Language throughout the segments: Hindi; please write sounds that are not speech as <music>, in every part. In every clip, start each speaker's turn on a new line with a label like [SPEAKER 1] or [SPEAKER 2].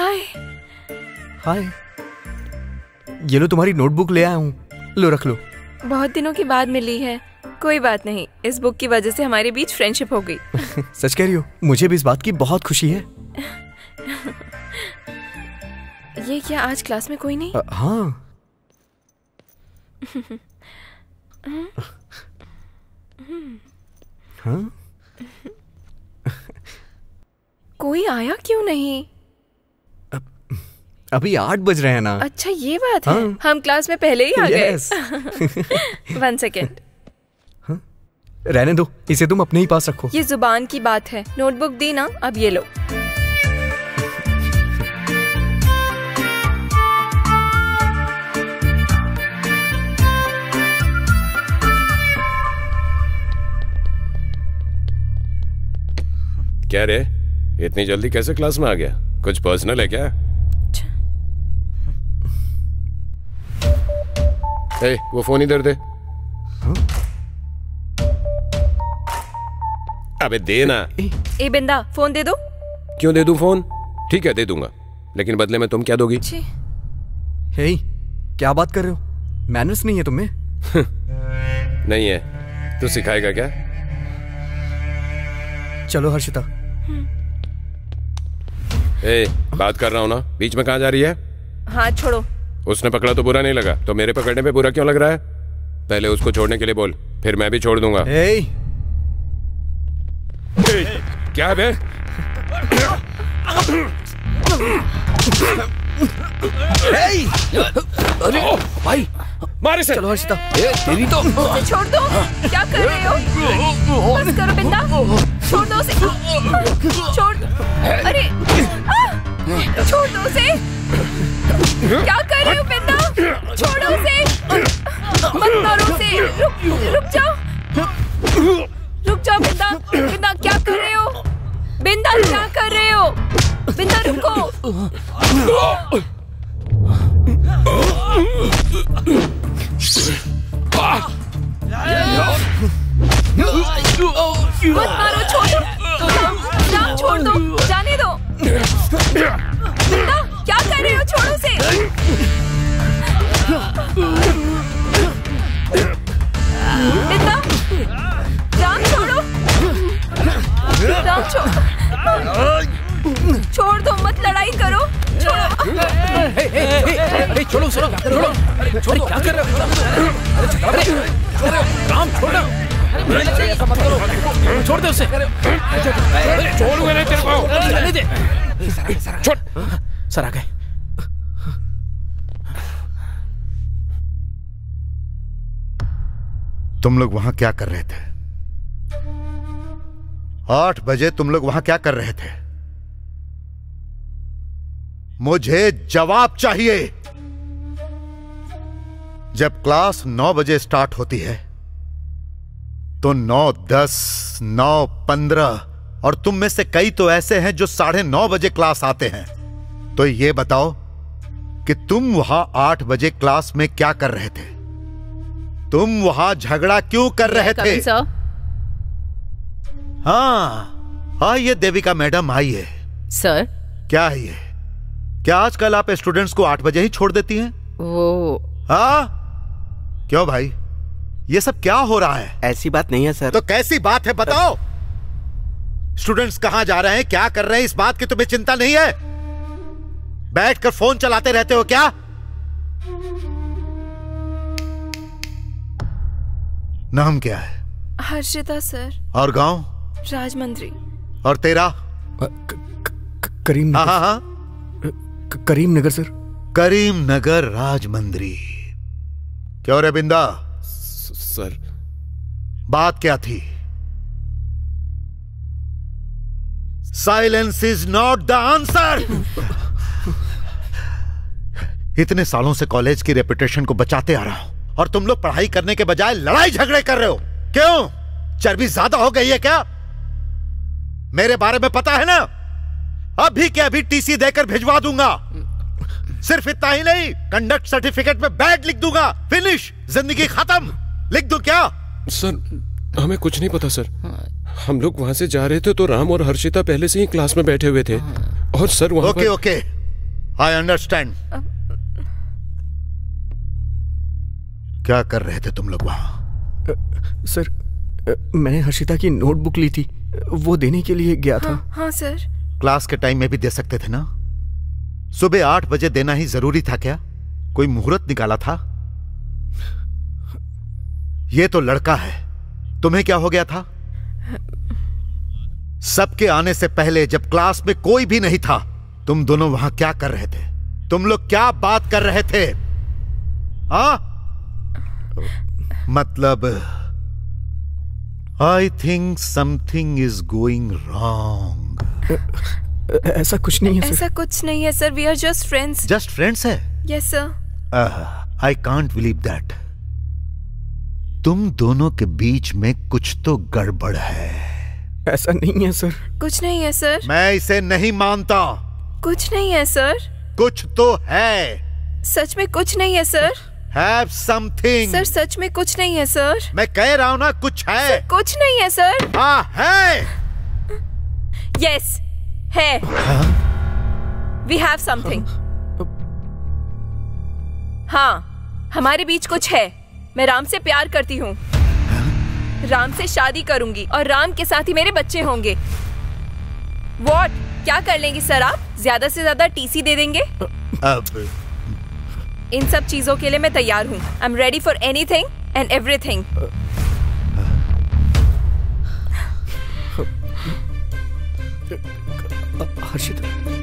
[SPEAKER 1] हाय।
[SPEAKER 2] हाय। ये लो तुम्हारी नोटबुक ले आया हूँ। लो रख लो।
[SPEAKER 1] बहुत दिनों की बाद मिली है। कोई बात नहीं इस बुक की वजह से हमारे बीच फ्रेंडशिप हो गई। <laughs>
[SPEAKER 2] सच कह रही हो मुझे भी इस बात की बहुत खुशी है। <laughs>
[SPEAKER 1] ये क्या आज क्लास में कोई नहीं?
[SPEAKER 2] अ, हाँ। <laughs> हाँ।
[SPEAKER 1] कोई आया क्यों नहीं?
[SPEAKER 2] अभी आठ बज रहे हैं ना।
[SPEAKER 1] अच्छा ये बात हाँ?
[SPEAKER 2] है। हाँ।
[SPEAKER 1] हम क्लास में पहले ही आ गए। वन सेकेंड <laughs>
[SPEAKER 2] रहने दो इसे तुम अपने ही पास रखो।
[SPEAKER 1] ये ज़ुबान की बात है। नोटबुक दी ना अब ये लो।
[SPEAKER 3] क्या रे? इतनी जल्दी कैसे क्लास में आ गया? कुछ पर्सनल है क्या? ए, वो फ़ोन इधर दे। अबे दे ना।
[SPEAKER 1] ए बिंदा फ़ोन दे दो।
[SPEAKER 3] क्यों दे दू फ़ोन? ठीक है दे दूँगा। लेकिन बदले में तुम क्या दोगी?
[SPEAKER 1] छी,
[SPEAKER 2] हे क्या बात कर रहे हो? मैनर्स नहीं है तुम्हें? <laughs>
[SPEAKER 3] नहीं है। तू सिखाएगा क्या?
[SPEAKER 2] चलो हर्षिता।
[SPEAKER 3] ए, बात कर रहा हूँ ना। बीच में कहा जा रही है?
[SPEAKER 1] हाँ छोड़ो।
[SPEAKER 3] उसने पकड़ा तो बुरा नहीं लगा। तो मेरे पकड़ने पे बुरा क्यों लग रहा है? पहले उसको छोड़ने के लिए बोल फिर मैं भी छोड़ दूँगा।
[SPEAKER 2] हे
[SPEAKER 3] ए, क्या है बे?
[SPEAKER 2] अरे भाई!
[SPEAKER 3] मार इसे
[SPEAKER 2] चलो हर्षिता ए, तेरी तो
[SPEAKER 1] उसे छोड़ दो। क्या कर रहे हो? बस करो बिंदा। छोड़ दो उसे। छोड़ अरे छोड़ दो उसे। क्या कर रहे हो बिंदा छोड़ो उसे। मत मारो उसे। रुक रुक जाओ। रुक जाओ बिंदा बिंदा क्या कर रहे हो? बिंदा क्या कर रहे हो? बिंदा रुको। मत मारो, छोड़। छोड़ दो। जाने दो। बिंदा क्या कर रहे हो? छोड़ो उसे। बिंदा राम छोड़ो। राम छोड़ छोड़ दो मत लड़ाई करो। छोड़ो।
[SPEAKER 4] छोड़ो सुनो छोड़ो। छोड़ो क्या कर रहे हो? राम छोड़ो छोड़ दे उसे।
[SPEAKER 3] छोड़ूँगा नहीं तेरे को।
[SPEAKER 4] दे
[SPEAKER 3] छोड़।
[SPEAKER 4] सर आ गए।
[SPEAKER 5] तुम लोग वहाँ क्या कर रहे थे? आठ बजे तुम लोग वहाँ क्या कर रहे थे? मुझे जवाब चाहिए। जब क्लास नौ बजे स्टार्ट होती है तो नौ, दस, नौ, पंद्रह, और तुम में से कई तो ऐसे हैं जो साढ़े नौ बजे क्लास आते हैं। तो ये बताओ कि तुम वहाँ आठ बजे क्लास में क्या कर रहे थे? तुम वहाँ झगड़ा क्यों कर रहे थे?
[SPEAKER 6] सर।
[SPEAKER 5] हाँ आइए देविका मैडम आइए
[SPEAKER 6] सर।
[SPEAKER 5] क्या है? ये क्या आजकल आप स्टूडेंट्स को आठ बजे ही छोड़ देती हैं?
[SPEAKER 6] वो
[SPEAKER 5] हाँ? क्यों भाई? ये सब क्या हो रहा है?
[SPEAKER 7] ऐसी बात नहीं है सर।
[SPEAKER 5] तो कैसी बात है बताओ। स्टूडेंट्स कहाँ जा रहे हैं क्या कर रहे हैं इस बात की तुम्हें चिंता नहीं है? बैठकर फ़ोन चलाते रहते हो क्या? नाम क्या है?
[SPEAKER 1] हर्षिता सर।
[SPEAKER 5] और गाँव?
[SPEAKER 1] राजमंद्री
[SPEAKER 5] और तेरा?
[SPEAKER 2] क- क- करीम
[SPEAKER 5] हाँ
[SPEAKER 2] नगर
[SPEAKER 5] हाँ। हाँ
[SPEAKER 2] करीम नगर सर।
[SPEAKER 5] करीम नगर राजमंद्री क्यों रे बिंदा?
[SPEAKER 3] सर।
[SPEAKER 5] बात क्या थी? Silence is not the answer इतने सालों से कॉलेज की रेपुटेशन को बचाते आ रहा हूँ। और तुम लोग पढ़ाई करने के बजाय लड़ाई झगड़े कर रहे हो। क्यों? चर्बी ज़्यादा हो गई है क्या? मेरे बारे में पता है ना? अभी के अभी टीसी देकर भिजवा दूँगा। सिर्फ़ इतना ही नहीं कंडक्ट सर्टिफिकेट में बैड लिख दूँगा। फिनिश ज़िंदगी खत्म! लिख दूँ क्या?
[SPEAKER 3] सर हमें कुछ नहीं पता सर। हम लोग वहाँ से जा रहे थे तो राम और हर्षिता पहले से ही क्लास में बैठे हुए थे। और सर वहाँ
[SPEAKER 5] ओके ओके। आई अंडरस्टैंड क्या कर रहे थे तुम लोग वहाँ?
[SPEAKER 2] सर मैंने हर्षिता की नोटबुक ली थी। वो देने के लिए गया था।
[SPEAKER 1] हाँ हाँ सर।
[SPEAKER 5] क्लास के टाइम में भी दे सकते थे ना? सुबह आठ बजे देना ही ज़रूरी था क्या? कोई मुहूर्त निकाला था? ये तो लड़का है। तुम्हें क्या हो गया था? सबके आने से पहले जब क्लास में कोई भी नहीं था तुम दोनों वहाँ क्या कर रहे थे? तुम लोग क्या बात कर रहे थे? आ? मतलब I think something is going
[SPEAKER 2] wrong ऐसा कुछ नहीं है सर
[SPEAKER 1] ऐसा कुछ नहीं है sir we are just friends
[SPEAKER 5] just friends है?
[SPEAKER 1] Yes sir
[SPEAKER 5] I can't believe that तुम दोनों के बीच में कुछ तो गड़बड़ है।
[SPEAKER 2] ऐसा नहीं है सर
[SPEAKER 1] कुछ नहीं है सर
[SPEAKER 5] मैं इसे नहीं मानता।
[SPEAKER 1] कुछ नहीं है सर
[SPEAKER 5] कुछ तो है।
[SPEAKER 1] सच में कुछ नहीं है सर
[SPEAKER 5] हैव समथिंग
[SPEAKER 1] सर सच में कुछ नहीं है सर
[SPEAKER 5] मैं कह रहा हूँ ना कुछ है।
[SPEAKER 1] सर, कुछ नहीं है सर
[SPEAKER 5] हाँ है।
[SPEAKER 1] यस है। वी हैव समथिंग हाँ हमारे बीच कुछ है। मैं राम से प्यार करती हूँ। राम से शादी करूँगी और राम के साथ ही मेरे बच्चे होंगे। वॉट क्या कर लेंगे सर आप? ज़्यादा से ज़्यादा टीसी दे देंगे?
[SPEAKER 5] अब
[SPEAKER 1] इन सब चीज़ों के लिए मैं तैयार हूँ। I am ready for anything and everything
[SPEAKER 2] Harshita.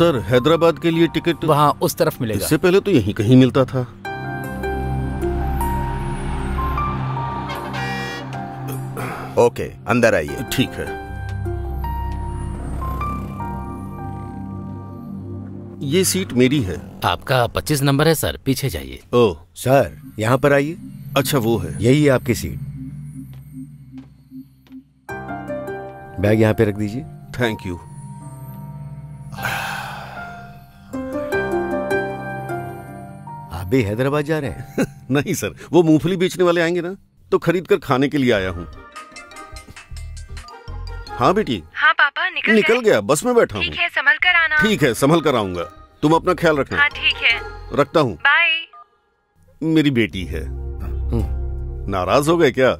[SPEAKER 8] Sir Hyderabad के लिए टिकट
[SPEAKER 9] वहाँ उस तरफ़ मिलेगा।
[SPEAKER 8] इससे पहले तो यहीं कहीं मिलता था।
[SPEAKER 10] ओके अंदर आइए।
[SPEAKER 8] ठीक है। ये सीट मेरी है।
[SPEAKER 4] आपका पच्चीस नंबर है सर। पीछे जाइए।
[SPEAKER 8] ओ।
[SPEAKER 10] सर यहाँ पर आइए।
[SPEAKER 8] अच्छा वो है।
[SPEAKER 10] यही है आपकी सीट। बैग यहाँ पे रख दीजिए।
[SPEAKER 8] थैंक यू
[SPEAKER 10] भी हैदराबाद जा रहे हैं। <laughs>
[SPEAKER 8] नहीं सर वो मूंगफली बेचने वाले आएँगे ना तो खरीद कर खाने के लिए आया हूँ। हाँ बेटी?
[SPEAKER 1] हाँ पापा निकल,
[SPEAKER 8] निकल गया गया बस में बैठा हूँ।
[SPEAKER 1] है संभल कर आना।
[SPEAKER 8] ठीक है संभल कर आऊँगा। तुम अपना ख्याल रखना।
[SPEAKER 1] ठीक है।
[SPEAKER 8] रखता हूँ।
[SPEAKER 1] बाय।
[SPEAKER 8] मेरी बेटी है। नाराज़ हो गए क्या?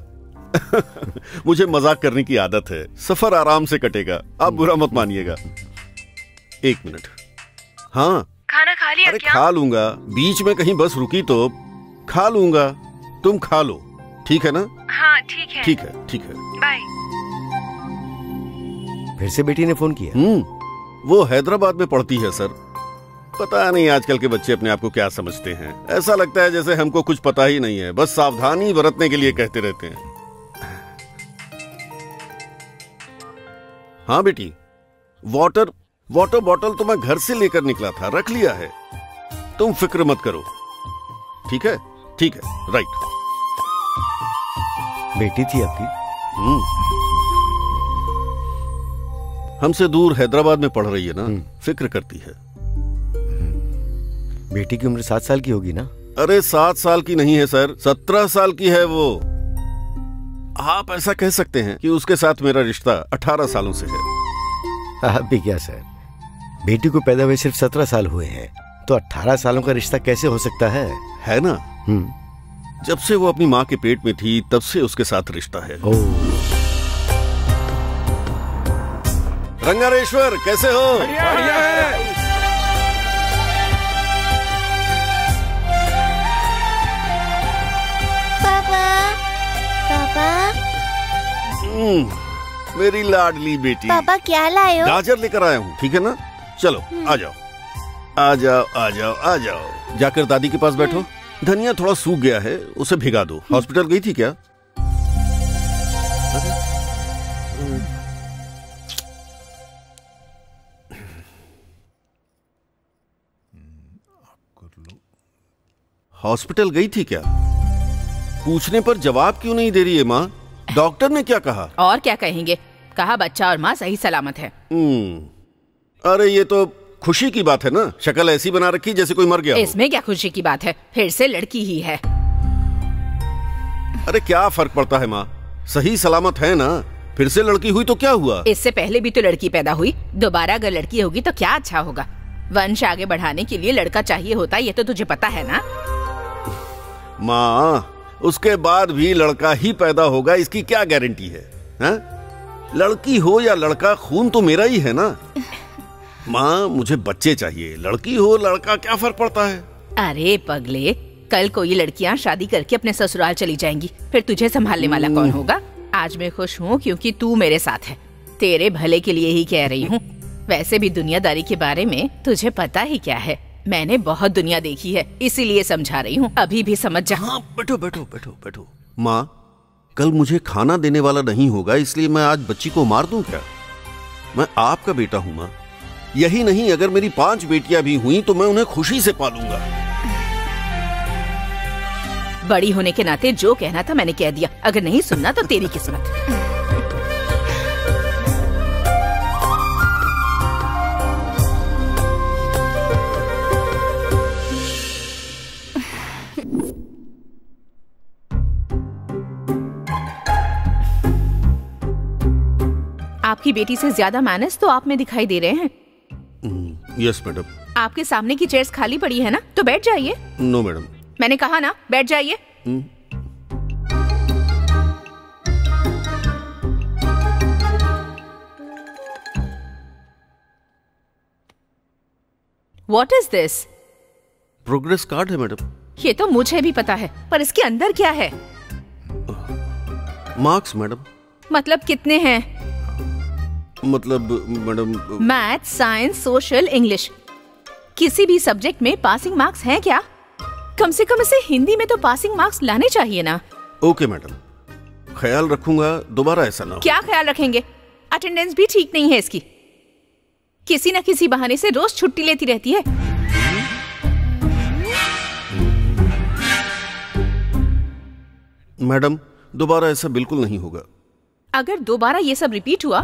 [SPEAKER 8] <laughs> मुझे मज़ाक करने की आदत है। सफ़र आराम से कटेगा। आप बुरा मत मानिएगा। एक मिनट। हाँ।
[SPEAKER 1] खा लिया
[SPEAKER 8] अरे खा लूँगा। बीच में कहीं बस रुकी तो खा लूँगा। तुम खा लो। ठीक है ना?
[SPEAKER 1] हाँ ठीक है।
[SPEAKER 8] ठीक है ठीक है।
[SPEAKER 1] बाय।
[SPEAKER 10] फिर से बेटी ने फ़ोन किया?
[SPEAKER 8] हम्म वो हैदराबाद में पढ़ती है सर। पता नहीं आजकल के बच्चे अपने आप को क्या समझते हैं। ऐसा लगता है जैसे हमको कुछ पता ही नहीं है। बस सावधानी बरतने के लिए कहते रहते हैं। हाँ बेटी वाटर वाटर बॉटल तो मैं घर से लेकर निकला था। रख लिया है। तुम फ़िक्र मत करो। ठीक है? ठीक है राइट
[SPEAKER 10] बेटी थी आपकी?
[SPEAKER 8] हम्म। हमसे दूर हैदराबाद में पढ़ रही है ना फ़िक्र करती है।
[SPEAKER 10] बेटी की उम्र सात साल की होगी ना?
[SPEAKER 8] अरे सात साल की नहीं है सर। सत्रह साल की है वो। आप ऐसा कह सकते हैं कि उसके साथ मेरा रिश्ता अठारह सालों से है।
[SPEAKER 10] आप भी क्या सर? बेटी को पैदा हुए सिर्फ़ सत्रह साल हुए हैं। तो अट्ठारह सालों का रिश्ता कैसे हो सकता है?
[SPEAKER 8] है ना?
[SPEAKER 10] हम्म।
[SPEAKER 8] जब से वो अपनी माँ के पेट में थी तब से उसके साथ रिश्ता है।
[SPEAKER 10] ओ।
[SPEAKER 8] रंगारेश्वर कैसे हो?
[SPEAKER 11] पापा पापा।
[SPEAKER 8] हम्म, मेरी लाडली बेटी।
[SPEAKER 11] पापा क्या लाए हो?
[SPEAKER 8] गाजर लेकर आया हूँ ठीक है ना? चलो आ जाओ। आ जाओ आ जाओ आ जाओ। जाकर दादी के पास बैठो। धनिया थोड़ा सूख गया है उसे भिगा दो। हॉस्पिटल गई थी क्या? हॉस्पिटल गई थी क्या? पूछने पर जवाब क्यों नहीं दे रही है माँ? डॉक्टर ने क्या कहा?
[SPEAKER 6] और क्या कहेंगे? कहा बच्चा और माँ सही सलामत है।
[SPEAKER 8] हम्म। अरे ये तो खुशी की बात है ना? शक्ल ऐसी बना रखी जैसे कोई मर गया
[SPEAKER 6] इसमें क्या खुशी की बात है? फिर से लड़की ही है।
[SPEAKER 8] अरे क्या फ़र्क पड़ता है माँ? सही सलामत है ना? फिर से लड़की हुई तो क्या हुआ?
[SPEAKER 6] इससे पहले भी तो लड़की पैदा हुई। दोबारा अगर लड़की होगी तो क्या अच्छा होगा? वंश आगे बढ़ाने के लिए लड़का चाहिए होता ये तो तुझे पता है ना?
[SPEAKER 8] माँ उसके बाद भी लड़का ही पैदा होगा इसकी क्या गारंटी है? हैं? लड़की हो या लड़का खून तो मेरा ही है ना? माँ मुझे बच्चे चाहिए। लड़की हो लड़का क्या फ़र्क पड़ता है?
[SPEAKER 6] अरे पगले कल को ये लड़कियाँ शादी करके अपने ससुराल चली जाएँगी। फिर तुझे संभालने वाला कौन होगा? आज मैं खुश हूँ क्योंकि तू मेरे साथ है। तेरे भले के लिए ही कह रही हूँ। वैसे भी दुनियादारी के बारे में तुझे पता ही क्या है। मैंने बहुत दुनिया देखी है इसीलिए समझा रही हूँ। अभी भी समझ जा।
[SPEAKER 8] हाँ बैठो बैठो बैठो बैठो। माँ कल मुझे खाना देने वाला नहीं होगा इसलिए मैं आज बच्ची को मार दूँ क्या? मैं आपका बेटा हूँ माँ। यही नहीं, अगर मेरी पाँच बेटियाँ भी हुई तो मैं उन्हें खुशी से पालूँगा।
[SPEAKER 6] बड़ी होने के नाते जो कहना था मैंने कह दिया। अगर नहीं सुनना तो तेरी किस्मत। आपकी बेटी से ज़्यादा मैनर्स तो आप में दिखाई दे रहे हैं।
[SPEAKER 8] यस मैडम
[SPEAKER 6] आपके सामने की चेयर्स खाली पड़ी है ना? तो बैठ जाइए।
[SPEAKER 8] नो मैडम
[SPEAKER 6] मैंने कहा ना बैठ जाइए। What is this
[SPEAKER 8] progress card है मैडम
[SPEAKER 6] ये तो मुझे भी पता है पर इसके अंदर क्या है?
[SPEAKER 8] मार्क्स मैडम
[SPEAKER 6] मतलब कितने हैं?
[SPEAKER 8] मतलब madam
[SPEAKER 6] math science social English किसी भी सब्जेक्ट में पासिंग मार्क्स हैं क्या? कम से कम इसे हिंदी में तो पासिंग मार्क्स लाने चाहिए ना।
[SPEAKER 8] Okay madam. ख्याल रखूँगा दोबारा ऐसा ना
[SPEAKER 6] क्या ख्याल रखेंगे? अटेंडेंस भी ठीक नहीं है इसकी। किसी न किसी बहाने से रोज छुट्टी लेती रहती है।
[SPEAKER 8] मैडम दोबारा ऐसा बिल्कुल नहीं होगा।
[SPEAKER 6] अगर दोबारा ये सब रिपीट हुआ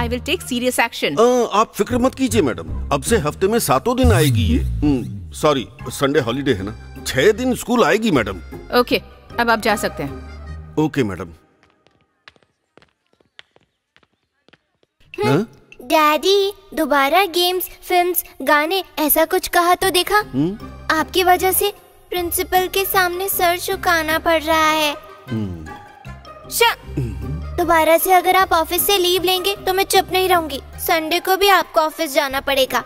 [SPEAKER 6] I will take serious
[SPEAKER 8] action आप फ़िक्र मत कीजिए मैडम। अब से हफ़्ते में सातों दिन आएगी ये। सॉरी संडे हॉलीडे है ना? छह दिन स्कूल आएगी मैडम।
[SPEAKER 6] ओके अब आप जा सकते हैं।
[SPEAKER 8] Okay madam. हाँ?
[SPEAKER 11] डैडी दोबारा गेम्स फिल्म्स गाने ऐसा कुछ कहा तो देखा? हुँ? आपकी वजह से प्रिंसिपल के सामने सर झुकाना पड़ रहा है। शा! दोबारा से अगर आप ऑफ़िस से लीव लेंगे तो मैं चुप नहीं रहूँगी। संडे को भी आपको ऑफ़िस जाना पड़ेगा।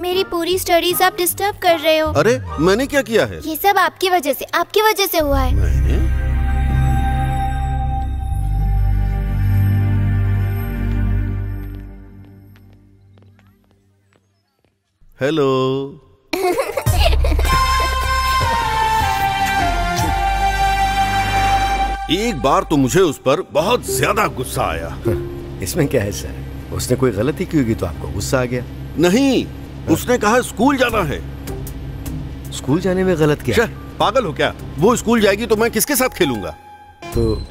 [SPEAKER 11] मेरी पूरी स्टडीज़ आप डिस्टर्ब कर रहे हो।
[SPEAKER 8] अरे मैंने क्या किया है?
[SPEAKER 11] ये सब आपकी वजह से आपकी वजह से हुआ है।
[SPEAKER 8] मैंने? हेलो? एक बार तो मुझे उस पर बहुत ज़्यादा गुस्सा आया। <laughs>
[SPEAKER 10] इसमें क्या है सर? उसने कोई गलती की होगी तो आपको गुस्सा आ गया?
[SPEAKER 8] नहीं उसने कहा स्कूल जाना है।
[SPEAKER 10] स्कूल जाने में गलत क्या?
[SPEAKER 8] पागल हो क्या? वो स्कूल जाएगी तो मैं किसके साथ खेलूँगा?
[SPEAKER 10] तो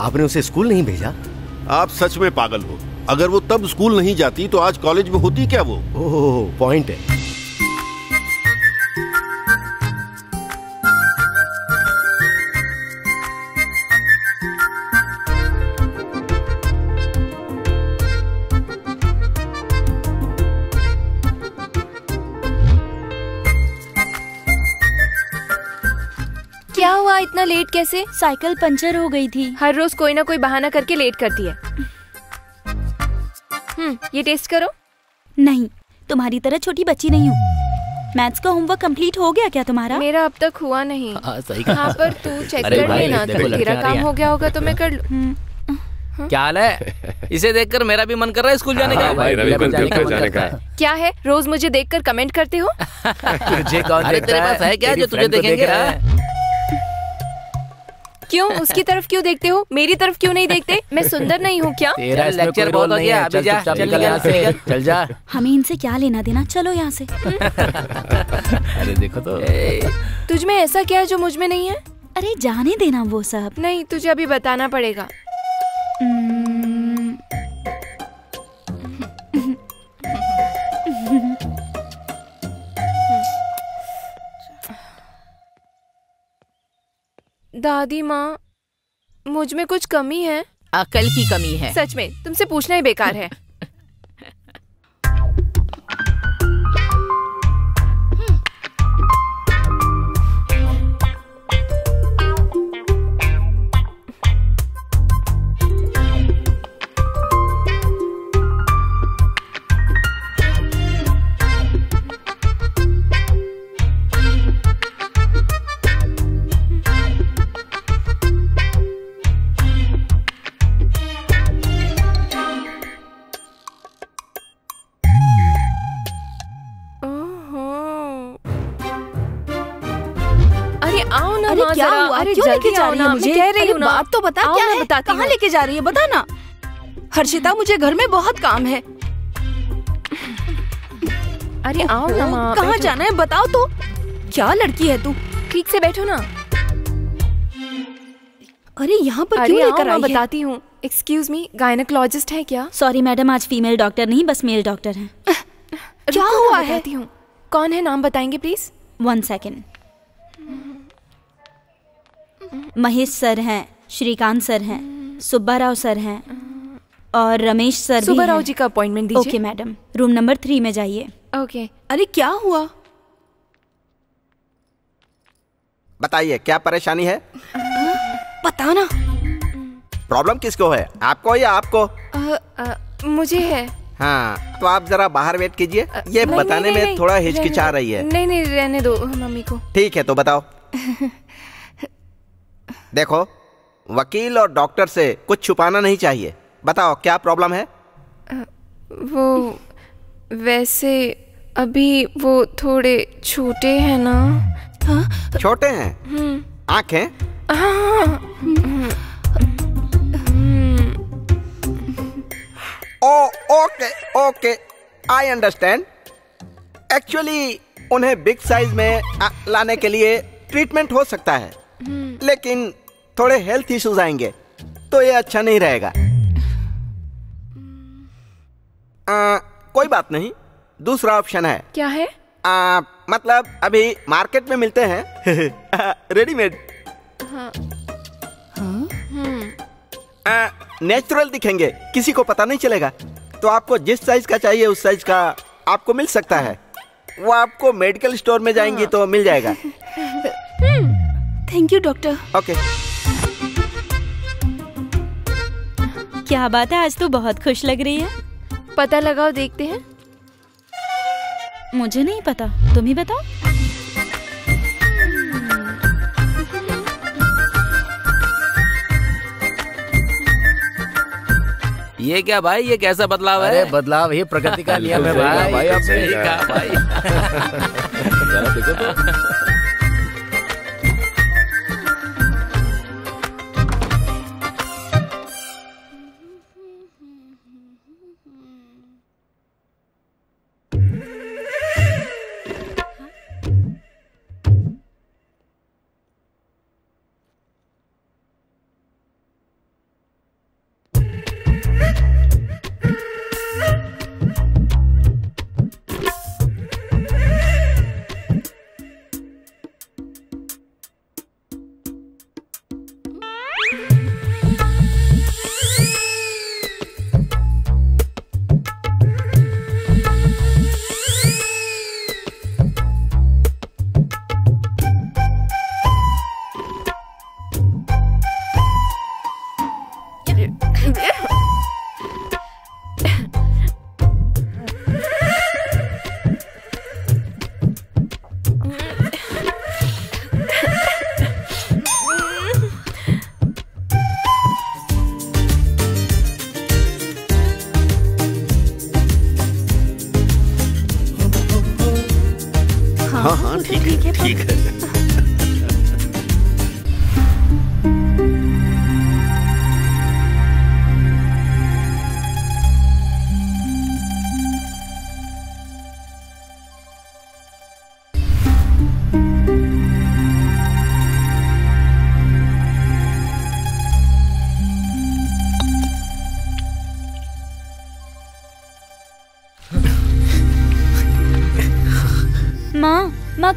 [SPEAKER 10] आपने उसे स्कूल नहीं भेजा?
[SPEAKER 8] आप सच में पागल हो। अगर वो तब स्कूल नहीं जाती तो आज कॉलेज में होती क्या वो?
[SPEAKER 10] ओह पॉइंट है।
[SPEAKER 1] इतना लेट कैसे? साइकिल पंचर हो गई थी। हर रोज कोई ना कोई बहाना करके लेट करती है। हम्म ये टेस्ट करो।
[SPEAKER 12] नहीं तुम्हारी तरह छोटी बच्ची नहीं हूँ। मैथ्स का होमवर्क कंप्लीट हो गया क्या तुम्हारा?
[SPEAKER 1] मेरा अब तक हुआ नहीं।
[SPEAKER 4] हाँ, सही कहा।
[SPEAKER 1] हाँ पर तू चेक कर
[SPEAKER 4] भाई,
[SPEAKER 1] लेना तो तेरा काम हो। गया होगा तो मैं कर लूँ।
[SPEAKER 12] हम्म,
[SPEAKER 13] क्या हाल है? इसे देखकर मेरा भी मन कर रहा है स्कूल जाने का।
[SPEAKER 3] हाँ भाई, रवि,
[SPEAKER 13] बिल्कुल
[SPEAKER 3] बिल्कुल जाने का।
[SPEAKER 13] है।
[SPEAKER 1] क्या है? रोज मुझे देखकर कमेंट करते हो? <laughs>
[SPEAKER 13] तुझे कौन
[SPEAKER 4] अरे
[SPEAKER 13] देखता
[SPEAKER 4] तेरे पास है क्या जो तुझे
[SPEAKER 13] देख
[SPEAKER 4] देखेंगे,
[SPEAKER 13] है।
[SPEAKER 1] क्यों? उसकी तरफ़ क्यों देखते हो? मेरी तरफ़ क्यों नहीं देखते? मैं सुंदर नहीं हूँ क्या?
[SPEAKER 13] तेरा
[SPEAKER 4] चल, लेक्चर बहुत हो गया, अभी जा, चल
[SPEAKER 13] यहाँ से। चल जा।
[SPEAKER 12] हमें इनसे क्या लेना देना? चलो यहाँ से।
[SPEAKER 4] अरे देखो तो।
[SPEAKER 1] तुझ में ऐसा क्या है जो मुझमें नहीं है?
[SPEAKER 12] अरे जाने देना वो सब।
[SPEAKER 1] नहीं तुझे अभी बताना पड़ेगा। दादी माँ मुझमें कुछ कमी है?
[SPEAKER 6] अकल की कमी है।
[SPEAKER 1] सच में तुमसे पूछना ही बेकार है।
[SPEAKER 12] जा रही है मुझे।
[SPEAKER 1] कह रही हूँ।
[SPEAKER 12] बात तो बता क्या है?
[SPEAKER 1] बताती
[SPEAKER 12] कहाँ लेके जा रही है बता ना। हर्षिता मुझे घर में बहुत काम है।
[SPEAKER 1] अरे आओ ना माँ
[SPEAKER 12] कहाँ जाना है बताओ तो। क्या लड़की है तू?
[SPEAKER 1] ठीक से बैठो ना।
[SPEAKER 12] अरे यहाँ पर क्यों लेकर
[SPEAKER 1] मैं
[SPEAKER 12] आई
[SPEAKER 1] बताती हूँ। एक्सक्यूज मी गायनकोलॉजिस्ट है क्या?
[SPEAKER 12] सॉरी मैडम आज फीमेल डॉक्टर नहीं बस मेल डॉक्टर हैं। <laughs> क्या हुआ है?
[SPEAKER 1] कौन है नाम बताएँगे please
[SPEAKER 12] one second Mahesh sir हैं श्रीकांत सर हैं सुब्बा राव सर हैं और रमेश सर भी
[SPEAKER 1] सुब्बा राव जी का अपॉइंटमेंट दीजिए।
[SPEAKER 12] Okay madam. Room number three में जाइए।
[SPEAKER 1] ओके।
[SPEAKER 12] अरे क्या हुआ?
[SPEAKER 7] बताइए क्या परेशानी है?
[SPEAKER 12] पता ना।
[SPEAKER 7] प्रॉब्लम किसको है? आपको या आपको?
[SPEAKER 1] अ, अ, मुझे है।
[SPEAKER 7] हाँ तो आप जरा बाहर वेट कीजिए। ये
[SPEAKER 1] नहीं,
[SPEAKER 7] बताने
[SPEAKER 1] नहीं,
[SPEAKER 7] में
[SPEAKER 1] नहीं,
[SPEAKER 7] थोड़ा हिचकिचा रही है।
[SPEAKER 1] नहीं नहीं रहने दो मम्मी को।
[SPEAKER 7] ठीक है तो बताओ। <laughs> देखो वकील और डॉक्टर से कुछ छुपाना नहीं चाहिए। बताओ क्या प्रॉब्लम है?
[SPEAKER 1] वो वैसे अभी वो थोड़े छोटे हैं ना। हाँ।
[SPEAKER 7] छोटे हैं?
[SPEAKER 1] हम्म।
[SPEAKER 7] आँखें?
[SPEAKER 1] हाँ hmm,
[SPEAKER 7] O okay okay I understand actually उन्हें बिग साइज़ में लाने के लिए ट्रीटमेंट हो सकता है।
[SPEAKER 1] हम्म।
[SPEAKER 7] लेकिन थोड़े हेल्थ इश्यूज़ आएँगे तो ये अच्छा नहीं रहेगा। आ, कोई बात नहीं दूसरा ऑप्शन है।
[SPEAKER 1] क्या है?
[SPEAKER 7] आ, मतलब अभी मार्केट में मिलते हैं। <laughs> रेडीमेड
[SPEAKER 1] हाँ। हम्म।
[SPEAKER 7] नेचुरल दिखेंगे किसी को पता नहीं चलेगा। तो आपको जिस साइज़ का चाहिए उस साइज़ का आपको मिल सकता है। वो आपको मेडिकल स्टोर में जाएँगी हाँ। तो मिल जाएगा।
[SPEAKER 12] थैंक यू डॉक्टर
[SPEAKER 7] ओके
[SPEAKER 12] क्या बात है? आज तो बहुत खुश लग रही है।
[SPEAKER 1] पता लगाओ देखते हैं।
[SPEAKER 12] मुझे नहीं पता। तुम ही बताओ।
[SPEAKER 14] ये क्या भाई? ये कैसा बदलाव है?
[SPEAKER 4] अरे बदलाव ही प्रगति का <laughs> नियम है भाई
[SPEAKER 14] भाई। आपने
[SPEAKER 4] सही
[SPEAKER 14] कहा भाई। <laughs> जरा देखो तो।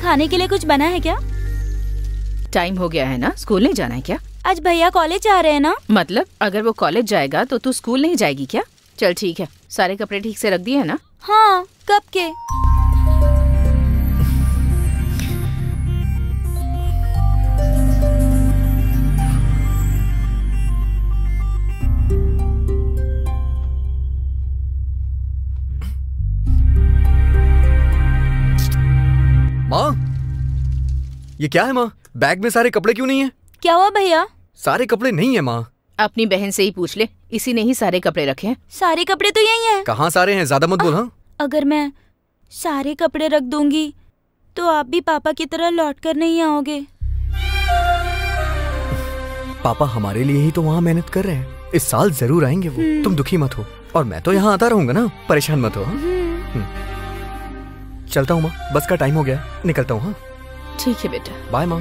[SPEAKER 12] खाने के लिए कुछ बना है क्या?
[SPEAKER 6] टाइम हो गया है ना? स्कूल नहीं जाना है क्या?
[SPEAKER 12] आज भैया कॉलेज जा रहे हैं ना?
[SPEAKER 6] मतलब अगर वो कॉलेज जाएगा तो तू स्कूल नहीं जाएगी क्या? चल ठीक है सारे कपड़े ठीक से रख दिए है ना?
[SPEAKER 12] हाँ कब के?
[SPEAKER 2] ये क्या है माँ? बैग में सारे कपड़े क्यों नहीं है?
[SPEAKER 12] क्या हुआ भैया?
[SPEAKER 2] सारे कपड़े नहीं है माँ।
[SPEAKER 6] अपनी बहन से ही पूछ ले इसी ने ही सारे कपड़े रखे हैं।
[SPEAKER 12] सारे कपड़े तो यही हैं।
[SPEAKER 2] कहाँ सारे हैं? ज़्यादा मत बोल हाँ?
[SPEAKER 12] अगर मैं सारे कपड़े रख दूँगी तो आप भी पापा की तरह लौट कर नहीं आओगे।
[SPEAKER 2] पापा हमारे लिए ही तो वहाँ मेहनत कर रहे हैं। इस साल ज़रूर आएँगे वो। तुम दुखी मत हो। और मैं तो यहाँ आता रहूँगा ना। परेशान मत हो हाँ? हम्म। चलता हूँ माँ। बस का टाइम हो गया। निकलता हूँ हाँ?
[SPEAKER 6] ठीक है बेटा।
[SPEAKER 2] बाय माँ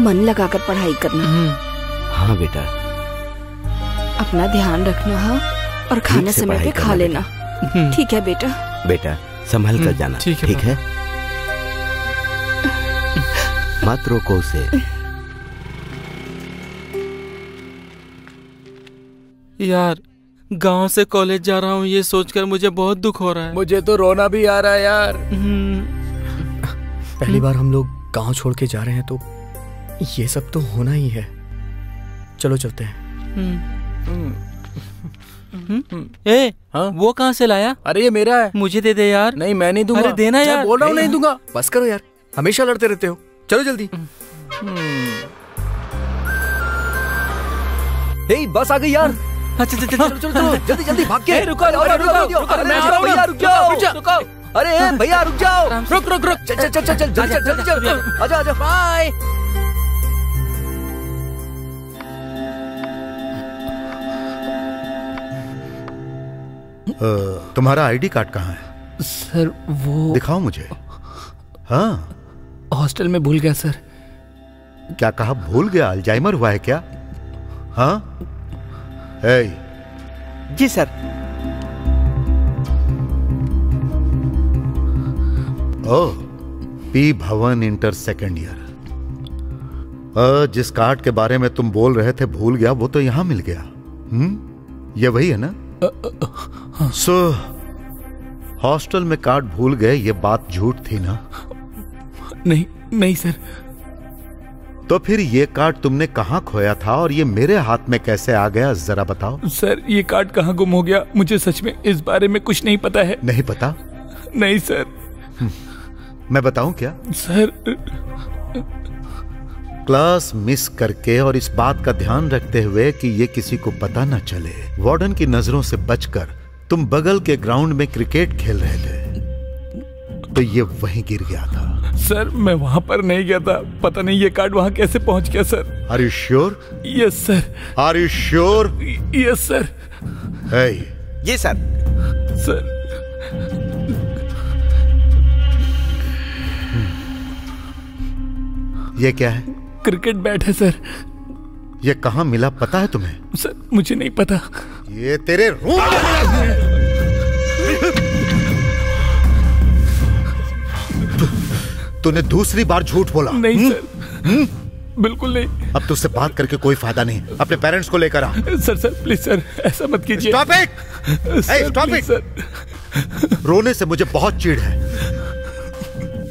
[SPEAKER 15] मन लगाकर पढ़ाई करना।
[SPEAKER 10] हाँ बेटा।
[SPEAKER 15] अपना ध्यान रखना हाँ और खाने
[SPEAKER 10] से
[SPEAKER 15] समय पे खा लेना। ठीक है बेटा।
[SPEAKER 10] बेटा संभल कर जाना।
[SPEAKER 4] ठीक है,
[SPEAKER 10] ठीक है? मत रोको उसे।
[SPEAKER 4] यार गाँव से कॉलेज जा रहा हूँ ये सोचकर मुझे बहुत दुख हो रहा है। मुझे तो रोना भी आ रहा है यार।
[SPEAKER 2] पहली बार हम लोग गाँव छोड़ के जा रहे हैं तो ये सब तो होना ही है। चलो चलते हैं।
[SPEAKER 4] ए हाँ? वो कहाँ से लाया? अरे ये मेरा है। मुझे दे दे यार। नहीं मैं नहीं दूँगा। अरे देना यार।
[SPEAKER 2] बोल रहा हूँ
[SPEAKER 4] नहीं
[SPEAKER 2] नहीं।
[SPEAKER 4] दूँगा।
[SPEAKER 2] बस करो यार। हमेशा लड़ते रहते हो। चलो जल्दी। बस आ गई यार।
[SPEAKER 4] अच्छा चलो
[SPEAKER 2] चलो चलो चलो जल्दी जल्दी भाग के
[SPEAKER 4] रुको, रुको,
[SPEAKER 2] अरे,
[SPEAKER 4] रुको, रुको,
[SPEAKER 2] अरे,
[SPEAKER 4] मैं आ रहा हूँ
[SPEAKER 2] भैया रुक जाओ
[SPEAKER 4] रुक रुको।
[SPEAKER 2] अरे भैया रुक जाओ
[SPEAKER 4] रुक रुक रुक
[SPEAKER 2] चल चल चल चल चल जल्दी चल जल्दी चल आजा आजा
[SPEAKER 4] बाय
[SPEAKER 5] तुम्हारा आईडी कार्ड कहाँ है
[SPEAKER 4] सर वो
[SPEAKER 5] दिखाओ मुझे हाँ
[SPEAKER 4] हॉस्टल में भूल गया सर
[SPEAKER 5] क्या कहा भूल गया अल्जाइमर हुआ है क्या हाँ ए,
[SPEAKER 7] जी
[SPEAKER 5] sir. O P Bhavan inter second year जिस कार्ड के बारे में तुम बोल रहे थे भूल गया वो तो यहाँ मिल गया। हम्म ये वही है ना? सो हॉस्टल में कार्ड भूल गए ये बात झूठ थी ना?
[SPEAKER 4] नहीं नहीं सर।
[SPEAKER 5] तो फिर ये कार्ड तुमने कहाँ खोया था और ये मेरे हाथ में कैसे आ गया जरा बताओ।
[SPEAKER 4] सर ये कार्ड कहाँ गुम हो गया मुझे सच में इस बारे में कुछ नहीं पता है।
[SPEAKER 5] नहीं पता?
[SPEAKER 4] नहीं सर।
[SPEAKER 5] मैं बताऊँ क्या?
[SPEAKER 4] सर।
[SPEAKER 5] क्लास मिस करके और इस बात का ध्यान रखते हुए कि ये किसी को पता न चले वार्डन की नज़रों से बचकर तुम बगल के ग्राउंड में क्रिकेट खेल रहे थे। तो ये वहीं गिर गया था।
[SPEAKER 4] सर मैं वहाँ पर नहीं गया था। पता नहीं ये कार्ड वहाँ कैसे पहुँच गया sir.
[SPEAKER 5] Are you sure
[SPEAKER 4] yes sir
[SPEAKER 5] are you sure
[SPEAKER 4] yes sir
[SPEAKER 7] ji sir
[SPEAKER 4] sir
[SPEAKER 5] ये क्या है?
[SPEAKER 4] क्रिकेट बैट है सर
[SPEAKER 5] ये कहाँ मिला पता है तुम्हें?
[SPEAKER 4] सर मुझे नहीं पता।
[SPEAKER 5] ये तेरे रूम में मिला तूने दूसरी बार झूठ बोला।
[SPEAKER 4] नहीं सर। बिल्कुल नहीं।
[SPEAKER 5] अब तुझसे बात करके कोई फ़ायदा नहीं। अपने पेरेंट्स को लेकर आ।
[SPEAKER 4] सर सर प्लीज़ सर ऐसा मत कीजिए।
[SPEAKER 5] Hey, stop
[SPEAKER 4] please,
[SPEAKER 5] it!
[SPEAKER 4] Sir.
[SPEAKER 5] रोने से मुझे बहुत चिढ़ है।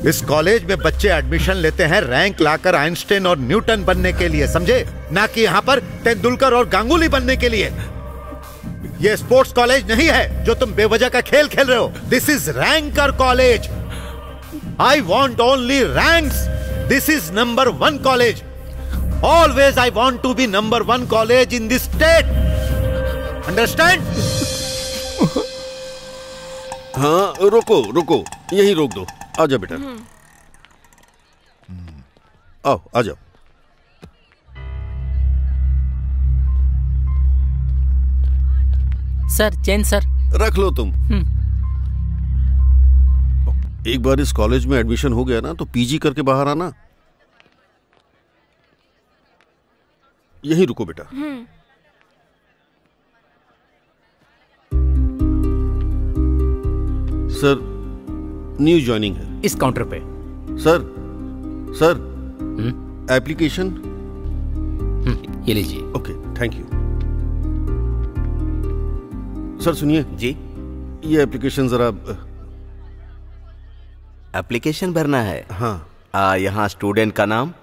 [SPEAKER 5] इस कॉलेज में बच्चे एडमिशन लेते हैं रैंक लाकर आइंस्टाइन और न्यूटन बनने के लिए समझे? ना कि यहाँ पर तेंदुलकर और गांगुली बनने के लिए। ये स्पोर्ट्स कॉलेज नहीं है जो तुम बेवजह का खेल खेल रहे हो। This is ranker college I want only ranks this is number one college always I want to be number one college in this state understand
[SPEAKER 8] हाँ रुको रुको। यही रोक दो। आ जाओ बेटा। आओ आ जाओ।
[SPEAKER 13] Sir chain sir.
[SPEAKER 8] रख लो तुम। एक बार इस कॉलेज में एडमिशन हो गया ना तो पीजी करके बाहर आना। यही रुको बेटा। सर न्यू ज्वाइनिंग है।
[SPEAKER 13] इस काउंटर पे।
[SPEAKER 8] Sir sir. एप्लीकेशन
[SPEAKER 4] ये लीजिए।
[SPEAKER 8] ओके थैंक यू सर सुनिए।
[SPEAKER 7] जी।
[SPEAKER 8] ये एप्लीकेशन जरा
[SPEAKER 7] एप्लीकेशन भरना है।
[SPEAKER 8] हाँ।
[SPEAKER 7] आ, यहाँ स्टूडेंट का नाम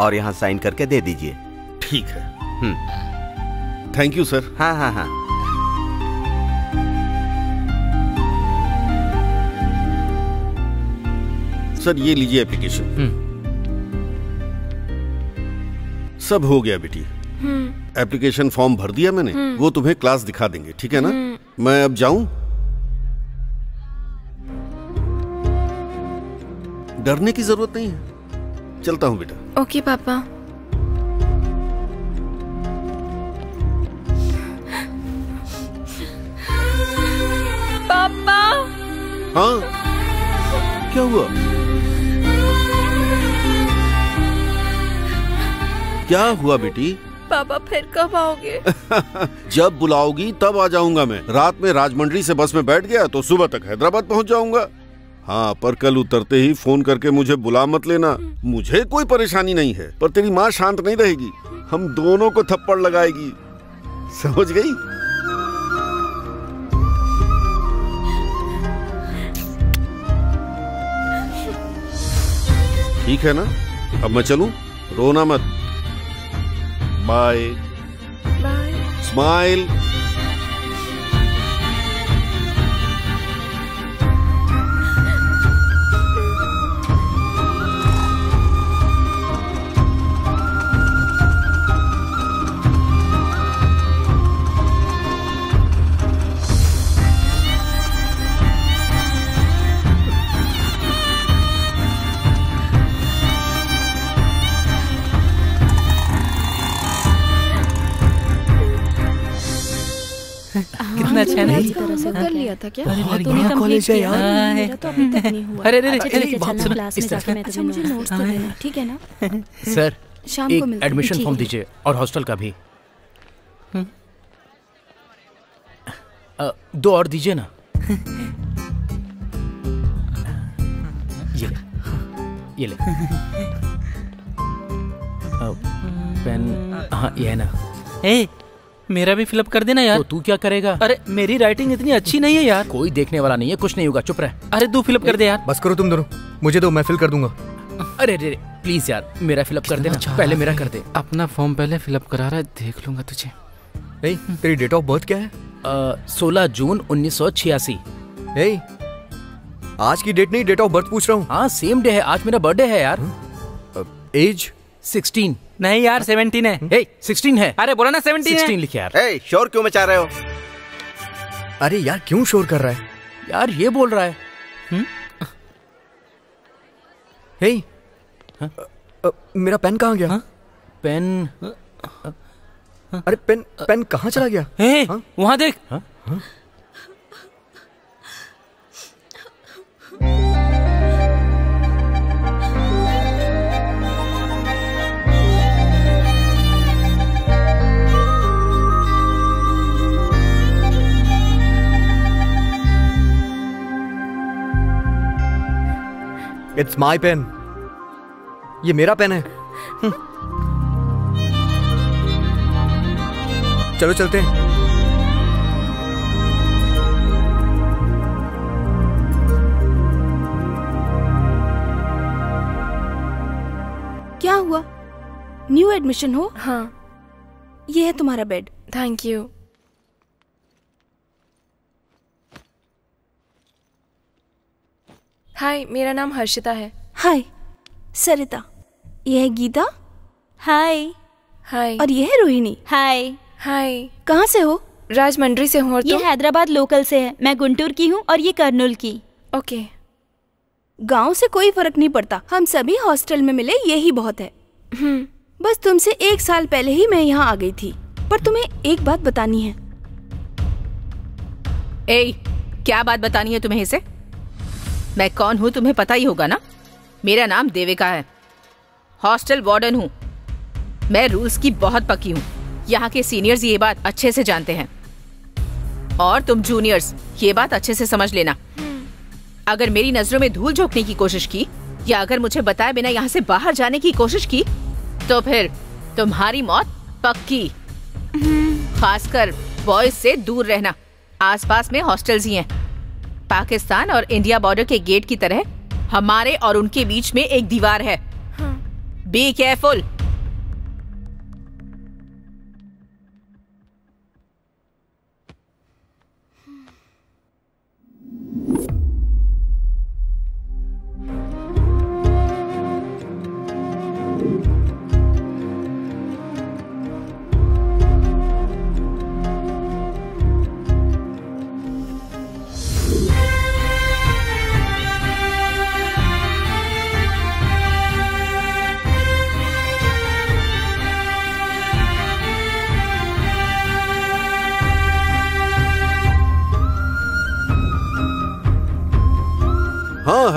[SPEAKER 7] और यहाँ साइन करके दे दीजिए।
[SPEAKER 8] ठीक है।
[SPEAKER 7] हम्म।
[SPEAKER 8] थैंक यू सर
[SPEAKER 7] हाँ हाँ हाँ।
[SPEAKER 8] सर ये लीजिए एप्लीकेशन सब हो गया बेटी।
[SPEAKER 16] हम्म।
[SPEAKER 8] एप्लीकेशन फॉर्म भर दिया मैंने।
[SPEAKER 16] हम्म।
[SPEAKER 8] वो तुम्हें क्लास दिखा देंगे ठीक है ना?
[SPEAKER 16] हम्म।
[SPEAKER 8] मैं अब जाऊँ? डरने की ज़रूरत नहीं है। चलता हूँ बेटा।
[SPEAKER 16] ओके पापा। पापा।
[SPEAKER 8] हाँ? क्या हुआ? क्या हुआ बेटी?
[SPEAKER 16] पापा फिर कब आओगे? <laughs>
[SPEAKER 8] जब बुलाओगी तब आ जाऊँगा मैं। रात में राजमंड्री से बस में बैठ गया तो सुबह तक हैदराबाद पहुँच जाऊँगा। हाँ पर कल उतरते ही फ़ोन करके मुझे बुला मत लेना। मुझे कोई परेशानी नहीं है पर तेरी माँ शांत नहीं रहेगी। हम दोनों को थप्पड़ लगाएगी। समझ गई? ठीक है ना? अब मैं चलूँ? रोना मत। बाय स्माइल
[SPEAKER 4] है ना?
[SPEAKER 15] इसी तरह से। कर लिया था क्या?
[SPEAKER 4] अरे
[SPEAKER 15] हाँ,
[SPEAKER 4] लड़कियाँ कॉलेज है यार।
[SPEAKER 15] मेरा तो अभी तक नहीं हुआ।
[SPEAKER 4] अरे, अरे, अरे,
[SPEAKER 15] अच्छा,
[SPEAKER 4] सुनो,
[SPEAKER 15] क्लास में जाके मैं। मुझे नोट्स तो देना ठीक है ना? <laughs>
[SPEAKER 4] सर
[SPEAKER 15] शाम को मिलते हैं,
[SPEAKER 4] एडमिशन फॉर्म दीजिए और हॉस्टल का भी। दो और दीजिए ना। ये ले ये ले। <laughs> पेन हाँ ये है ना।
[SPEAKER 13] ए मेरा भी फिलअप कर देना यार।
[SPEAKER 4] तो तू क्या करेगा?
[SPEAKER 13] अरे मेरी राइटिंग इतनी अच्छी नहीं है यार।
[SPEAKER 4] कोई देखने वाला नहीं है कुछ नहीं होगा चुप रह।
[SPEAKER 13] अरे तू फिलअप कर दे यार।
[SPEAKER 2] बस करो तुम दोनों। मुझे दो मैं फिल कर दूँगा।
[SPEAKER 4] अरे अरे प्लीज़ यार मेरा फिलअप कर देना पहले मेरा कर दे।
[SPEAKER 13] अपना फॉर्म पहले फिलअप करा रहा है देख लूँगा तुझे।
[SPEAKER 2] ए, तेरी डेट ऑफ़ बर्थ क्या है?
[SPEAKER 4] सोलह जून उन्नीस सौ छियासी।
[SPEAKER 2] आज की डेट नहीं डेट ऑफ़ बर्थ पूछ रहा हूँ।
[SPEAKER 4] हाँ सेम डे है आज मेरा बर्थडे है यार।
[SPEAKER 2] एज
[SPEAKER 4] सिक्सटीन
[SPEAKER 13] नहीं यार सेवनटीन है।
[SPEAKER 4] ए सिक्सटीन है।
[SPEAKER 13] अरे बोला ना सेवनटीन है।
[SPEAKER 4] 16 लिखे यार।
[SPEAKER 7] ए, शोर क्यों मचा रहे हो?
[SPEAKER 2] अरे यार क्यों शोर कर रहा है?
[SPEAKER 4] यार ये बोल रहा है।
[SPEAKER 2] हे? अ, मेरा पेन कहाँ गया?
[SPEAKER 4] पेन
[SPEAKER 2] अरे पेन पेन कहाँ चला गया?
[SPEAKER 13] ए, वहाँ देख।
[SPEAKER 2] इट्स माई पेन ये मेरा पेन है। हम्म। चलो चलते हैं।
[SPEAKER 15] क्या हुआ? न्यू एडमिशन हो?
[SPEAKER 16] हाँ।
[SPEAKER 15] ये है तुम्हारा बेड
[SPEAKER 16] थैंक यू हाय मेरा नाम हर्षिता है।
[SPEAKER 15] हाय सरिता। ये है गीता?
[SPEAKER 12] हाय।
[SPEAKER 16] हाय।
[SPEAKER 15] और ये है रोहिणी?
[SPEAKER 12] हाय।
[SPEAKER 16] हाय।
[SPEAKER 15] कहाँ से हो?
[SPEAKER 16] राजमंड्री से हूँ और
[SPEAKER 12] ये हैदराबाद लोकल से है। मैं गुंटूर की हूँ और ये कर्नूल की।
[SPEAKER 16] ओके।
[SPEAKER 15] गाँव से कोई फ़र्क नहीं पड़ता। हम सभी हॉस्टल में मिले यही बहुत है। बस तुमसे एक साल पहले ही मैं यहाँ आ गई थी। पर तुम्हें एक बात बतानी है।
[SPEAKER 6] ए क्या बात बतानी है तुम्हें इसे? मैं कौन हूँ तुम्हें पता ही होगा ना? मेरा नाम देविका है। हॉस्टल वार्डन हूँ। मैं रूल्स की बहुत पक्की हूँ। यहाँ के सीनियर्स ये बात अच्छे से जानते हैं। और तुम जूनियर्स ये बात अच्छे से समझ लेना। अगर मेरी नज़रों में धूल झोंकने की कोशिश की या अगर मुझे बताए बिना यहाँ से बाहर जाने की कोशिश की तो फिर तुम्हारी मौत पक्की। खासकर बॉयज़ से दूर रहना। आसपास में हॉस्टल्स ही हैं। पाकिस्तान और इंडिया बॉर्डर के गेट की तरह हमारे और उनके बीच में एक दीवार है। Be careful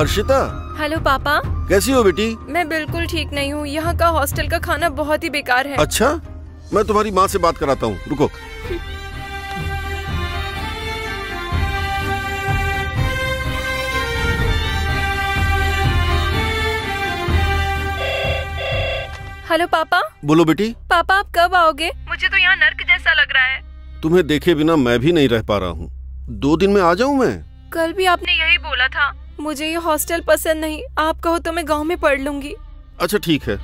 [SPEAKER 8] Harshita?
[SPEAKER 1] हेलो पापा।
[SPEAKER 8] कैसी हो बेटी?
[SPEAKER 1] मैं बिल्कुल ठीक नहीं हूँ। यहाँ का हॉस्टल का खाना बहुत ही बेकार है।
[SPEAKER 8] अच्छा? मैं तुम्हारी माँ से बात कराता हूँ। रुको।
[SPEAKER 1] हेलो पापा।
[SPEAKER 8] बोलो बेटी।
[SPEAKER 1] पापा आप कब आओगे? मुझे तो यहाँ नर्क जैसा लग रहा है।
[SPEAKER 8] तुम्हें देखे बिना मैं भी नहीं रह पा रहा हूँ। दो दिन में आ जाऊँ मैं?
[SPEAKER 1] कल भी आपने यही बोला था। मुझे ये हॉस्टल पसंद नहीं। आप कहो तो मैं गाँव में पढ़ लूँगी।
[SPEAKER 8] अच्छा ठीक है।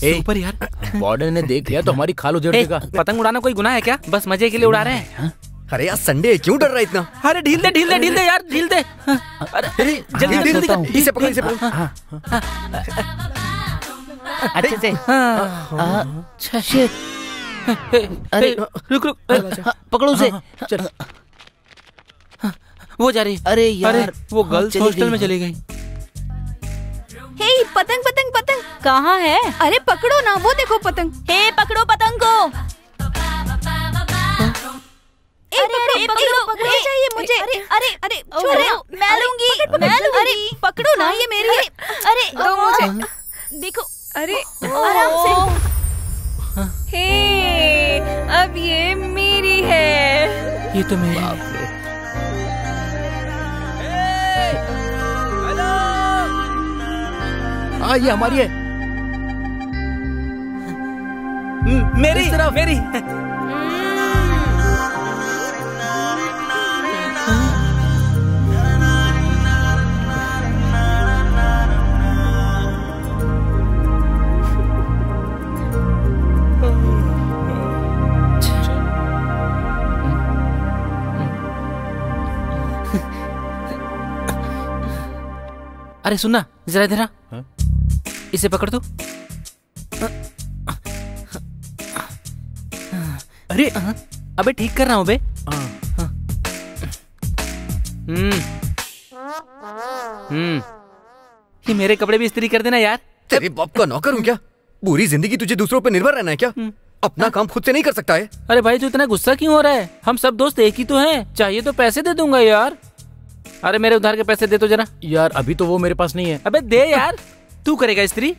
[SPEAKER 13] सुपर यार। बॉर्डर ने देख लिया तो हमारी खाल उधेड़ देगा। पतंग उड़ाना कोई गुनाह है क्या? बस मज़े के लिए उड़ा रहे हैं।
[SPEAKER 2] अरे यार संडे है, क्यों डर रहा है इतना?
[SPEAKER 13] अरे ढील दे ढील दे ढील दे यार ढील दे। अरे जल्दी
[SPEAKER 2] ढील,
[SPEAKER 13] कर।
[SPEAKER 2] इसे पकड़, इसे पकड़।
[SPEAKER 13] अच्छे से। अच्छा शिट अरे रुक रुक। पकड़ो उसे। चल। वो जा रही।
[SPEAKER 7] अरे यार,
[SPEAKER 13] वो गर्ल्स हॉस्टल में चली गई।
[SPEAKER 15] हे पतंग पतंग पतंग।
[SPEAKER 12] कहाँ है?
[SPEAKER 15] अरे पकड़ो ना वो देखो पतंग।
[SPEAKER 12] हे पकड़ो पतंग को।
[SPEAKER 15] पकड़ो,
[SPEAKER 12] अरे,
[SPEAKER 15] पकड़ो,
[SPEAKER 12] पकड़ो,
[SPEAKER 15] मुझे चाहिए मुझे।
[SPEAKER 12] अरे,
[SPEAKER 15] अरे अरे
[SPEAKER 12] छोड़ो, मैं लूँगी, मैं लूँगी।
[SPEAKER 15] अरे पकड़ो ना ये मेरी। है
[SPEAKER 12] अरे
[SPEAKER 1] दो मुझे।
[SPEAKER 15] देखो
[SPEAKER 1] अरे
[SPEAKER 15] आराम से।
[SPEAKER 1] हे। अब ये मेरी है।
[SPEAKER 13] ये तो मेरी
[SPEAKER 4] हाँ। ये हमारी है।
[SPEAKER 13] मेरी मेरी। अरे सुनना जरा इधर इसे पकड़ दो अरे अबे ठीक कर रहा हूँ बे। हम्म। हम्म। ये मेरे कपड़े भी इस्त्री कर देना यार।
[SPEAKER 2] तेरे बाप का नौकर हूँ क्या? पूरी ज़िंदगी तुझे दूसरों पर निर्भर रहना है क्या? अपना काम खुद से नहीं कर सकता है?
[SPEAKER 13] अरे भाई तू इतना गुस्सा क्यों हो रहा है? हम सब दोस्त एक ही तो हैं। चाहिए तो पैसे दे दूँगा यार। अरे मेरे उधार के पैसे दे तो जरा।
[SPEAKER 4] यार अभी तो वो मेरे पास नहीं है।
[SPEAKER 13] अबे दे यार। तू करेगा स्त्री।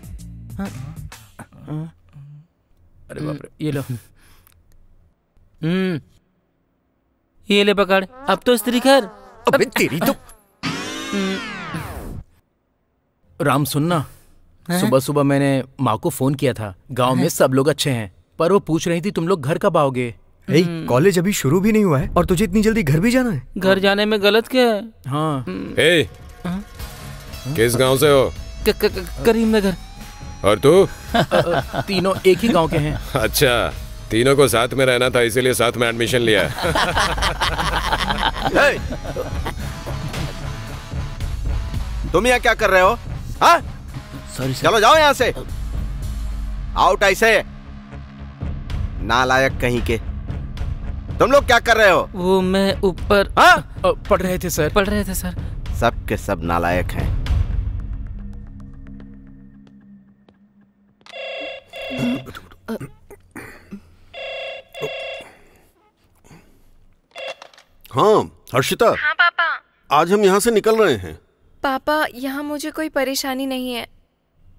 [SPEAKER 4] अरे बाप रे ये लो।
[SPEAKER 13] हम्म। ये ले पकड़। अब तो स्त्री कर
[SPEAKER 2] अबे तेरी तो
[SPEAKER 4] राम सुनना सुबह सुबह मैंने माँ को फ़ोन किया था। गाँव में सब लोग अच्छे हैं पर वो पूछ रही थी तुम लोग घर कब आओगे?
[SPEAKER 2] ए, कॉलेज अभी शुरू भी नहीं हुआ है और तुझे इतनी जल्दी घर भी जाना है?
[SPEAKER 13] घर जाने में गलत क्या है?
[SPEAKER 4] हाँ।
[SPEAKER 3] ए, किस गाँव से हो?
[SPEAKER 13] क- क- क- करीमनगर
[SPEAKER 3] और तू?
[SPEAKER 4] तीनों एक ही गाँव के हैं।
[SPEAKER 3] अच्छा तीनों को साथ में रहना था इसीलिए साथ में एडमिशन लिया। <laughs>
[SPEAKER 7] तुम यहाँ क्या कर रहे हो? हाँ?
[SPEAKER 4] सॉरी
[SPEAKER 7] चलो जाओ यहाँ से। आउट ऐसे। नालायक कहीं के। तुम लोग क्या कर रहे हो?
[SPEAKER 13] वो मैं ऊपर
[SPEAKER 7] हाँ?
[SPEAKER 4] पढ़ रहे थे सर।
[SPEAKER 13] पढ़ रहे थे सर।
[SPEAKER 7] सब के सब नालायक हैं।
[SPEAKER 8] हाँ हर्षिता।
[SPEAKER 1] हाँ पापा।
[SPEAKER 8] आज हम यहाँ से निकल रहे हैं।
[SPEAKER 1] पापा यहाँ मुझे कोई परेशानी नहीं है।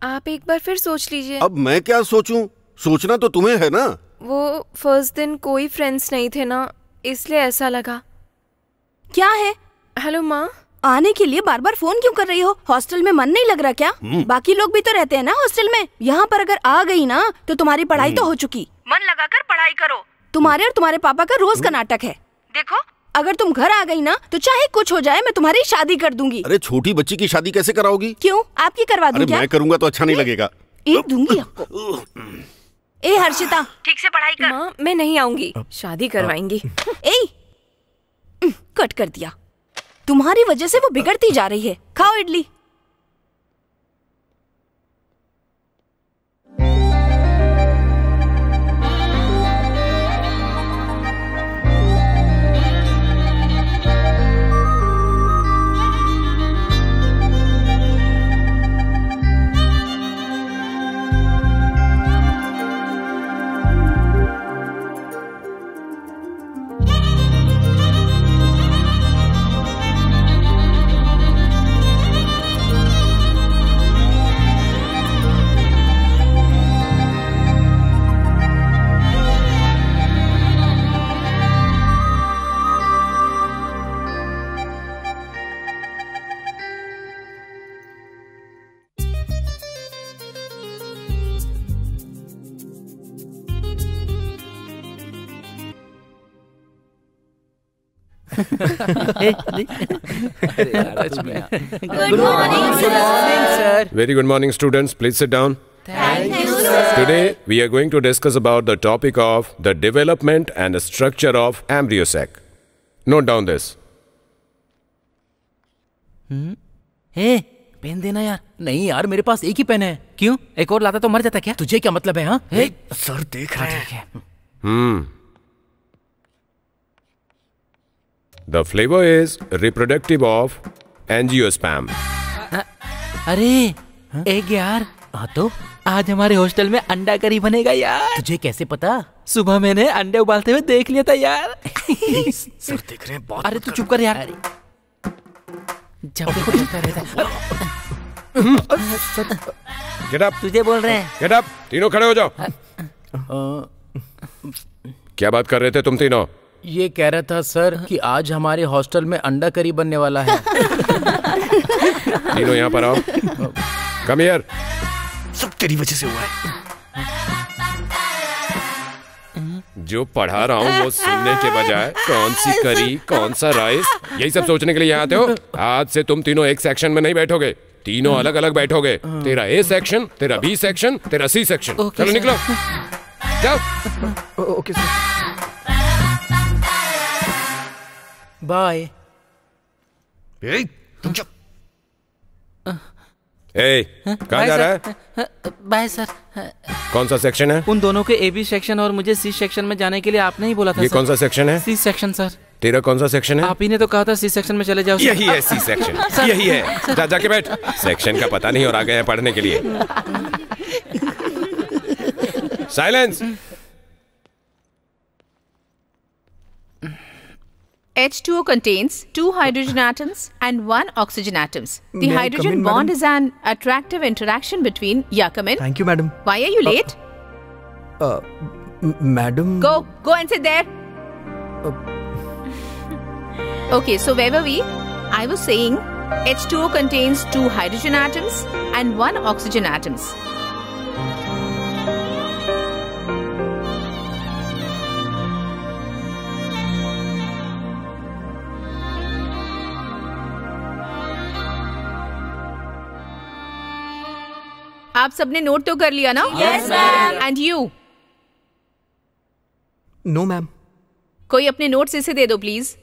[SPEAKER 1] आप एक बार फिर सोच लीजिए।
[SPEAKER 8] अब मैं क्या सोचूं? सोचना तो तुम्हें है ना?
[SPEAKER 1] वो फ़र्स्ट दिन कोई फ्रेंड्स नहीं थे ना इसलिए ऐसा लगा।
[SPEAKER 15] क्या है?
[SPEAKER 1] हेलो माँ?
[SPEAKER 15] आने के लिए बार बार फ़ोन क्यों कर रही हो? हॉस्टल में मन नहीं लग रहा क्या?
[SPEAKER 8] हम्म।
[SPEAKER 15] बाकी लोग भी तो रहते हैं ना हॉस्टल में। यहाँ पर अगर आ गई ना तो तुम्हारी पढ़ाई तो हो चुकी। मन लगाकर पढ़ाई करो। तुम्हारे और तुम्हारे पापा का रोज का नाटक है। देखो। अगर तुम घर आ गई ना तो चाहे कुछ हो जाए मैं तुम्हारी शादी कर दूँगी।
[SPEAKER 8] अरे छोटी बच्ची की शादी कैसे कराओगी?
[SPEAKER 15] क्यों? आपकी करवा
[SPEAKER 8] अरे
[SPEAKER 15] क्या?
[SPEAKER 8] मैं करूँगा तो अच्छा नहीं लगेगा।
[SPEAKER 15] एक दूँगी आपको। <laughs> ए हर्षिता। ठीक से पढ़ाई कर।
[SPEAKER 1] माँ मैं नहीं आऊँगी। शादी करवाएँगी।
[SPEAKER 15] ए कट कर दिया। तुम्हारी वजह से वो बिगड़ती जा रही है। खाओ
[SPEAKER 13] idli.
[SPEAKER 3] Very good morning students please sit down today we are going to discuss about the topic of the development and structure of embryo sac note down this
[SPEAKER 13] pen देना यार नहीं यार मेरे पास एक ही पेन है क्यों एक और लाता तो मर जाता क्या तुझे क्या मतलब है हाँ
[SPEAKER 2] सर देख रहा है
[SPEAKER 3] हम्म The flavor is reproductive of angiosperm.
[SPEAKER 13] अरे एक यार। हाँ तो? आज हमारे हॉस्टल में अंडा करी बनेगा यार। तुझे कैसे पता? सुबह मैंने अंडे उबालते हुए देख लिया था यार।
[SPEAKER 2] सर देख रहे हैं बहुत
[SPEAKER 13] अरे तू चुप कर यार। जब देखो चलता रहता है।
[SPEAKER 3] Get up.
[SPEAKER 13] तुझे बोल रहे हैं।
[SPEAKER 3] Get up. तीनों खड़े हो जाओ। क्या बात कर रहे थे तुम तीनों?
[SPEAKER 13] ये कह रहा था सर कि आज हमारे हॉस्टल में अंडा करी बनने वाला है.
[SPEAKER 3] तीनों यहाँ पर आओ। कम हियर
[SPEAKER 2] सब तेरी वजह से हुआ है।
[SPEAKER 3] जो पढ़ा रहा हूँ वो सुनने के बजाय कौन सी करी कौन सा राइस यही सब सोचने के लिए यहाँ आते हो? आज से तुम तीनों एक सेक्शन में नहीं बैठोगे। तीनों अलग अलग बैठोगे। तेरा ए सेक्शन तेरा बी सेक्शन तेरा सी सेक्शन चलो निकलो। जाओ।
[SPEAKER 2] ओके सर
[SPEAKER 13] बाय
[SPEAKER 2] तुम चुप
[SPEAKER 3] ए कहाँ जा रहा है?
[SPEAKER 13] बाय सर
[SPEAKER 3] कौन सा सेक्शन है?
[SPEAKER 13] उन दोनों के ए बी सेक्शन और मुझे सी सेक्शन में जाने के लिए आपने ही बोला था
[SPEAKER 3] ये कौन सा सेक्शन है?
[SPEAKER 13] सी सेक्शन सर
[SPEAKER 3] तेरा कौन सा सेक्शन है?
[SPEAKER 13] आप ही ने तो कहा था सी सेक्शन में चले जाओ
[SPEAKER 3] यही है सी सेक्शन <laughs> यही है. जा जाके बैठ. सेक्शन का पता नहीं और आ गए हैं पढ़ने के लिए. <laughs> Silence
[SPEAKER 6] H2O contains two hydrogen atoms and one oxygen atoms. The
[SPEAKER 2] May
[SPEAKER 6] hydrogen
[SPEAKER 2] in,
[SPEAKER 6] bond
[SPEAKER 2] madam?
[SPEAKER 6] is an attractive interaction between. Yeah, come in.
[SPEAKER 2] Thank you, madam.
[SPEAKER 6] Why are you uh, late?
[SPEAKER 2] Uh, uh madam.
[SPEAKER 6] Go, go and sit there. Uh. <laughs> okay, so where were we? I was saying H2O contains two hydrogen atoms and one oxygen atoms. आप सबने नोट तो कर लिया ना?
[SPEAKER 1] Yes, ma'am.
[SPEAKER 6] And you
[SPEAKER 2] know ma'am
[SPEAKER 6] कोई अपने नोट्स इसे दे दो प्लीज़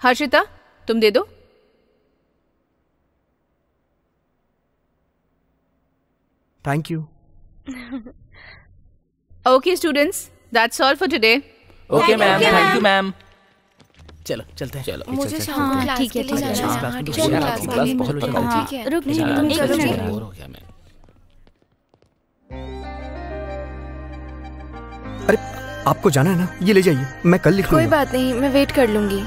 [SPEAKER 6] हर्षिता तुम दे दो।
[SPEAKER 2] Thank you
[SPEAKER 6] okay students that's all for today
[SPEAKER 13] okay ma'am thank you ma'am चलो चलते हैं। चलो
[SPEAKER 1] मुझे क्लास
[SPEAKER 12] ठीक है, ठीक है, हाँ,
[SPEAKER 1] है।
[SPEAKER 12] ठीक
[SPEAKER 1] चलो
[SPEAKER 12] है,
[SPEAKER 1] क्लास
[SPEAKER 12] ठीक है, बहुत
[SPEAKER 1] ठीक है।
[SPEAKER 12] रुक
[SPEAKER 1] नहीं, तुम
[SPEAKER 12] एक
[SPEAKER 1] चलो
[SPEAKER 12] मिनट।
[SPEAKER 1] चलो।
[SPEAKER 13] बोर हो गया मैं।
[SPEAKER 2] अरे आपको जाना है ना? ये ले जाइए। मैं कल लिख
[SPEAKER 1] कोई बात नहीं मैं वेट कर लूँगी।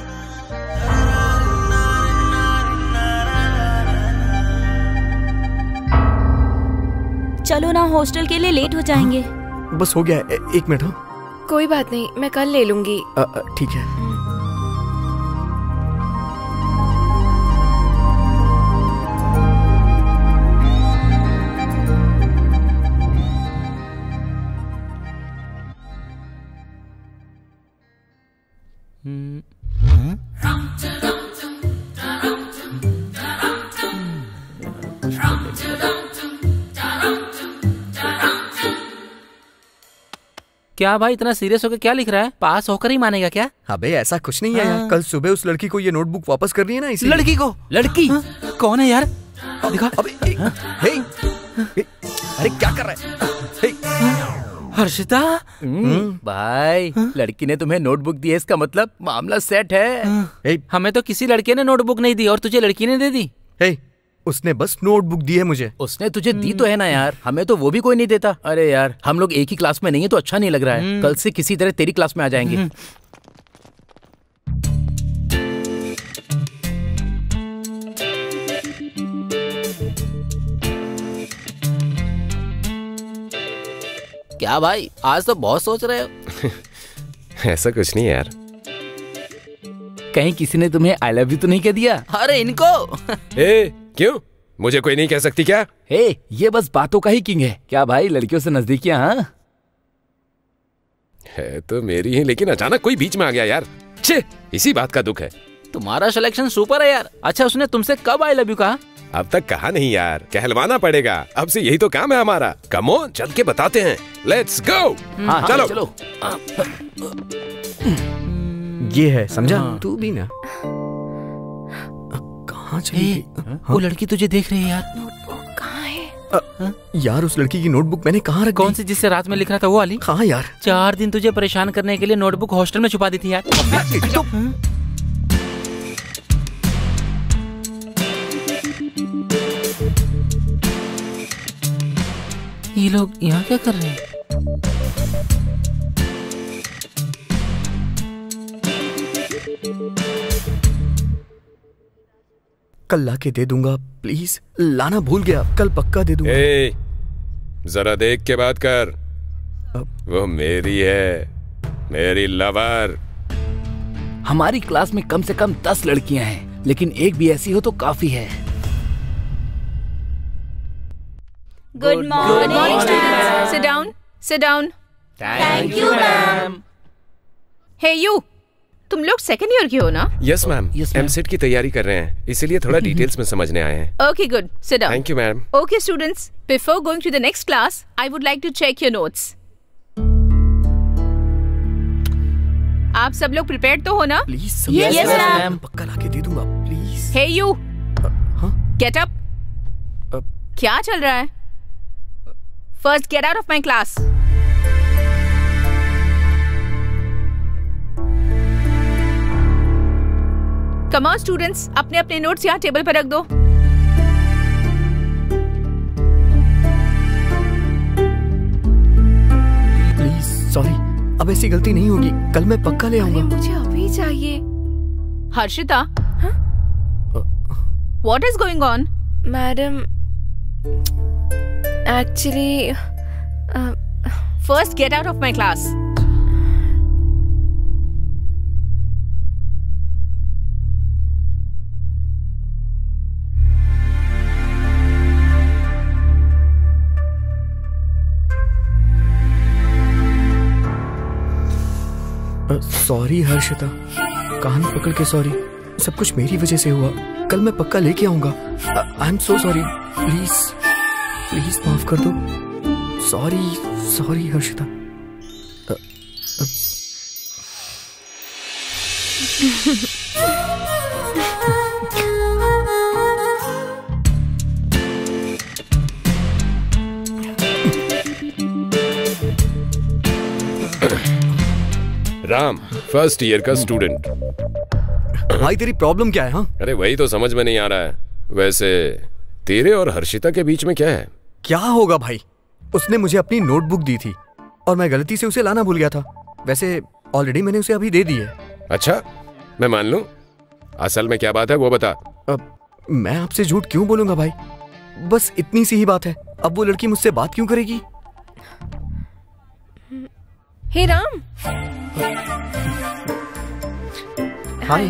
[SPEAKER 12] चलो ना हॉस्टल के लिए लेट हो जाएँगे।
[SPEAKER 2] बस हो गया ए- एक मिनट हाँ।
[SPEAKER 1] कोई बात नहीं मैं कल ले लूँगी।
[SPEAKER 2] ठीक है।
[SPEAKER 13] क्या भाई इतना सीरियस होकर क्या लिख रहा है? पास होकर ही मानेगा क्या?
[SPEAKER 2] अबे ऐसा कुछ नहीं है यार। कल सुबह उस लड़की को ये नोटबुक वापस करनी है ना इसी
[SPEAKER 13] लड़की को? लड़की? कौन है यार? दिखा।
[SPEAKER 2] अबे हे। अरे क्या कर रहा है?
[SPEAKER 13] हर्षिता? भाई लड़की ने तुम्हें नोटबुक दी है इसका मतलब मामला सेट है। हमें तो किसी लड़के ने नोटबुक नहीं दी और तुझे लड़की ने दे दी?
[SPEAKER 2] हे। उसने बस नोटबुक दी है मुझे।
[SPEAKER 13] उसने तुझे दी तो है ना यार। हमें तो वो भी कोई नहीं देता। अरे यार हम लोग एक ही क्लास में नहीं है तो अच्छा नहीं लग रहा है। कल से किसी तरह तेरी क्लास में आ जाएँगे। क्या भाई आज तो बहुत सोच रहे हो। <laughs>
[SPEAKER 3] ऐसा कुछ नहीं यार।
[SPEAKER 13] कहीं किसी ने तुम्हें आई लव यू तो नहीं कह दिया? अरे इनको।
[SPEAKER 3] ए क्यों? मुझे कोई नहीं कह सकती क्या?
[SPEAKER 13] हे ये बस बातों का ही किंग है। क्या भाई लड़कियों से नजदीकियाँ हाँ
[SPEAKER 3] है? तो मेरी ही लेकिन अचानक कोई बीच में आ गया यार। छे इसी बात का दुख है।
[SPEAKER 13] तुम्हारा सिलेक्शन सुपर है यार। अच्छा उसने तुमसे कब आई लव यू कहा?
[SPEAKER 3] अब तक कहा नहीं यार। कहलवाना पड़ेगा। अब से यही तो काम है हमारा। कमो चल के बताते हैं। लेट्स गो
[SPEAKER 13] हाँ,
[SPEAKER 3] चलो।
[SPEAKER 13] चलो।
[SPEAKER 2] ये है समझा? तू भी ना। कहाँ चली गई?
[SPEAKER 13] वो लड़की तुझे देख रही है यार।
[SPEAKER 2] अ, यार उस लड़की की नोटबुक मैंने कहाँ रख
[SPEAKER 13] कौन सी जिससे रात में लिख रहा था वो वाली?
[SPEAKER 2] कहाँ यार?
[SPEAKER 13] चार दिन तुझे परेशान करने के लिए नोटबुक हॉस्टल में छुपा दी थी यार। ये लोग यहाँ क्या कर रहे हैं?
[SPEAKER 2] कल ला के दे दूँगा। प्लीज़ लाना भूल गया। कल पक्का दे दूँगा।
[SPEAKER 3] ए, जरा देख के बात कर। वो मेरी है मेरी लवर।
[SPEAKER 13] हमारी क्लास में कम से कम दस लड़कियाँ हैं लेकिन एक भी ऐसी हो तो काफ़ी है।
[SPEAKER 12] Good morning
[SPEAKER 6] sit down sit down
[SPEAKER 12] thank you ma'am
[SPEAKER 6] hey you तुम लोग सेकंड ईयर के हो ना?
[SPEAKER 3] यस मैम एमसेट की तैयारी कर रहे हैं। इसीलिए थोड़ा डिटेल्स में समझने आए हैं।
[SPEAKER 6] Okay good sit down
[SPEAKER 3] thank you ma'am
[SPEAKER 6] Okay, students, before going to the next class, I would like to check your notes. आप सब लोग प्रिपेयर्ड तो हो ना?
[SPEAKER 2] Please
[SPEAKER 6] ma'am. ma'am.
[SPEAKER 2] पक्का ला के दे दूँगा please
[SPEAKER 6] hey you get up क्या चल रहा है? First get out of my class come students अपने अपने नोट्स यहाँ टेबल पर रख दो।
[SPEAKER 2] प्लीज़ सॉरी अब ऐसी गलती नहीं होगी। कल मैं पक्का ले आऊँगा।
[SPEAKER 1] मुझे अभी चाहिए।
[SPEAKER 6] Harshita? What is going on
[SPEAKER 1] madam actually
[SPEAKER 6] first get out of my class
[SPEAKER 2] sorry Harshita. कान पकड़ के सॉरी सब कुछ मेरी वजह से हुआ। कल मैं पक्का लेके आऊँगा। I am so sorry please please माफ़ कर दो। Sorry sorry Harshita. <laughs>
[SPEAKER 3] Ram first year का स्टूडेंट
[SPEAKER 2] भाई तेरी प्रॉब्लम क्या है हाँ?
[SPEAKER 3] अरे वही तो समझ में नहीं आ रहा है। वैसे तेरे और हर्षिता के बीच में क्या है?
[SPEAKER 2] क्या होगा भाई? उसने मुझे अपनी नोटबुक दी थी और मैं गलती से उसे लाना भूल गया था। वैसे ऑलरेडी मैंने उसे अभी दे दी है।
[SPEAKER 3] अच्छा मैं मान लू? असल में क्या बात है वो बता।
[SPEAKER 2] अब मैं आपसे झूठ क्यों बोलूँगा भाई? बस इतनी सी ही बात है। अब वो लड़की मुझसे बात क्यों करेगी?
[SPEAKER 1] हे राम।
[SPEAKER 2] हाय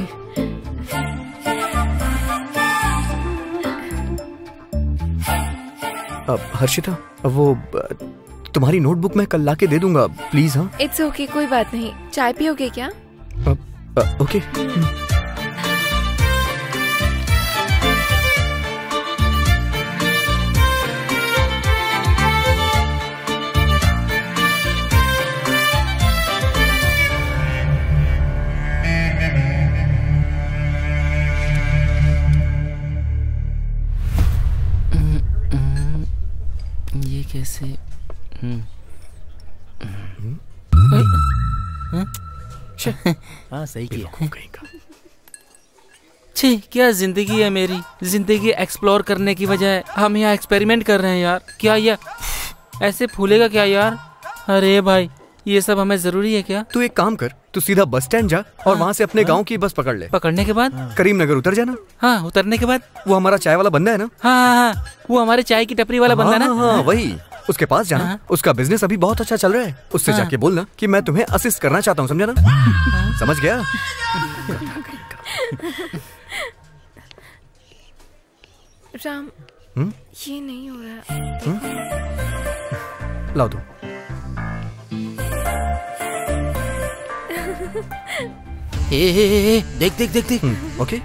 [SPEAKER 2] हर्षिता वो तुम्हारी नोटबुक मैं कल ला के दे दूँगा प्लीज़ हाँ?
[SPEAKER 1] इट्स ओके कोई बात नहीं। चाय पियोगे क्या?
[SPEAKER 2] ओके।
[SPEAKER 13] ये हाँ सही किया। छी क्या ज़िंदगी है मेरी? ज़िंदगी एक्सप्लोर करने की बजाय हम यहाँ एक्सपेरिमेंट कर रहे हैं यार। क्या ये ऐसे फूलेगा क्या यार? अरे भाई ये सब हमें ज़रूरी है क्या?
[SPEAKER 2] तू एक काम कर तू सीधा बस स्टैंड जा और वहाँ से अपने गाँव की बस पकड़ ले।
[SPEAKER 13] पकड़ने के बाद?
[SPEAKER 2] करीम नगर उतर जाना।
[SPEAKER 13] हाँ उतरने के बाद?
[SPEAKER 2] वो हमारा चाय वाला बंदा है ना?
[SPEAKER 13] हाँ हाँ हाँ वो हमारे चाय की टपरी वाला बंदा ना?
[SPEAKER 2] हाँ, हाँ, वही। उसके पास जाना। हाँ? उसका बिज़नेस अभी बहुत अच्छा चल रहा है। उससे
[SPEAKER 13] हाँ।
[SPEAKER 2] जाके बोलना कि मैं तुम्हें असिस्ट करना चाहता हूँ समझा ना? हाँ? समझ गया?
[SPEAKER 1] राम
[SPEAKER 2] हम्म?
[SPEAKER 1] ये नहीं हो रहा।
[SPEAKER 2] लाओ दो।
[SPEAKER 13] ए, ए, ए, ए, देख देख देख देख।
[SPEAKER 2] ओके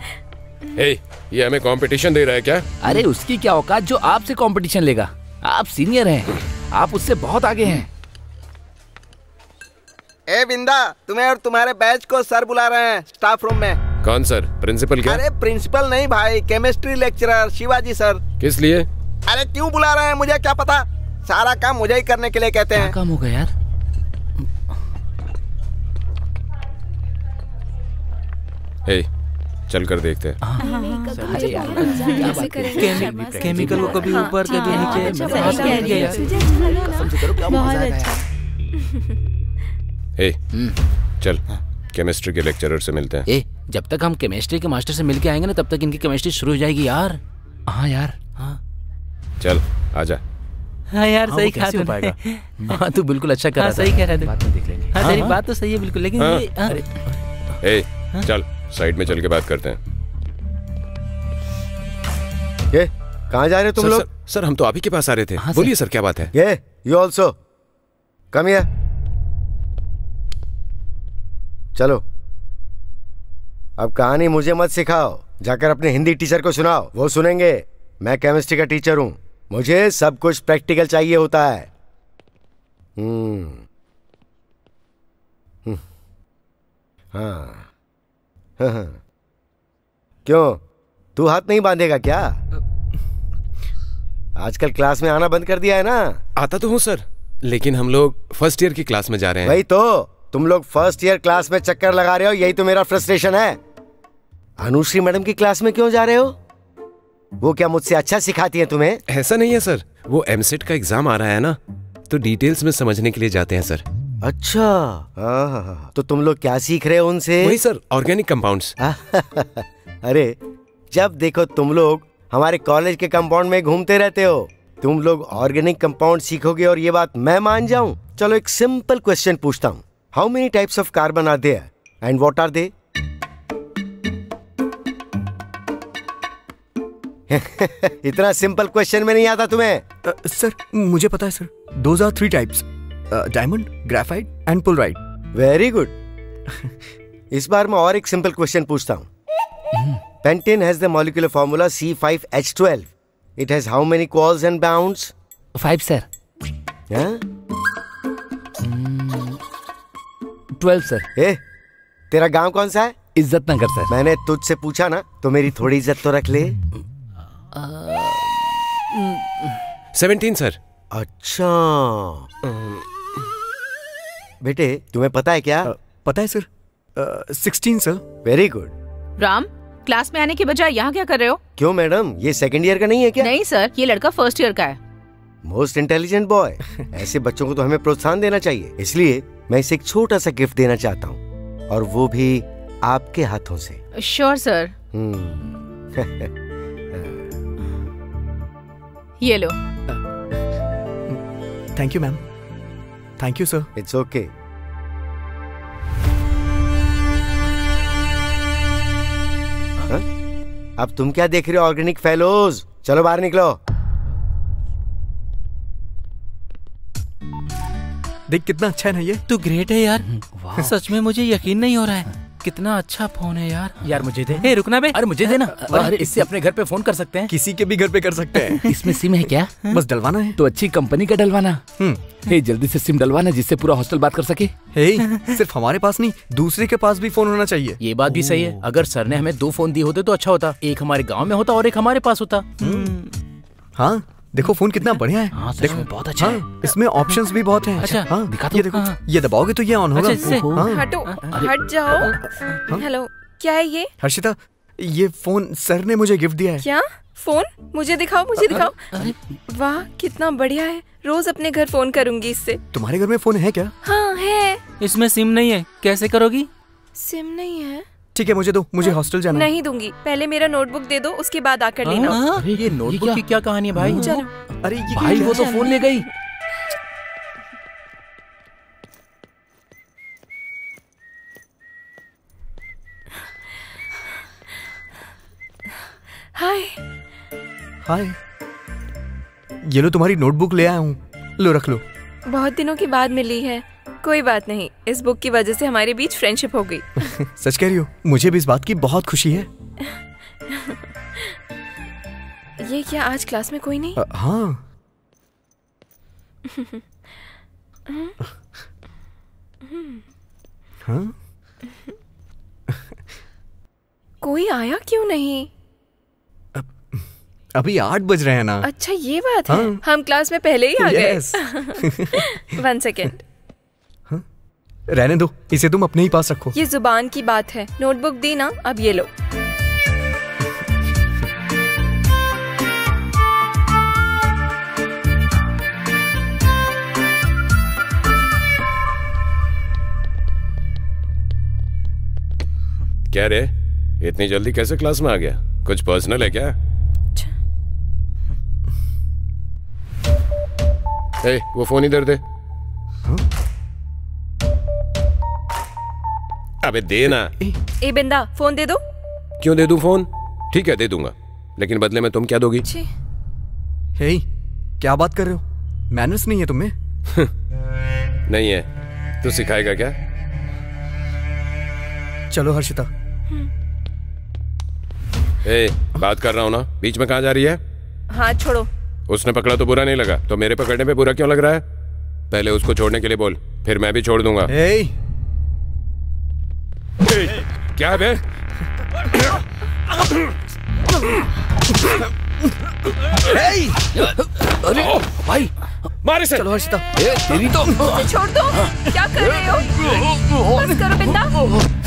[SPEAKER 3] ए, ये हमें कंपटीशन दे रहा है क्या?
[SPEAKER 13] अरे उसकी क्या औकात जो आपसे कंपटीशन लेगा? आप सीनियर हैं। आप उससे बहुत आगे हैं।
[SPEAKER 7] ए बिंदा तुम्हें और तुम्हारे बैच को सर बुला रहे हैं स्टाफ रूम में।
[SPEAKER 3] कौन सर? प्रिंसिपल क्या?
[SPEAKER 7] अरे प्रिंसिपल नहीं भाई केमिस्ट्री लेक्चरर शिवाजी सर।
[SPEAKER 3] किस लिए?
[SPEAKER 7] अरे क्यों बुला रहे हैं मुझे क्या पता? सारा काम मुझे ही करने के लिए कहते हैं।
[SPEAKER 13] काम हो गया यार?
[SPEAKER 3] ए, चल कर देखते हैं।
[SPEAKER 13] अरे बात है? केमि- केमिकल को कभी ऊपर कभी नीचे आएगा यार।
[SPEAKER 3] ए, चल केमिस्ट्री के लेक्चरर से मिलते हैं।
[SPEAKER 13] ए जब तक हम केमिस्ट्री के मास्टर से मिलके आएँगे ना तब तक इनकी केमिस्ट्री शुरू हो जाएगी यार। हाँ यार। हाँ।
[SPEAKER 3] चल आजा।
[SPEAKER 13] हाँ यार
[SPEAKER 4] हाँ,
[SPEAKER 13] सही कहा तूने। हाँ तू बिल्कुल अच्छा कर
[SPEAKER 4] हाँ,
[SPEAKER 13] रहा था।
[SPEAKER 4] सही कह रहा है तू।
[SPEAKER 13] बाद में देख लेंगे। हाँ
[SPEAKER 4] हाँ,
[SPEAKER 13] तेरी
[SPEAKER 4] हाँ।
[SPEAKER 13] बात तो सही है बिल्कुल लेकिन
[SPEAKER 3] हाँ।
[SPEAKER 13] ये हाँ,
[SPEAKER 3] ए, चल। साइड में चल के बात करते हैं।
[SPEAKER 10] ये कहाँ जा रहे हो तुम लोग?
[SPEAKER 3] सर, सर हम तो आप ही के पास आ रहे थे। बोलिए सर क्या बात है?
[SPEAKER 10] ये यू ऑल्सो कम हियर चलो। अब कहानी मुझे मत सिखाओ। जाकर अपने हिंदी टीचर को सुनाओ। वो सुनेंगे। मैं केमिस्ट्री का टीचर हूँ। मुझे सब कुछ प्रैक्टिकल चाहिए होता है। हम्म। हम्म, हाँ हाँ, हाँ। <laughs> क्यों? तू हाथ नहीं बांधेगा क्या? आजकल क्लास में आना बंद कर दिया है ना?
[SPEAKER 3] आता तो हूँ सर। लेकिन हम लोग फ़र्स्ट ईयर की क्लास में जा रहे हैं।
[SPEAKER 10] वही तो। तुम लोग फ़र्स्ट ईयर क्लास में चक्कर लगा रहे हो यही तो मेरा फ्रस्ट्रेशन है। अनुश्री मैडम की क्लास में क्यों जा रहे हो? वो क्या मुझसे अच्छा सिखाती है तुम्हें?
[SPEAKER 3] ऐसा नहीं है सर। वो एमसेट का एग्ज़ाम आ रहा है ना तो डिटेल्स में समझने के लिए जाते हैं सर।
[SPEAKER 10] अच्छा। आहा, तो तुम लोग क्या सीख रहे हो उनसे?
[SPEAKER 3] वही सर ऑर्गेनिक कंपाउंड्स <laughs>
[SPEAKER 10] अरे जब देखो तुम लोग हमारे कॉलेज के कंपाउंड में घूमते रहते हो तुम लोग ऑर्गेनिक कंपाउंड सीखोगे और ये बात मैं मान जाऊँ। चलो एक सिंपल क्वेश्चन पूछता हूँ। How many types of carbon are there and what are they इतना सिंपल क्वेश्चन में नहीं आता तुम्हें।
[SPEAKER 2] सर मुझे पता है sir. Are three types diamond graphite and पुलराइट
[SPEAKER 10] very good इस बार मैं और एक सिंपल क्वेश्चन पूछता हूँ pentane has the molecular formula C5H12 it has how many calls and bonds
[SPEAKER 13] five sir twelve sir
[SPEAKER 10] ए तेरा गाँव कौन सा है
[SPEAKER 13] इज़्ज़त नगर सर
[SPEAKER 10] मैंने तुझसे पूछा ना तो मेरी थोड़ी इज़्ज़त तो रख ले
[SPEAKER 3] सेवनटीन सर
[SPEAKER 10] अच्छा बेटे तुम्हें पता है क्या?
[SPEAKER 2] पता है sir. Sixteen sir.
[SPEAKER 10] Very good
[SPEAKER 6] Ram class में आने के बजाय यहाँ क्या कर रहे हो?
[SPEAKER 10] क्यों मैडम? ये सेकंड ईयर का नहीं है क्या?
[SPEAKER 6] नहीं सर ये लड़का फ़र्स्ट ईयर का है।
[SPEAKER 10] मोस्ट इंटेलिजेंट बॉय ऐसे बच्चों को तो हमें प्रोत्साहन देना चाहिए। इसलिए मैं इसे एक छोटा सा गिफ्ट देना चाहता हूँ। और वो भी आपके हाथों से।
[SPEAKER 6] श्योर सर
[SPEAKER 10] हम्म। <laughs>
[SPEAKER 6] ये लो।
[SPEAKER 2] Thank you ma'am thank you sir
[SPEAKER 10] it's okay अब तुम क्या देख रहे हो ऑर्गेनिक फेलोज चलो बाहर निकलो।
[SPEAKER 2] देख कितना अच्छा है ना ये।
[SPEAKER 13] तू ग्रेट है यार। सच में मुझे यकीन नहीं हो रहा है। कितना अच्छा फ़ोन है यार।
[SPEAKER 4] यार मुझे दे।
[SPEAKER 13] ए रुकना बे।
[SPEAKER 4] अरे मुझे देना अरे इससे अपने घर पे फ़ोन कर सकते हैं।
[SPEAKER 2] किसी के भी घर पे कर सकते हैं। <laughs>
[SPEAKER 4] इसमें सिम है क्या?
[SPEAKER 2] बस डलवाना है।
[SPEAKER 4] तो अच्छी कंपनी का डलवाना। हे जल्दी से सिम डलवाना जिससे पूरा हॉस्टल बात कर सके।
[SPEAKER 2] हे सिर्फ़ हमारे पास नहीं दूसरे के पास भी फ़ोन होना चाहिए।
[SPEAKER 4] ये बात भी सही है। अगर सर ने हमें दो फ़ोन दिए होते तो अच्छा होता। एक हमारे गाँव में होता और एक हमारे पास होता।
[SPEAKER 2] हाँ। देखो फ़ोन कितना बढ़िया है।
[SPEAKER 4] हाँ,
[SPEAKER 2] देखो।
[SPEAKER 4] बहुत अच्छा हाँ, है।
[SPEAKER 2] इसमें ऑप्शंस भी बहुत हैं।
[SPEAKER 13] अच्छा,
[SPEAKER 2] हाँ
[SPEAKER 4] दिखा
[SPEAKER 2] ये देखो
[SPEAKER 13] हाँ।
[SPEAKER 2] ये दबाओगे तो ये ऑन होगा।
[SPEAKER 13] अच्छा?
[SPEAKER 2] हाँ।
[SPEAKER 1] हटो हट जाओ। हेलो क्या है ये?
[SPEAKER 2] हर्षिता ये फ़ोन सर ने मुझे गिफ्ट दिया है।
[SPEAKER 1] क्या? फ़ोन मुझे दिखाओ मुझे दिखाओ। वाह कितना बढ़िया है। रोज अपने घर फ़ोन करूँगी इससे।
[SPEAKER 2] तुम्हारे घर में फ़ोन है क्या?
[SPEAKER 1] हाँ है।
[SPEAKER 13] इसमें सिम नहीं है। कैसे करोगी?
[SPEAKER 1] सिम नहीं है।
[SPEAKER 2] ठीक है मुझे दो मुझे हॉस्टल जाना
[SPEAKER 1] नहीं दूँगी। पहले मेरा नोटबुक दे दो उसके बाद आकर लेना।
[SPEAKER 4] अरे ये नोटबुक की क्या कहानी है भाई?
[SPEAKER 2] अरे ये
[SPEAKER 4] भाई वो तो फ़ोन ले गई।
[SPEAKER 1] हाय।
[SPEAKER 2] हाय। ये लो तुम्हारी नोटबुक ले आया हूँ। लो रख लो।
[SPEAKER 1] बहुत दिनों के बाद मिली है। कोई बात नहीं इस बुक की वजह से हमारे बीच फ्रेंडशिप हो गई। <laughs>
[SPEAKER 2] सच कह रही हो मुझे भी इस बात की बहुत खुशी है।
[SPEAKER 1] ये क्या आज क्लास में कोई नहीं?
[SPEAKER 2] अ, हाँ। <laughs> हाँ।
[SPEAKER 1] कोई आया क्यों नहीं?
[SPEAKER 2] अभी आठ बज रहे हैं ना।
[SPEAKER 1] अच्छा ये बात है।
[SPEAKER 2] हाँ।
[SPEAKER 1] हम क्लास में पहले ही आ
[SPEAKER 2] Yes.
[SPEAKER 1] गए वन सेकेंड
[SPEAKER 2] रहने दो इसे तुम अपने ही पास रखो।
[SPEAKER 1] ये ज़ुबान की बात है। नोटबुक दी ना अब ये लो।
[SPEAKER 3] क्या रे? इतनी जल्दी कैसे क्लास में आ गया? कुछ पर्सनल है क्या? ए, वो फ़ोन इधर दे। अबे दे ना
[SPEAKER 1] ए बिंदा फ़ोन दे दो।
[SPEAKER 3] क्यों दे दूँ फ़ोन? ठीक है दे दूँगा। लेकिन बदले में तुम क्या दोगी?
[SPEAKER 1] छी,
[SPEAKER 2] हे क्या बात कर रहे हो? मैनर्स नहीं है तुम्हें? <laughs>
[SPEAKER 3] नहीं है। तू सिखाएगा क्या?
[SPEAKER 2] चलो हर्षिता।
[SPEAKER 3] ए बात कर रहा हूँ ना? बीच में कहा जा रही है?
[SPEAKER 1] हाँ छोड़ो।
[SPEAKER 3] उसने पकड़ा तो बुरा नहीं लगा। तो मेरे पकड़ने पे बुरा क्यों लग रहा है? पहले उसको छोड़ने के लिए बोल फिर मैं भी छोड़ दूँगा।
[SPEAKER 2] हे
[SPEAKER 3] ए, क्या है बे
[SPEAKER 4] अरे भाई।
[SPEAKER 3] मार इसे
[SPEAKER 2] चलो हर्षिता।
[SPEAKER 4] तेरी तो
[SPEAKER 1] उसे छोड़ दो। क्या कर रहे हो? बस करो बिंदा।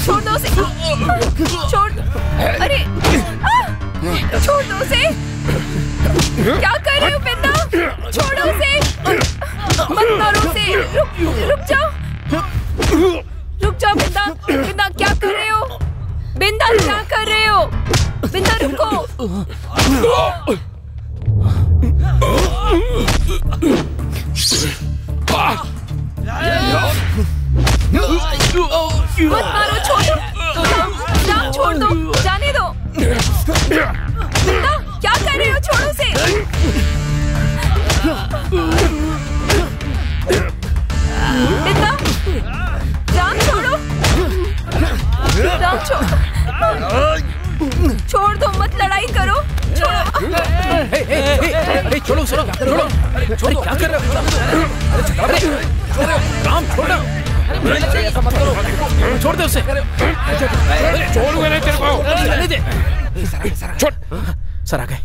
[SPEAKER 1] छोड़ दो उसे। छोड़ अरे छोड़ दो उसे। क्या कर रहे हो बिंदा? छोड़ो उसे। मत मारो उसे। रुक रुक जाओ। जाओ, बिंदा। बिंदा, क्या कर रहे हो? बिंदा, क्या कर रहे हो? बिंदा, रुको। मत मारो, छोड़ दो। जाम छोड़ दो। जाने दो। बिंदा, क्या कर रहे हो? छोड़ो उसे। बिंदा छोड़ छोड़ दो मत लड़ाई करो। छोड़ो।
[SPEAKER 4] अरे छोड़ो छोड़ो। छोड़ो छोड़ो क्या कर रहे हो? अरे काम छोड़ो छोड़ दे उसे।
[SPEAKER 3] छोड़ूँगा नहीं तेरे को।
[SPEAKER 4] रहने दे। छोड़। सर आ गए।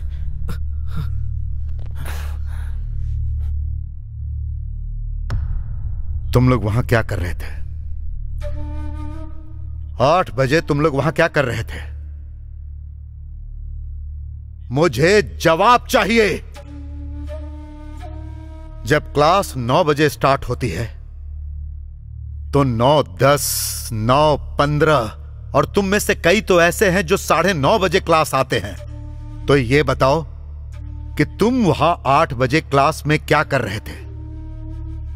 [SPEAKER 5] तुम लोग वहाँ क्या कर रहे थे? आठ बजे तुम लोग वहाँ क्या कर रहे थे? मुझे जवाब चाहिए। जब क्लास नौ बजे स्टार्ट होती है तो नौ दस नौ पंद्रह और तुम में से कई तो ऐसे हैं जो साढ़े नौ बजे क्लास आते हैं। तो ये बताओ कि तुम वहाँ आठ बजे क्लास में क्या कर रहे थे?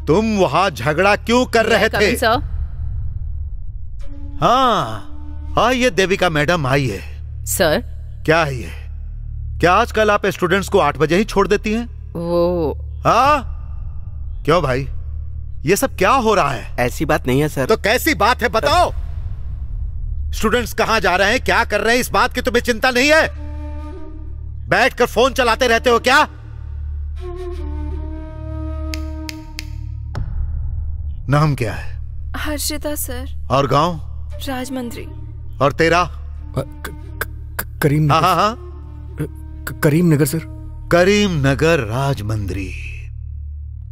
[SPEAKER 5] तुम वहाँ झगड़ा क्यों कर रहे थे?
[SPEAKER 6] सर।
[SPEAKER 5] हाँ आइए देविका मैडम आइए
[SPEAKER 6] सर?
[SPEAKER 5] क्या है ये? क्या आजकल आप स्टूडेंट्स को आठ बजे ही छोड़ देती हैं?
[SPEAKER 6] वो
[SPEAKER 5] हाँ? क्यों भाई? ये सब क्या हो रहा है?
[SPEAKER 7] ऐसी बात नहीं है सर।
[SPEAKER 5] तो कैसी बात है बताओ। स्टूडेंट्स कहाँ जा रहे हैं क्या कर रहे हैं इस बात की तुम्हें चिंता नहीं है? बैठकर फ़ोन चलाते रहते हो क्या? नाम क्या है?
[SPEAKER 1] हर्षिता सर।
[SPEAKER 5] और गाँव?
[SPEAKER 1] राजमंद्री
[SPEAKER 5] और तेरा?
[SPEAKER 2] करीम
[SPEAKER 5] हाँ हाँ हाँ।
[SPEAKER 2] करीम नगर सर।
[SPEAKER 5] करीम नगर राजमंद्री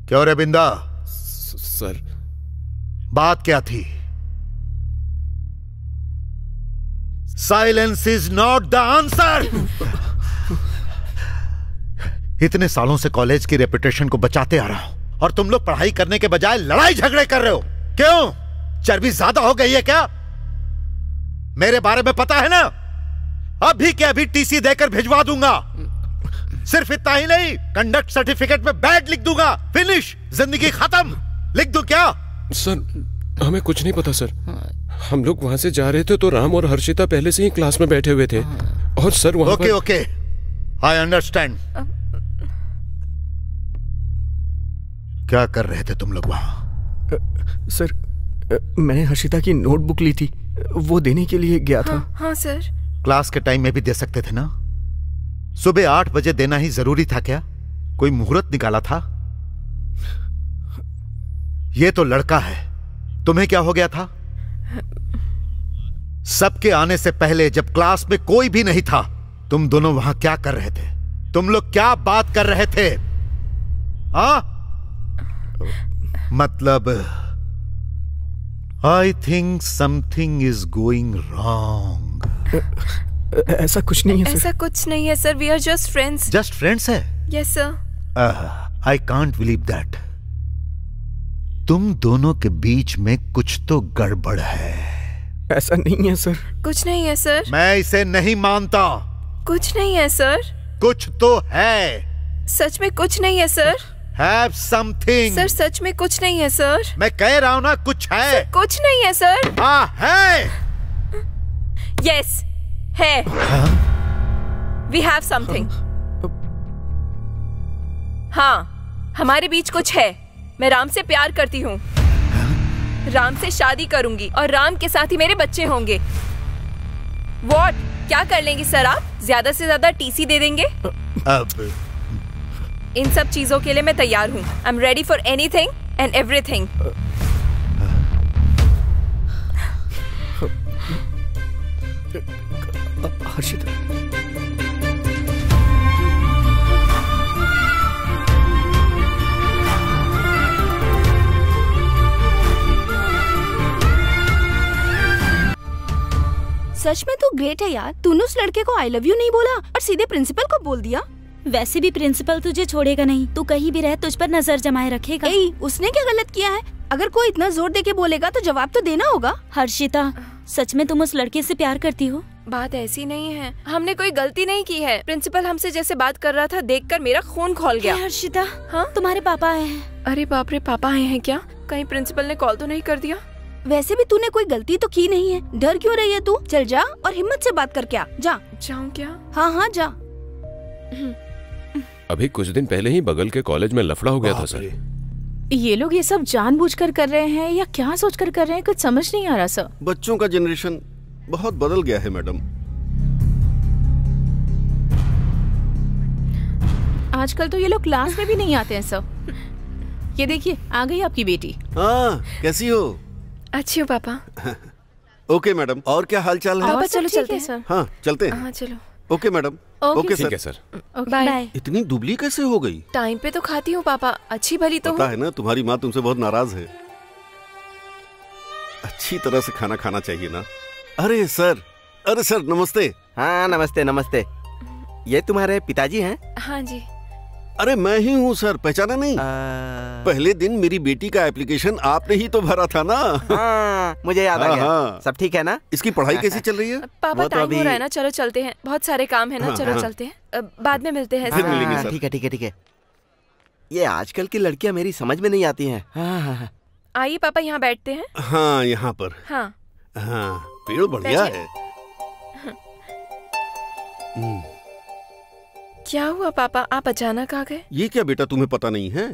[SPEAKER 5] क्यों रे बिंदा?
[SPEAKER 3] सर।
[SPEAKER 5] बात क्या थी? Silence is not the answer इतने सालों से कॉलेज की रेपुटेशन को बचाते आ रहा हूँ। और तुम लोग पढ़ाई करने के बजाय लड़ाई झगड़े कर रहे हो। क्यों? चर्बी ज़्यादा हो गई है क्या? मेरे बारे में पता है ना? अभी के अभी टीसी देकर भिजवा दूँगा। सिर्फ़ इतना ही नहीं कंडक्ट सर्टिफिकेट में बैड लिख दूँगा। फिनिश ज़िंदगी खत्म! लिख दूँ क्या?
[SPEAKER 3] सर हमें कुछ नहीं पता सर। हम लोग वहाँ से जा रहे थे तो राम और हर्षिता पहले से ही क्लास में बैठे हुए थे। और सर वहाँ
[SPEAKER 5] ओके ओके आई अंडरस्टैंड क्या कर रहे थे तुम लोग वहाँ?
[SPEAKER 2] सर मैंने हर्षिता की नोटबुक ली थी। वो देने के लिए गया था।
[SPEAKER 1] हाँ सर।
[SPEAKER 5] क्लास के टाइम में भी दे सकते थे ना? सुबह आठ बजे देना ही ज़रूरी था क्या? कोई मुहूर्त निकाला था? ये तो लड़का है। तुम्हें क्या हो गया था? सबके आने से पहले जब क्लास में कोई भी नहीं था तुम दोनों वहाँ क्या कर रहे थे? तुम लोग क्या बात कर रहे थे? आ? मतलब I think something is going wrong
[SPEAKER 2] ऐसा कुछ नहीं है
[SPEAKER 1] ऐसा कुछ नहीं है sir we are just friends
[SPEAKER 5] just friends है?
[SPEAKER 1] Yes sir
[SPEAKER 5] I can't believe that तुम दोनों के बीच में कुछ तो गड़बड़ है।
[SPEAKER 2] ऐसा नहीं है सर
[SPEAKER 1] कुछ नहीं है सर
[SPEAKER 5] मैं इसे नहीं मानता।
[SPEAKER 1] कुछ नहीं है सर
[SPEAKER 5] कुछ तो है।
[SPEAKER 1] सच में कुछ नहीं है सर
[SPEAKER 5] हैव समथिंग
[SPEAKER 1] सर सच में कुछ नहीं है सर
[SPEAKER 5] मैं कह रहा हूँ ना कुछ है।
[SPEAKER 1] सर, कुछ नहीं है सर
[SPEAKER 5] हाँ है।
[SPEAKER 1] यस है। वी हैव समथिंग हाँ हमारे बीच कुछ है। मैं राम से प्यार करती हूँ। राम से शादी करूँगी और राम के साथ ही मेरे बच्चे होंगे। वॉट क्या कर लेंगे सर आप? ज़्यादा से ज़्यादा टीसी दे देंगे?
[SPEAKER 5] अब
[SPEAKER 1] इन सब चीज़ों के लिए मैं तैयार हूँ। I am ready for anything and everything
[SPEAKER 2] Harshita.
[SPEAKER 15] सच में तो ग्रेट है यार। तूने उस लड़के को आई लव यू नहीं बोला और सीधे प्रिंसिपल को बोल दिया?
[SPEAKER 12] वैसे भी प्रिंसिपल तुझे छोड़ेगा नहीं। तू कहीं भी रह तुझ पर नज़र जमाए रखेगा।
[SPEAKER 15] ए, उसने क्या गलत किया है? अगर कोई इतना ज़ोर दे के बोलेगा तो जवाब तो देना होगा।
[SPEAKER 12] हर्षिता सच में तुम उस लड़के से प्यार करती हो?
[SPEAKER 1] बात ऐसी नहीं है। हमने कोई गलती नहीं की है। प्रिंसिपल हमसे जैसे बात कर रहा था देखकर मेरा खून खोल गया।
[SPEAKER 12] हर्षिता
[SPEAKER 1] हाँ?
[SPEAKER 12] तुम्हारे पापा आए हैं।
[SPEAKER 1] अरे बाप रे पापा आए हैं क्या? कहीं प्रिंसिपल ने कॉल तो नहीं कर दिया?
[SPEAKER 15] वैसे भी तूने कोई गलती तो की नहीं है। डर क्यों रही है तू? चल जा और हिम्मत से बात कर क्या? जा।
[SPEAKER 1] जाऊँ क्या?
[SPEAKER 15] हाँ हाँ जा।
[SPEAKER 3] अभी कुछ दिन पहले ही बगल के कॉलेज में लफड़ा हो गया था सर।
[SPEAKER 6] ये लोग ये सब जानबूझकर कर रहे हैं या क्या सोचकर कर रहे हैं? कुछ समझ नहीं आ रहा सर।
[SPEAKER 8] बच्चों का जनरेशन बहुत बदल गया है मैडम।
[SPEAKER 6] आजकल तो ये लोग क्लास में भी नहीं आते हैं सर। ये देखिए आ गई आपकी बेटी।
[SPEAKER 8] हाँ कैसी हो?
[SPEAKER 1] अच्छी हो पापा। <laughs>
[SPEAKER 8] Okay madam. और क्या हाल चाल है
[SPEAKER 1] पापा चलो चलते हैं
[SPEAKER 6] सर।
[SPEAKER 8] हाँ चलते हैं।
[SPEAKER 1] हाँ चलो।
[SPEAKER 8] Okay madam.
[SPEAKER 1] ओके,
[SPEAKER 3] ठीक
[SPEAKER 8] सर
[SPEAKER 3] है सर
[SPEAKER 1] बाय
[SPEAKER 8] इतनी दुबली कैसे हो गई?
[SPEAKER 1] टाइम पे तो खाती हूँ पापा। अच्छी भली तो
[SPEAKER 8] पता
[SPEAKER 1] है
[SPEAKER 8] ना तुम्हारी माँ तुमसे बहुत नाराज़ है। अच्छी तरह से खाना खाना चाहिए ना। अरे सर। अरे सर नमस्ते।
[SPEAKER 7] हाँ नमस्ते नमस्ते। ये तुम्हारे पिताजी हैं?
[SPEAKER 1] हाँ जी।
[SPEAKER 8] अरे मैं ही हूँ सर। पहचाना नहीं? आ... पहले दिन मेरी बेटी का एप्लीकेशन आपने ही तो भरा था ना?
[SPEAKER 7] हाँ, मुझे याद आ
[SPEAKER 8] हाँ,
[SPEAKER 7] गया।
[SPEAKER 8] हाँ।
[SPEAKER 7] सब ठीक है ना?
[SPEAKER 8] इसकी पढ़ाई कैसी <laughs> चल रही है?
[SPEAKER 1] पापा
[SPEAKER 7] तो
[SPEAKER 1] टाइम हो रहा है ना। चलो चलते हैं। बहुत सारे काम है ना।
[SPEAKER 8] हाँ,
[SPEAKER 1] चलो
[SPEAKER 8] हाँ।
[SPEAKER 1] चलते हैं। बाद में मिलते हैं
[SPEAKER 8] फिर
[SPEAKER 1] सर।
[SPEAKER 8] मिलेंगे सर।
[SPEAKER 7] ठीक है ठीक है ठीक है। ये आजकल की लड़कियाँ मेरी समझ में नहीं आती हैं। हाँ हाँ हाँ।
[SPEAKER 1] आइए पापा यहाँ बैठते हैं।
[SPEAKER 8] हाँ यहाँ पर।
[SPEAKER 1] हाँ।
[SPEAKER 8] हाँ पेड़ बढ़िया है। हम्म,
[SPEAKER 1] क्या हुआ पापा? आप अचानक आ गए?
[SPEAKER 8] ये क्या बेटा तुम्हें पता नहीं है?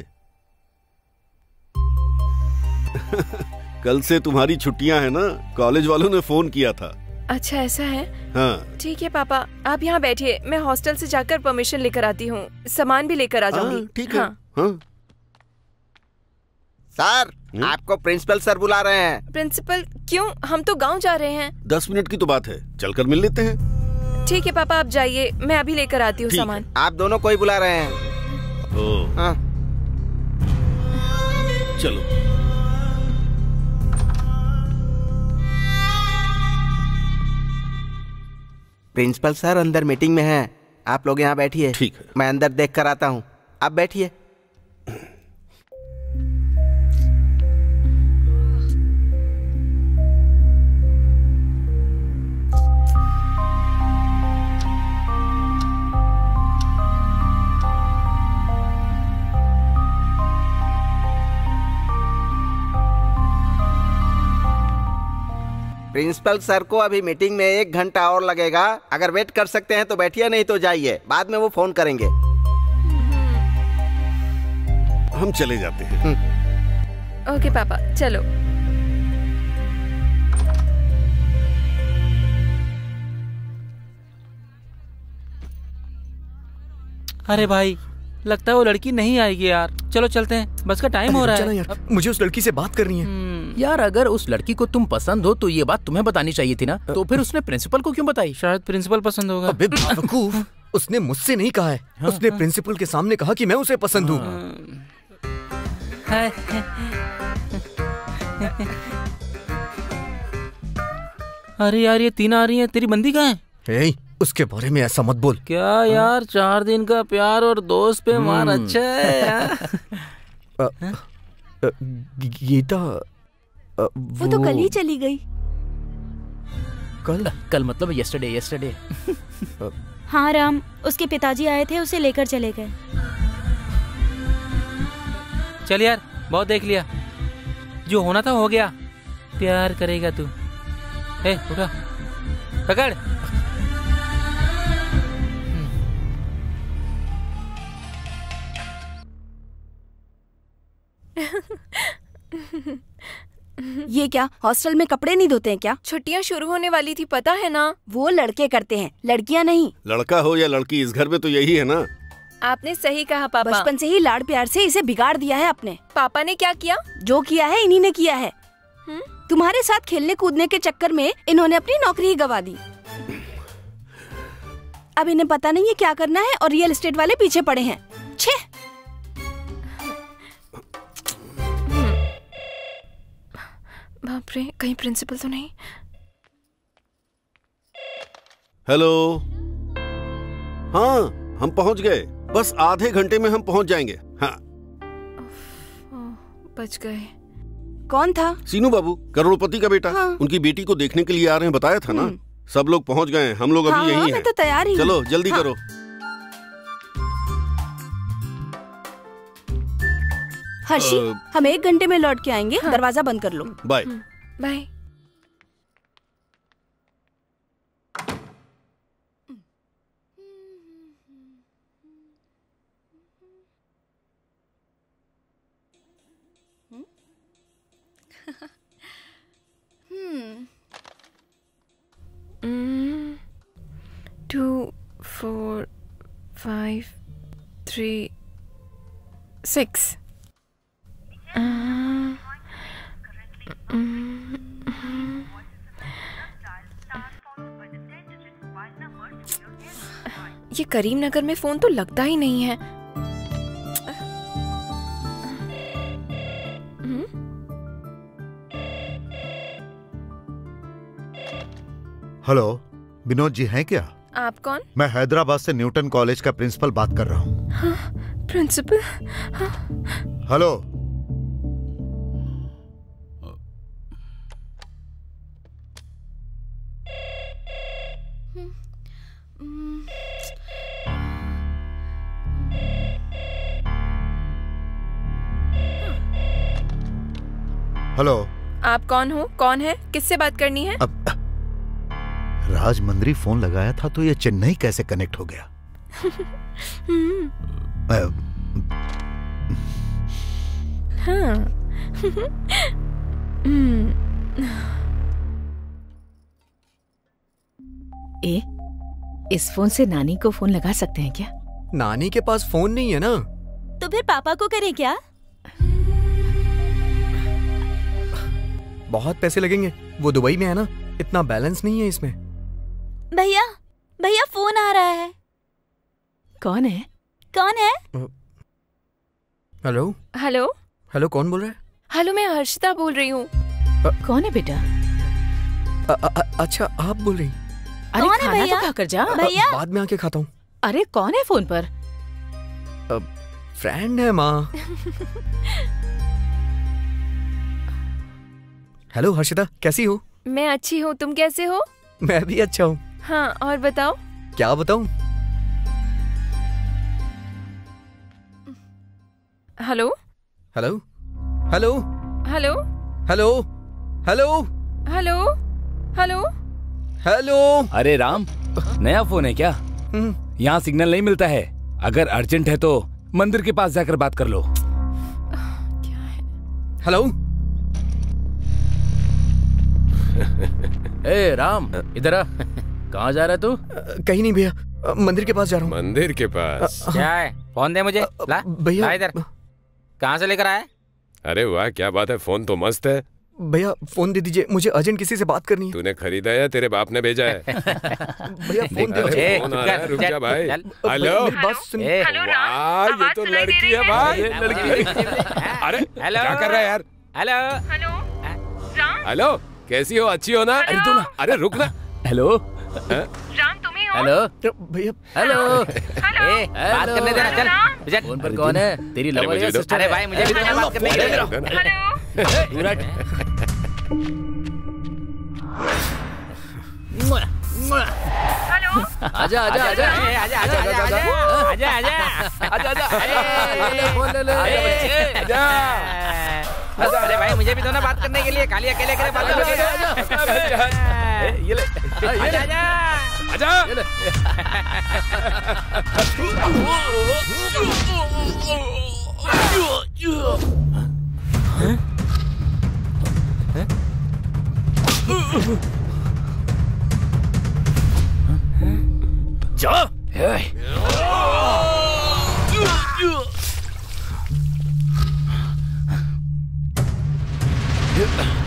[SPEAKER 8] कल से तुम्हारी छुट्टियाँ हैं ना? कॉलेज वालों ने फ़ोन किया था।
[SPEAKER 1] अच्छा ऐसा है?
[SPEAKER 8] हाँ।
[SPEAKER 1] ठीक है पापा। आप यहाँ बैठिए। मैं हॉस्टल से जाकर परमिशन लेकर आती हूँ। सामान भी लेकर आ जाऊँगी।
[SPEAKER 8] हाँ, ठीक है।
[SPEAKER 1] हाँ।
[SPEAKER 8] हाँ।
[SPEAKER 7] सर आपको प्रिंसिपल सर बुला रहे हैं।
[SPEAKER 1] प्रिंसिपल क्यों? हम तो गाँव जा रहे हैं।
[SPEAKER 8] दस मिनट की तो बात है। चलकर मिल लेते हैं।
[SPEAKER 1] ठीक है पापा आप जाइए। मैं अभी लेकर आती हूँ सामान।
[SPEAKER 7] आप दोनों को ही बुला रहे हैं।
[SPEAKER 8] ओ।
[SPEAKER 7] हाँ।
[SPEAKER 8] चलो।
[SPEAKER 7] प्रिंसिपल सर अंदर मीटिंग में हैं। आप लोग यहाँ बैठिए।
[SPEAKER 8] ठीक है।
[SPEAKER 7] मैं अंदर देख कर आता हूँ। आप बैठिए। प्रिंसिपल सर को अभी मीटिंग में एक घंटा और लगेगा। अगर वेट कर सकते हैं तो बैठिए नहीं तो जाइए। बाद में वो फ़ोन करेंगे।
[SPEAKER 8] हम चले जाते हैं।
[SPEAKER 1] ओके पापा चलो।
[SPEAKER 13] अरे भाई लगता है वो लड़की नहीं आएगी यार। चलो चलते हैं। बस का टाइम हो रहा
[SPEAKER 2] चलो
[SPEAKER 13] है।
[SPEAKER 2] यार। मुझे उस लड़की से बात करनी है।
[SPEAKER 4] यार अगर उस लड़की को तुम पसंद हो तो ये बात तुम्हें बतानी चाहिए थी ना। तो फिर उसने प्रिंसिपल को क्यों बताई?
[SPEAKER 13] शायद प्रिंसिपल पसंद होगा।
[SPEAKER 2] अबे बेवकूफ़। उसने मुझसे नहीं कहा है। उसने प्रिंसिपल के सामने कहा कि मैं उसे पसंद हूँ।
[SPEAKER 13] अरे यार ये तीन आ रही है। तेरी बंदी कहाँ है?
[SPEAKER 2] उसके बारे में ऐसा मत बोल।
[SPEAKER 13] क्या यार चार दिन का प्यार और दोस्त पे मार
[SPEAKER 2] हम्म।
[SPEAKER 13] अच्छा है यार। <laughs>
[SPEAKER 2] अ, गीता अ,
[SPEAKER 15] वो तो कल ही चली गई।
[SPEAKER 2] कल?
[SPEAKER 4] कल मतलब यस्टरडे यस्टरडे <laughs>
[SPEAKER 12] हाँ राम उसके पिताजी आए थे उसे लेकर चले गए।
[SPEAKER 13] चल यार बहुत देख लिया। जो होना था हो गया। प्यार करेगा तू। ए उठा। पकड़।
[SPEAKER 15] ये क्या? हॉस्टल में कपड़े नहीं धोते हैं क्या?
[SPEAKER 1] छुट्टियाँ शुरू होने वाली थी पता है ना?
[SPEAKER 15] वो लड़के करते हैं लड़कियाँ नहीं।
[SPEAKER 8] लड़का हो या लड़की इस घर में तो यही है ना।
[SPEAKER 1] आपने सही कहा पापा।
[SPEAKER 15] बचपन से ही लाड़ प्यार से इसे बिगाड़ दिया है आपने।
[SPEAKER 1] पापा ने क्या किया?
[SPEAKER 15] जो किया है इन्हीं ने किया है। तुम्हारे साथ खेलने कूदने के चक्कर में इन्होंने अपनी नौकरी ही गवा दी। अब इन्हें पता नहीं है क्या करना है और रियल एस्टेट वाले पीछे पड़े हैं। छे!
[SPEAKER 1] बाप रे कहीं प्रिंसिपल तो नहीं?
[SPEAKER 8] हेलो हाँ हम पहुँच गए। बस आधे घंटे में हम पहुँच जाएँगे। हाँ।
[SPEAKER 1] बच गए।
[SPEAKER 15] कौन था?
[SPEAKER 8] सीनू बाबू करोड़पति का बेटा।
[SPEAKER 15] हाँ।
[SPEAKER 8] उनकी बेटी को देखने के लिए आ रहे हैं बताया था ना? सब लोग पहुँच गए हैं हम लोग अभी
[SPEAKER 15] हाँ,
[SPEAKER 8] यही
[SPEAKER 15] मैं
[SPEAKER 8] हैं।
[SPEAKER 15] तो तैयार ही
[SPEAKER 8] चलो जल्दी
[SPEAKER 15] हाँ।
[SPEAKER 8] करो।
[SPEAKER 15] हर्षी हम एक घंटे में लौट के आएँगे हाँ। दरवाज़ा बंद कर लो।
[SPEAKER 8] Bye.
[SPEAKER 1] Bye. Two four five three six. ये करीमनगर में फ़ोन तो लगता ही नहीं है। हम्म?
[SPEAKER 5] हेलो विनोद जी हैं क्या?
[SPEAKER 1] आप कौन?
[SPEAKER 5] मैं हैदराबाद से न्यूटन कॉलेज का प्रिंसिपल बात कर रहा हूँ।
[SPEAKER 1] हाँ, प्रिंसिपल? हेलो हाँ,
[SPEAKER 5] हेलो।
[SPEAKER 1] आप कौन हो? कौन है? किससे बात करनी है?
[SPEAKER 5] राज मंदिरी फ़ोन लगाया था तो ये चेन्नई कैसे कनेक्ट हो गया? <laughs>
[SPEAKER 1] हम्म, हाँ। <laughs> हम्म,
[SPEAKER 6] ए इस फ़ोन से नानी को फ़ोन लगा सकते हैं क्या?
[SPEAKER 2] नानी के पास फ़ोन नहीं है ना?
[SPEAKER 12] तो फिर पापा को करें क्या?
[SPEAKER 2] बहुत पैसे लगेंगे। वो दुबई में है ना? इतना बैलेंस नहीं है इसमें।
[SPEAKER 12] भैया भैया फ़ोन आ रहा है।
[SPEAKER 6] कौन है?
[SPEAKER 12] कौन है?
[SPEAKER 2] Hello
[SPEAKER 1] hello?
[SPEAKER 2] हेलो कौन बोल रहा है?
[SPEAKER 1] हेलो मैं हर्षिता बोल रही हूँ।
[SPEAKER 6] कौन है बेटा?
[SPEAKER 2] अच्छा आप बोल रही।
[SPEAKER 6] अरे
[SPEAKER 12] कौन है
[SPEAKER 6] खाना
[SPEAKER 12] भैया?
[SPEAKER 6] तो खाकर जा।
[SPEAKER 12] भैया?
[SPEAKER 2] बाद में आके खाता हूँ।
[SPEAKER 6] अरे कौन है फ़ोन पर?
[SPEAKER 2] फ्रेंड है माँ। <laughs> हेलो हर्षिता कैसी हो?
[SPEAKER 1] मैं अच्छी हूँ तुम कैसे हो?
[SPEAKER 2] मैं भी अच्छा हूँ।
[SPEAKER 1] हाँ और बताओ?
[SPEAKER 2] क्या बताऊँ?
[SPEAKER 1] Hello
[SPEAKER 2] hello hello
[SPEAKER 1] hello
[SPEAKER 2] hello hello
[SPEAKER 1] hello hello
[SPEAKER 2] hello
[SPEAKER 14] अरे राम नया फ़ोन है क्या? यहाँ सिग्नल नहीं मिलता है। अगर अर्जेंट है तो मंदिर के पास जाकर बात कर लो।
[SPEAKER 2] हेलो <laughs>
[SPEAKER 4] ए राम इधर आ। कहाँ जा रहा है तू?
[SPEAKER 2] कहीं नहीं भैया मंदिर के पास जा रहा हूँ।
[SPEAKER 3] मंदिर के पास?
[SPEAKER 13] क्या है? फ़ोन दे मुझे ला
[SPEAKER 2] भैया-
[SPEAKER 13] इधर। कहाँ से लेकर आया?
[SPEAKER 3] अरे वाह क्या बात है फ़ोन तो मस्त है।
[SPEAKER 2] भैया फ़ोन दे दीजिए मुझे अर्जेंट किसी से बात करनी है।
[SPEAKER 3] तूने खरीदा है या तेरे बाप ने भेजा है? <laughs>
[SPEAKER 2] भैया फ़ोन दे
[SPEAKER 3] अरे,
[SPEAKER 2] दीजिए।
[SPEAKER 3] फ़ोन आ रहा है, रुक जा भाई। हेलो?
[SPEAKER 2] सुन।
[SPEAKER 3] वाह ये तो लड़की है भाई लड़की। अरे
[SPEAKER 13] हेलो?
[SPEAKER 3] क्या कर रहा है यार?
[SPEAKER 13] हेलो?
[SPEAKER 1] हेलो?
[SPEAKER 3] हेलो? कैसी हो? अच्छी हो ना? अरे तू ना अरे रुक ना।
[SPEAKER 14] हेलो
[SPEAKER 1] राम तुम ही हो?
[SPEAKER 4] हेलो
[SPEAKER 2] भैया
[SPEAKER 4] हेलो
[SPEAKER 13] ए बात करने देना चल। चल
[SPEAKER 4] फ़ोन पर कौन है? तेरी लवर
[SPEAKER 3] मुझे दो।
[SPEAKER 4] सिस्टर
[SPEAKER 13] अरे
[SPEAKER 4] है?
[SPEAKER 13] भाई मुझे भी तो बात करने
[SPEAKER 3] दे ना।
[SPEAKER 4] तू रट। आजा आजा आजा।
[SPEAKER 13] ए, आजा आजा आजा आजा। आजा आजा।
[SPEAKER 4] आजा आजा। फ़ोन ले ले। आजा बच्चे। आजा।
[SPEAKER 13] अरे भाई मुझे भी दो ना बात करने के लिए काली अकेले अकेले बात
[SPEAKER 4] कर <laughs> ये ले।
[SPEAKER 13] आजा आजा।
[SPEAKER 3] आजा।
[SPEAKER 4] जा! 으아!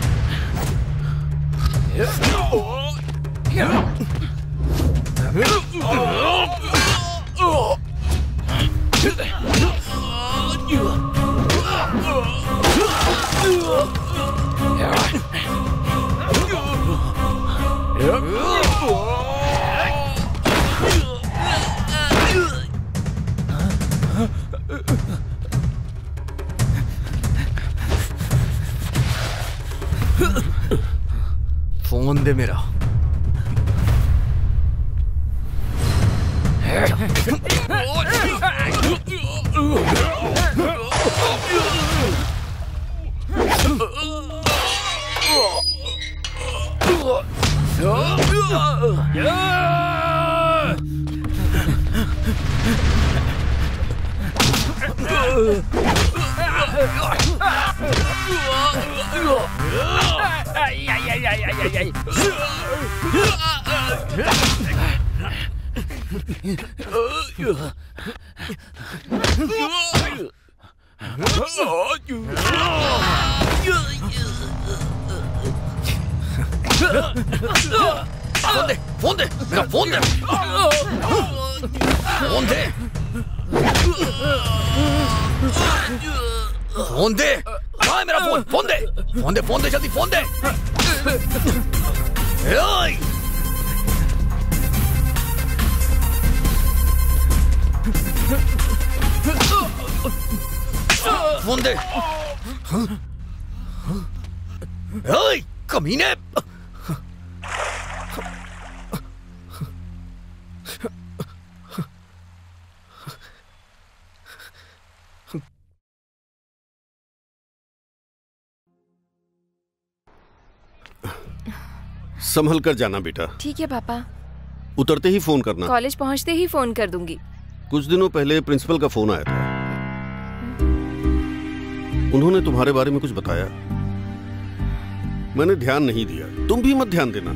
[SPEAKER 4] de mero.
[SPEAKER 8] संभल कर जाना बेटा।
[SPEAKER 1] ठीक है पापा।
[SPEAKER 8] उतरते ही फ़ोन करना।
[SPEAKER 1] कॉलेज पहुँचते ही फ़ोन कर दूँगी।
[SPEAKER 8] कुछ दिनों पहले प्रिंसिपल का फ़ोन आया था। उन्होंने तुम्हारे बारे में कुछ बताया। मैंने ध्यान नहीं दिया। तुम भी मत ध्यान देना।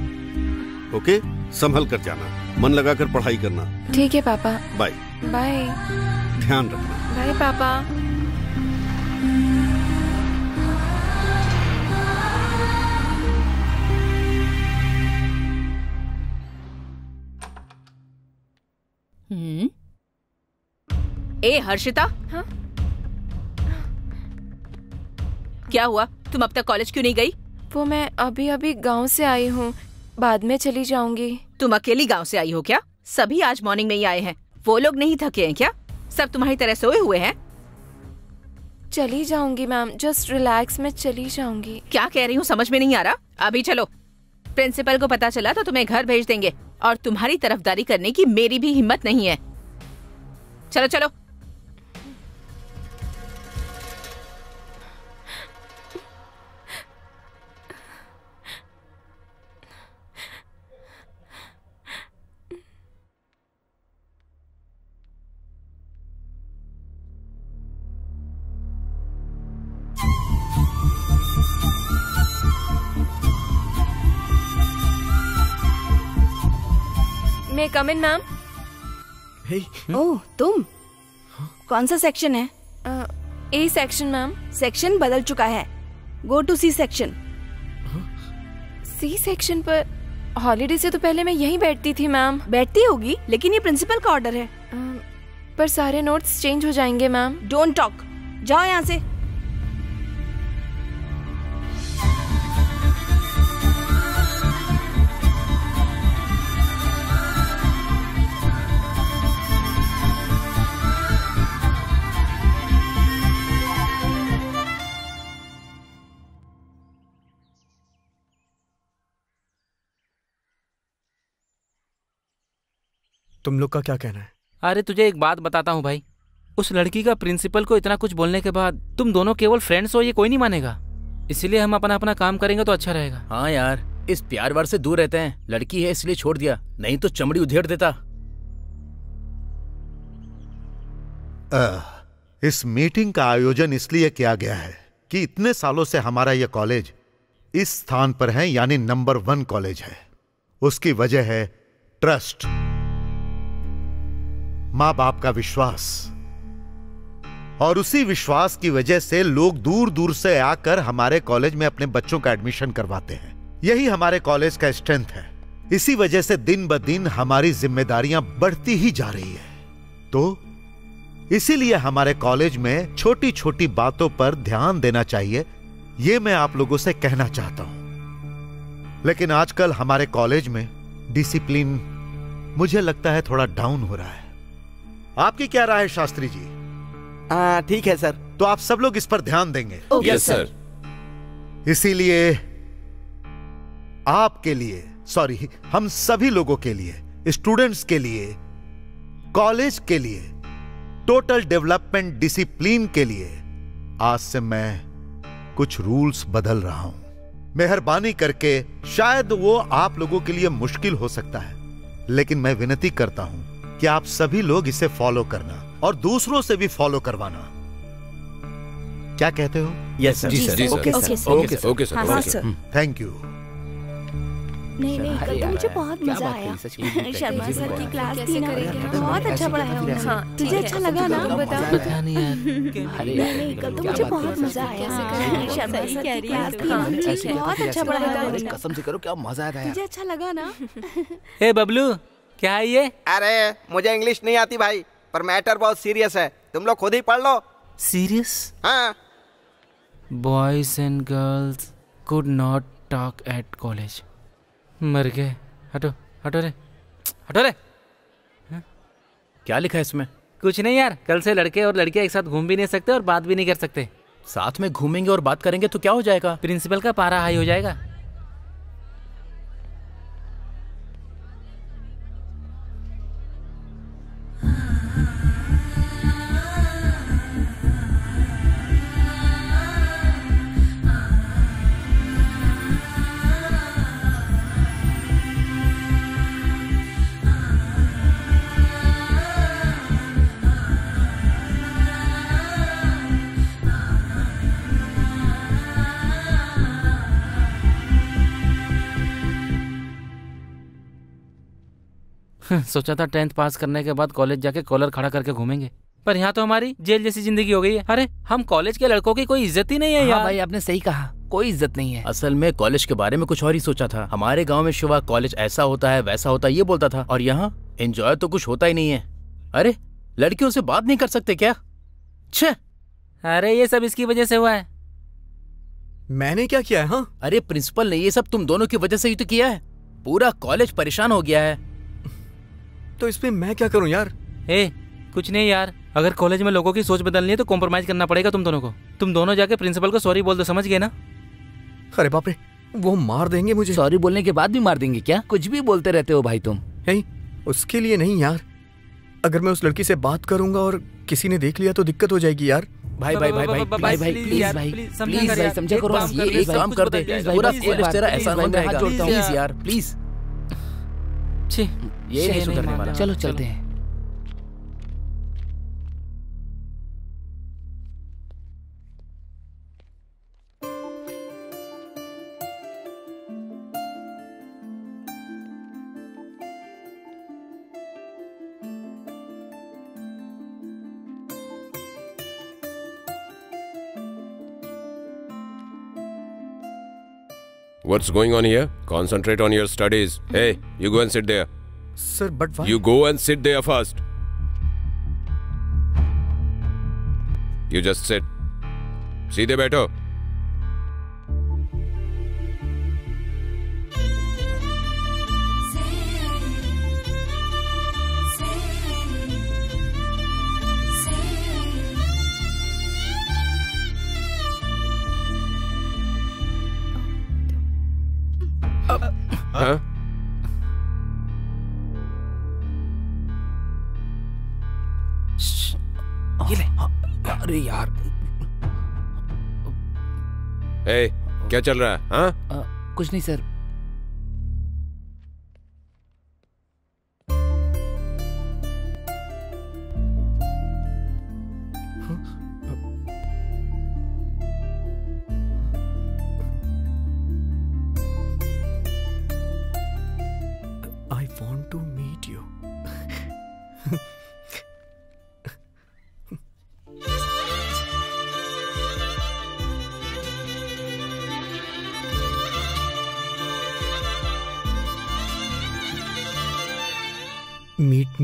[SPEAKER 8] ओके? संभल कर जाना। मन लगाकर पढ़ाई करना।
[SPEAKER 1] ठीक है पापा।
[SPEAKER 8] बाय
[SPEAKER 1] बाय
[SPEAKER 8] ध्यान रखना।
[SPEAKER 1] बाय पापा।
[SPEAKER 6] ए हर्षिता?
[SPEAKER 1] हाँ?
[SPEAKER 6] क्या हुआ? तुम अब तक कॉलेज क्यों नहीं गई?
[SPEAKER 1] वो मैं अभी अभी गाँव से आई हूँ। बाद में चली जाऊँगी।
[SPEAKER 6] तुम अकेली गाँव से आई हो क्या? सभी आज मॉर्निंग में ही आए हैं। वो लोग नहीं थके हैं क्या? सब तुम्हारी तरह सोए हुए हैं?
[SPEAKER 1] चली जाऊँगी मैम जस्ट रिलैक्स में चली जाऊँगी।
[SPEAKER 6] क्या कह रही हूँ? समझ में नहीं आ रहा? अभी चलो। प्रिंसिपल को पता चला तो तुम्हें घर भेज देंगे। और तुम्हारी तरफदारी करने की मेरी भी हिम्मत नहीं है। चलो चलो।
[SPEAKER 1] मैं कम इन मैम
[SPEAKER 15] ओह तुम? कौन सा सेक्शन है?
[SPEAKER 1] ए सेक्शन मैम
[SPEAKER 15] सेक्शन बदल चुका है। Go to C section
[SPEAKER 1] C section पर हॉलीडे से तो पहले मैं यहीं बैठती थी मैम
[SPEAKER 15] बैठती होगी लेकिन ये प्रिंसिपल का ऑर्डर है।
[SPEAKER 1] पर सारे नोट्स चेंज हो जाएँगे मैम
[SPEAKER 15] डोंट टॉक जाओ यहाँ से।
[SPEAKER 2] तुम लोग का क्या कहना है?
[SPEAKER 13] अरे तुझे एक बात बताता हूँ भाई। उस लड़की का प्रिंसिपल को इतना कुछ बोलने के बाद तुम दोनों केवल फ्रेंड्स हो ये कोई नहीं मानेगा। इसीलिए हम अपना अपना काम करेंगे तो अच्छा रहेगा।
[SPEAKER 4] हाँ यार इस प्यार वार से दूर रहते हैं। लड़की है इसलिए छोड़ दिया। नहीं तो चमड़ी उधेड़ देता।
[SPEAKER 5] अ, इस मीटिंग का आयोजन इसलिए किया गया है कि इतने सालों से हमारा यह कॉलेज इस स्थान पर है यानी नंबर वन कॉलेज है। उसकी वजह है ट्रस्ट। माँ बाप का विश्वास। और उसी विश्वास की वजह से लोग दूर दूर से आकर हमारे कॉलेज में अपने बच्चों का एडमिशन करवाते हैं। यही हमारे कॉलेज का स्ट्रेंथ है। इसी वजह से दिन ब दिन हमारी जिम्मेदारियाँ बढ़ती ही जा रही है। तो इसीलिए हमारे कॉलेज में छोटी छोटी बातों पर ध्यान देना चाहिए। यह मैं आप लोगों से कहना चाहता हूँ। लेकिन आजकल हमारे कॉलेज में डिसिप्लिन, मुझे लगता है थोड़ा डाउन हो रहा है। आपकी क्या राय है शास्त्री जी?
[SPEAKER 7] ठीक है सर।
[SPEAKER 5] तो आप सब लोग इस पर ध्यान देंगे।
[SPEAKER 3] Yes, sir.
[SPEAKER 5] इसीलिए आपके लिए सॉरी हम सभी लोगों के लिए स्टूडेंट्स के लिए कॉलेज के लिए टोटल डेवलपमेंट डिसिप्लिन के लिए आज से मैं कुछ रूल्स बदल रहा हूँ। मेहरबानी करके शायद वो आप लोगों के लिए मुश्किल हो सकता है लेकिन मैं विनती करता हूँ कि आप सभी लोग इसे फॉलो करना और दूसरों से भी फॉलो करवाना। क्या कहते हो?
[SPEAKER 3] Yes sir ji sir.
[SPEAKER 15] Okay sir
[SPEAKER 3] okay sir
[SPEAKER 15] हाँ,
[SPEAKER 3] ओके सर
[SPEAKER 5] थैंक यू
[SPEAKER 15] नहीं नहीं कल तो मुझे बहुत मज़ा आया? शर्मा सर की क्लास थी ना बहुत अच्छा पढ़ाया उन्होंने।
[SPEAKER 1] हाँ,
[SPEAKER 15] तुझे अच्छा लगा ना।
[SPEAKER 13] पता नहीं <laughs>
[SPEAKER 15] नहीं नहीं कल तो मुझे बहुत मज़ा आया। शर्मा सर की क्लास थी ना
[SPEAKER 1] हाँ, है।
[SPEAKER 15] बहुत अच्छा पढ़ाया उन्होंने।
[SPEAKER 4] कसम से करो क्या मज़ा आया था
[SPEAKER 15] तुझे अच्छा लगा ना? <laughs>
[SPEAKER 13] ए बबलू। क्या है ये?
[SPEAKER 7] अरे मुझे इंग्लिश नहीं आती भाई पर मैटर बहुत सीरियस है। तुम लोग खुद ही पढ़ लो।
[SPEAKER 13] सीरियस
[SPEAKER 7] हाँ।
[SPEAKER 13] Boys and girls could not talk at college मर गए। हटो हटो रे। हटो रे।
[SPEAKER 4] क्या लिखा है इसमें?
[SPEAKER 13] कुछ नहीं यार कल से लड़के और लड़कियाँ एक साथ घूम भी नहीं सकते और बात भी नहीं कर सकते।
[SPEAKER 4] साथ में घूमेंगे और बात करेंगे तो क्या हो जाएगा?
[SPEAKER 13] प्रिंसिपल का पारा हाई हो जाएगा। <laughs> सोचा था टेंथ पास करने के बाद कॉलेज जाके कॉलर खड़ा करके घूमेंगे। पर यहाँ तो हमारी जेल जैसी ज़िंदगी हो गई है। अरे हम कॉलेज के लड़कों की कोई इज़्ज़त ही नहीं है
[SPEAKER 14] हाँ
[SPEAKER 13] यार।
[SPEAKER 14] भाई आपने सही कहा। कोई इज़्ज़त नहीं है।
[SPEAKER 4] असल में कॉलेज के बारे में कुछ और ही सोचा था। हमारे गाँव में शिवा कॉलेज ऐसा होता है वैसा होता है ये बोलता था। और यहाँ एंजॉय तो कुछ होता ही नहीं है। अरे लड़कियों से बात नहीं कर सकते क्या? छे!
[SPEAKER 13] अरे ये सब इसकी वजह से हुआ है।
[SPEAKER 2] मैंने क्या किया है हाँ?
[SPEAKER 4] अरे प्रिंसिपल ने ये सब तुम दोनों की वजह से ही तो किया है। पूरा कॉलेज परेशान हो गया है।
[SPEAKER 2] तो इसमें मैं क्या करूँ यार?
[SPEAKER 13] ए कुछ नहीं यार। अगर कॉलेज में लोगों की सोच बदलनी है तो कॉम्प्रोमाइज करना पड़ेगा तुम दोनों को। तुम दोनों जाके प्रिंसिपल को सॉरी बोल दो समझ गए ना?
[SPEAKER 2] अरे बाप रे वो मार देंगे मुझे।
[SPEAKER 14] सॉरी बोलने के बाद भी मार देंगे क्या? कुछ भी बोलते रहते हो भाई तुम।
[SPEAKER 2] नहीं उसके लिए नहीं यार। अगर मैं उस लड़की से बात करूँगा और किसी ने देख लिया तो दिक्कत हो जाएगी यार।
[SPEAKER 4] भाई भाई भाई भाई भाई भाई प्लीज़ भाई प्लीज़ भाई समझा करो ये एक काम कर दे। पूरा कॉलेज तेरा एहसान बन जाएगा प्लीज़ यार प्लीज़ ये नहीं सुधरने वाला
[SPEAKER 14] चलो चलते हैं
[SPEAKER 3] What's going on here? Concentrate on your studies. Hey, you go and sit there.
[SPEAKER 2] Sir but
[SPEAKER 3] You go and sit there first. You just sit. सीधे बैठो हाँ
[SPEAKER 14] ये ले। अरे यार।
[SPEAKER 3] ए, क्या चल रहा है हाँ?
[SPEAKER 14] कुछ नहीं
[SPEAKER 7] sir.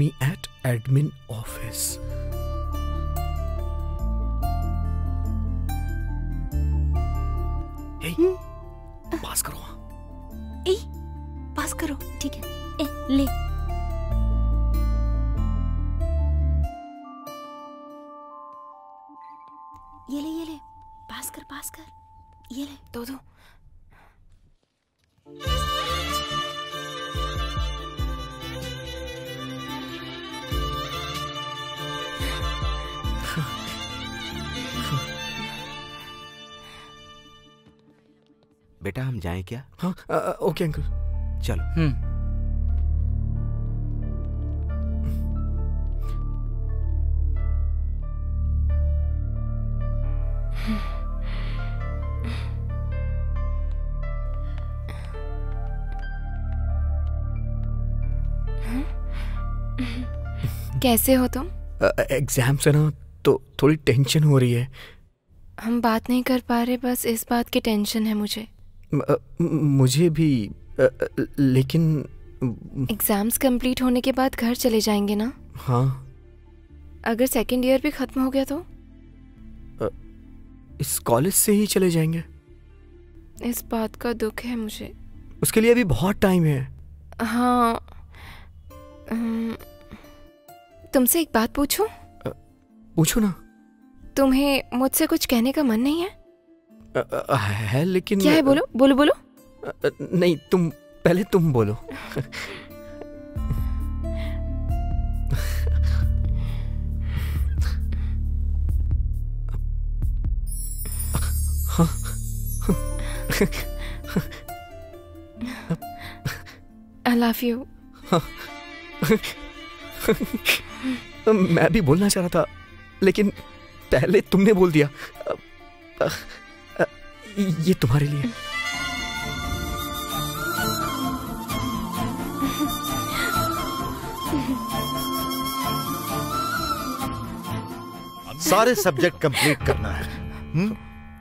[SPEAKER 7] Meet
[SPEAKER 2] me at admin okay uncle.
[SPEAKER 7] चलो।
[SPEAKER 13] हम्म।
[SPEAKER 16] कैसे हो तुम?
[SPEAKER 2] एग्ज़ाम से ना तो थोड़ी टेंशन हो रही है।
[SPEAKER 16] हम बात नहीं कर पा रहे बस इस बात की टेंशन है मुझे।
[SPEAKER 2] मुझे भी लेकिन
[SPEAKER 16] एग्ज़ाम्स कंप्लीट होने के बाद घर चले जाएँगे ना?
[SPEAKER 2] हाँ।
[SPEAKER 16] अगर सेकंड ईयर भी खत्म हो गया तो?
[SPEAKER 2] इस कॉलेज से ही चले जाएँगे।
[SPEAKER 16] इस बात का दुख है मुझे।
[SPEAKER 2] उसके लिए अभी बहुत टाइम है।
[SPEAKER 16] हाँ। तुमसे एक बात पूछूँ?
[SPEAKER 2] पूछो ना।
[SPEAKER 16] तुम्हें मुझसे कुछ कहने का मन नहीं है?
[SPEAKER 2] है लेकिन
[SPEAKER 16] क्या है बोलो? बोलो बोलो।
[SPEAKER 2] नहीं तुम पहले तुम बोलो।
[SPEAKER 16] आई लव यू
[SPEAKER 2] मैं भी बोलना चाह रहा था लेकिन पहले तुमने बोल दिया। ये तुम्हारे लिए।
[SPEAKER 5] सारे सब्जेक्ट कंप्लीट करना है। हुँ?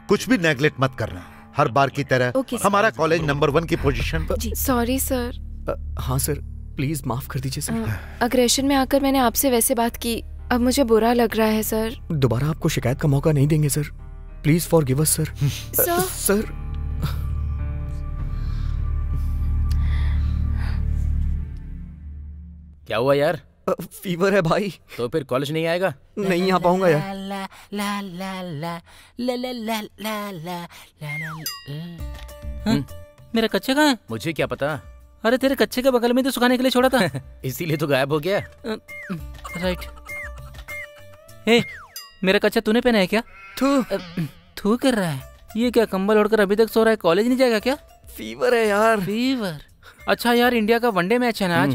[SPEAKER 5] कुछ भी नेग्लेक्ट मत करना। हर बार की तरह
[SPEAKER 16] okay,
[SPEAKER 5] हमारा कॉलेज नंबर वन की पोजीशन
[SPEAKER 16] पर सॉरी सर
[SPEAKER 2] हाँ सर प्लीज़ माफ़ कर दीजिए सर
[SPEAKER 16] अग्रेशन में आकर मैंने आपसे वैसे बात की। अब मुझे बुरा लग रहा है सर
[SPEAKER 2] दोबारा आपको शिकायत का मौका नहीं देंगे sir please forgive us
[SPEAKER 16] sir
[SPEAKER 2] sir
[SPEAKER 4] क्या हुआ यार
[SPEAKER 2] फीवर है भाई
[SPEAKER 4] तो फिर कॉलेज नहीं आएगा
[SPEAKER 2] नहीं आ पाऊँगा यार
[SPEAKER 13] ला ला ला ला ला ला ला ला ला ला ला मेरा कच्चे कहाँ है
[SPEAKER 4] मुझे क्या पता
[SPEAKER 13] अरे तेरे कच्चे के बगल में तो सुखाने के लिए छोड़ा था
[SPEAKER 4] इसीलिए तो गायब हो गया
[SPEAKER 13] राइट ए मेरा कच्चा तूने पहना है क्या?
[SPEAKER 2] थू।
[SPEAKER 13] थू कर रहा है। ये क्या कंबल ओढ़कर अभी तक सो रहा है? कॉलेज नहीं जाएगा क्या?
[SPEAKER 2] फीवर है यार।
[SPEAKER 13] फीवर। अच्छा यार इंडिया का वनडे मैच है ना आज?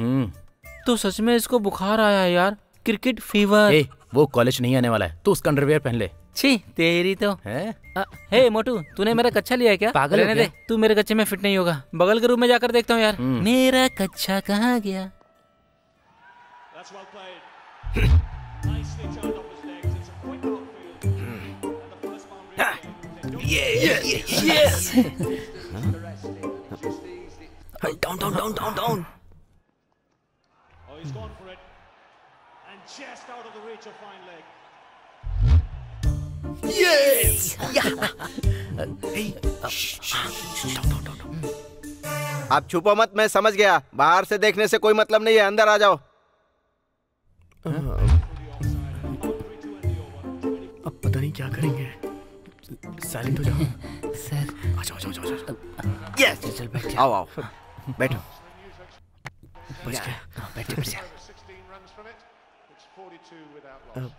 [SPEAKER 13] तो सच में इसको बुखार आया है यार। Cricket fever.
[SPEAKER 4] ए, वो कॉलेज नहीं आने वाला है। तू उसका अंडरवेयर पहन ले।
[SPEAKER 13] छी तेरी तो।
[SPEAKER 4] है?
[SPEAKER 13] अ, हे मोटू तूने मेरा कच्चा लिया है क्या?
[SPEAKER 4] पागल हो
[SPEAKER 13] रहने
[SPEAKER 4] क्या?
[SPEAKER 13] दे। तू मेरे कच्चे में फिट नहीं होगा। बगल के रूम में जाकर देखता हूँ यार। मेरा कच्चा कहाँ गया?
[SPEAKER 2] Yes down down down down down
[SPEAKER 17] Oh, he's gone for it. And just out of the reach of fine leg.
[SPEAKER 2] yes
[SPEAKER 7] आप छुपो मत मैं समझ गया बाहर से देखने से कोई मतलब नहीं है अंदर आ जाओ
[SPEAKER 2] अब पता नहीं क्या करेंगे साइलेंट हो जाओ
[SPEAKER 13] सर
[SPEAKER 2] आ जाओ जाओ जाओ जाओ
[SPEAKER 7] यस
[SPEAKER 13] चल बैठ
[SPEAKER 7] आओ आओ बैठो
[SPEAKER 2] बच गया
[SPEAKER 13] बैठ बैठ
[SPEAKER 17] 16 runs from it. It's 42 without loss.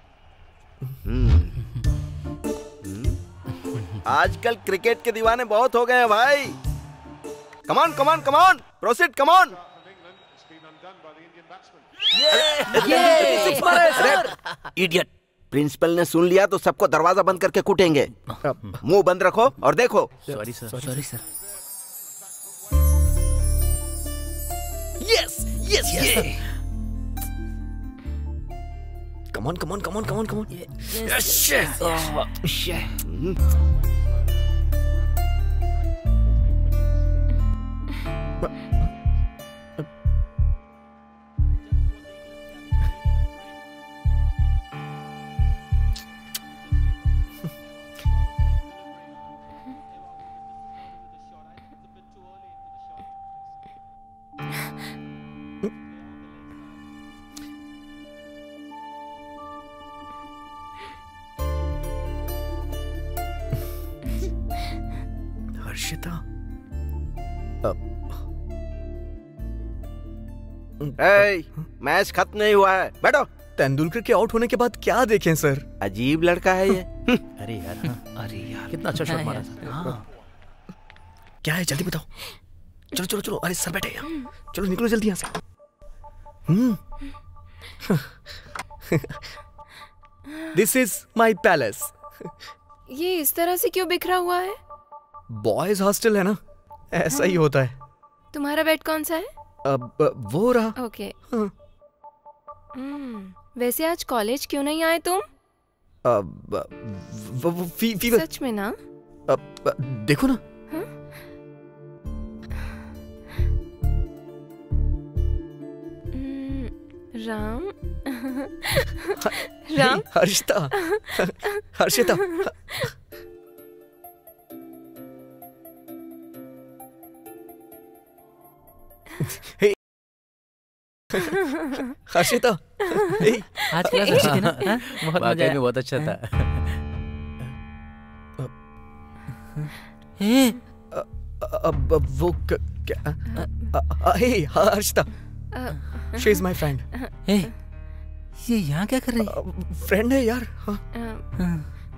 [SPEAKER 7] आजकल क्रिकेट के दीवाने बहुत हो गए हैं भाई
[SPEAKER 17] come on come on come on proceed come on.
[SPEAKER 7] Idiot principal ने सुन लिया तो सबको दरवाज़ा बंद करके कूटेंगे। <laughs> मुँह बंद रखो और देखो।
[SPEAKER 13] Sorry sir
[SPEAKER 2] yes yes yes come on come on come on come on come on शेट हर्षिता
[SPEAKER 7] ए, मैच खत्म नहीं हुआ है। बैठो।
[SPEAKER 2] तेंदुलकर के आउट होने के बाद क्या देखें सर?
[SPEAKER 7] अजीब लड़का है ये। <laughs>
[SPEAKER 4] अरे यार। हाँ, अरे यार। कितना अच्छा शॉट मारा था।
[SPEAKER 13] हाँ।
[SPEAKER 2] क्या है? जल्दी बताओ। चलो चलो चलो। अरे सर बैठे यहाँ चलो निकलो जल्दी यहाँ से। हम्म। दिस इज़ माई पैलेस
[SPEAKER 16] ये इस तरह से क्यों बिखरा हुआ है?
[SPEAKER 2] बॉयज़ हॉस्टल है ना? ऐसा हाँ। ही। होता है।
[SPEAKER 16] तुम्हारा बेड कौन सा है?
[SPEAKER 2] अब वो रहा।
[SPEAKER 16] ओके
[SPEAKER 2] हाँ।
[SPEAKER 16] हम्म वैसे आज कॉलेज क्यों नहीं आए तुम?
[SPEAKER 2] अब फ़ी, फीवर
[SPEAKER 16] सच में ना?
[SPEAKER 2] अब देखो ना।
[SPEAKER 16] हम्म, राम। राम? <laughs>
[SPEAKER 2] हर्षिता हर्षिता। हे हर्षिता
[SPEAKER 13] आज क्लास अच्छी थी ना? हाँ? बहुत मज़ा
[SPEAKER 4] में बहुत अच्छा था।
[SPEAKER 13] ए,
[SPEAKER 2] अब अब वो क्या hey Harshita. She is my friend
[SPEAKER 13] ए, ये यहाँ क्या कर रही है?
[SPEAKER 2] फ्रेंड है यार हाँ।
[SPEAKER 13] हाँ,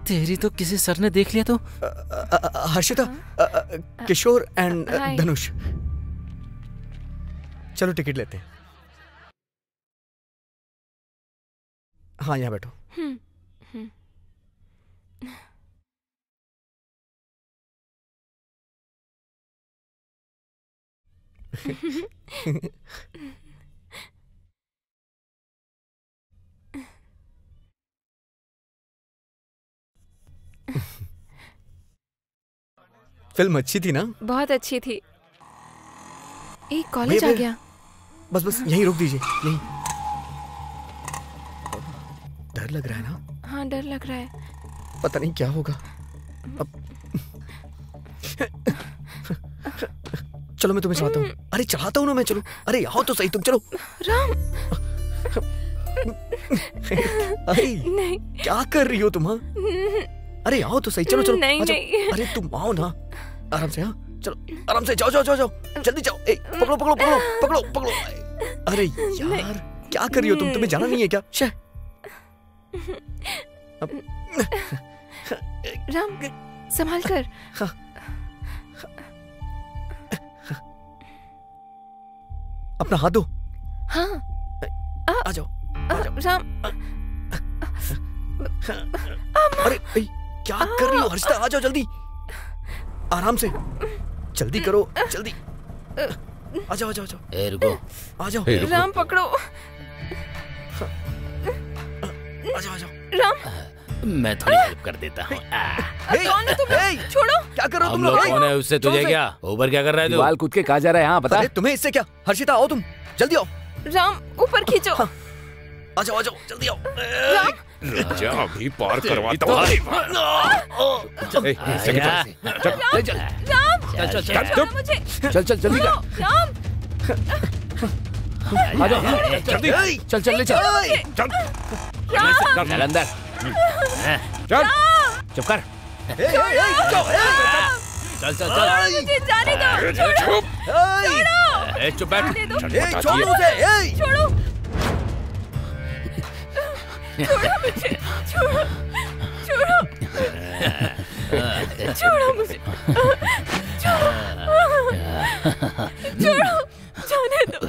[SPEAKER 13] तेरी तो किसी सर ने देख लिया तो।
[SPEAKER 2] हर्षिता किशोर एंड धनुष। चलो टिकट लेते हैं। हाँ यहाँ बैठो।
[SPEAKER 16] हम्म, हम्म। <laughs>
[SPEAKER 2] फ़िल्म अच्छी थी ना?
[SPEAKER 1] बहुत अच्छी थी। एक कॉलेज आ गया।
[SPEAKER 2] बस बस यहीं रोक दीजिए यहीं। डर लग रहा है ना?
[SPEAKER 1] हाँ डर लग रहा है।
[SPEAKER 2] पता नहीं क्या होगा। अब चलो मैं तुम्हें चढ़ाता हूँ। अरे चढ़ाता हूँ ना मैं चलो। अरे आओ तो सही तुम चलो।
[SPEAKER 1] राम।
[SPEAKER 2] अरे
[SPEAKER 1] नहीं।
[SPEAKER 2] क्या कर रही हो तुम हाँ? अरे आओ तो सही चलो चलो।
[SPEAKER 1] नहीं, नहीं।
[SPEAKER 2] अरे तुम आओ ना। आराम से हाँ? चलो आराम से जाओ जाओ जाओ जाओ। जल्दी जाओ। ए, पकड़ो पकड़ो पकड़ो पकड़ो पकड़ो। अरे यार क्या कर रही हो तुम? तुम्हें जाना नहीं है क्या? शे
[SPEAKER 1] राम संभाल कर।
[SPEAKER 2] अपना हाथ दो।
[SPEAKER 1] हाँ।
[SPEAKER 2] आ जाओ
[SPEAKER 1] राम।
[SPEAKER 2] अरे क्या कर रही हो? हर्षिता आ जाओ जल्दी। आराम से। जल्दी करो जल्दी। आ जाओ आ जाओ आ जाओ।
[SPEAKER 4] ए रुको।
[SPEAKER 2] आ जाओ।
[SPEAKER 1] राम पकड़ो।
[SPEAKER 2] आ जाओ आ जाओ।
[SPEAKER 1] राम।
[SPEAKER 4] मैं थोड़ी हेल्प कर देता हूँ।
[SPEAKER 1] कौन हो तुम लोग? छोड़ो।
[SPEAKER 2] क्या कर रहे हो तुम लोग
[SPEAKER 4] कौन है? उससे तुझे क्या? ऊपर क्या कर रहा है तू
[SPEAKER 14] दीवाल कूद के कहा जा रहा है? यहाँ पता
[SPEAKER 2] अरे तुम्हें इससे क्या? हर्षिता आओ तुम। जल्दी आओ।
[SPEAKER 1] राम ऊपर खींचो।
[SPEAKER 2] आ जाओ आ जाओ जल्दी आओ।
[SPEAKER 1] राम
[SPEAKER 3] जा अभी पार करवाता हूँ चल, चल, चल,
[SPEAKER 1] राम
[SPEAKER 4] चल, चल, चल,
[SPEAKER 1] छोड़ो
[SPEAKER 14] चुप।
[SPEAKER 1] मुझे
[SPEAKER 14] चल चल जल्दी कर
[SPEAKER 1] राम
[SPEAKER 14] आ जाओ जल्दी चल चल ले चल
[SPEAKER 1] राम
[SPEAKER 14] चल अंदर
[SPEAKER 3] चल
[SPEAKER 14] चुप कर
[SPEAKER 4] चल चल चल
[SPEAKER 1] मुझे जाने दो छोड़ो छोड़ो
[SPEAKER 4] ए, चुप बैठ
[SPEAKER 2] छोड़ो!
[SPEAKER 1] छोड़ो छोड़ो मुझे छोड़ो छोड़ो छोड़ो मुझे छोड़ो छोड़ो जाने दो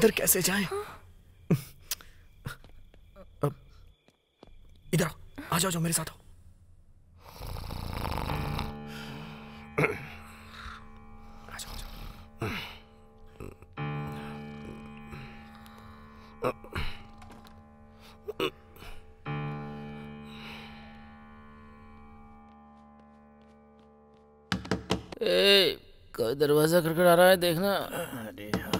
[SPEAKER 2] अंदर कैसे जाएँ? <laughs> अब इधर आओ आ जाओ जाओ मेरे साथ आओ। जाओ,
[SPEAKER 4] ए कोई दरवाज़ा खड़खड़ आ रहा है देखना। अरे यार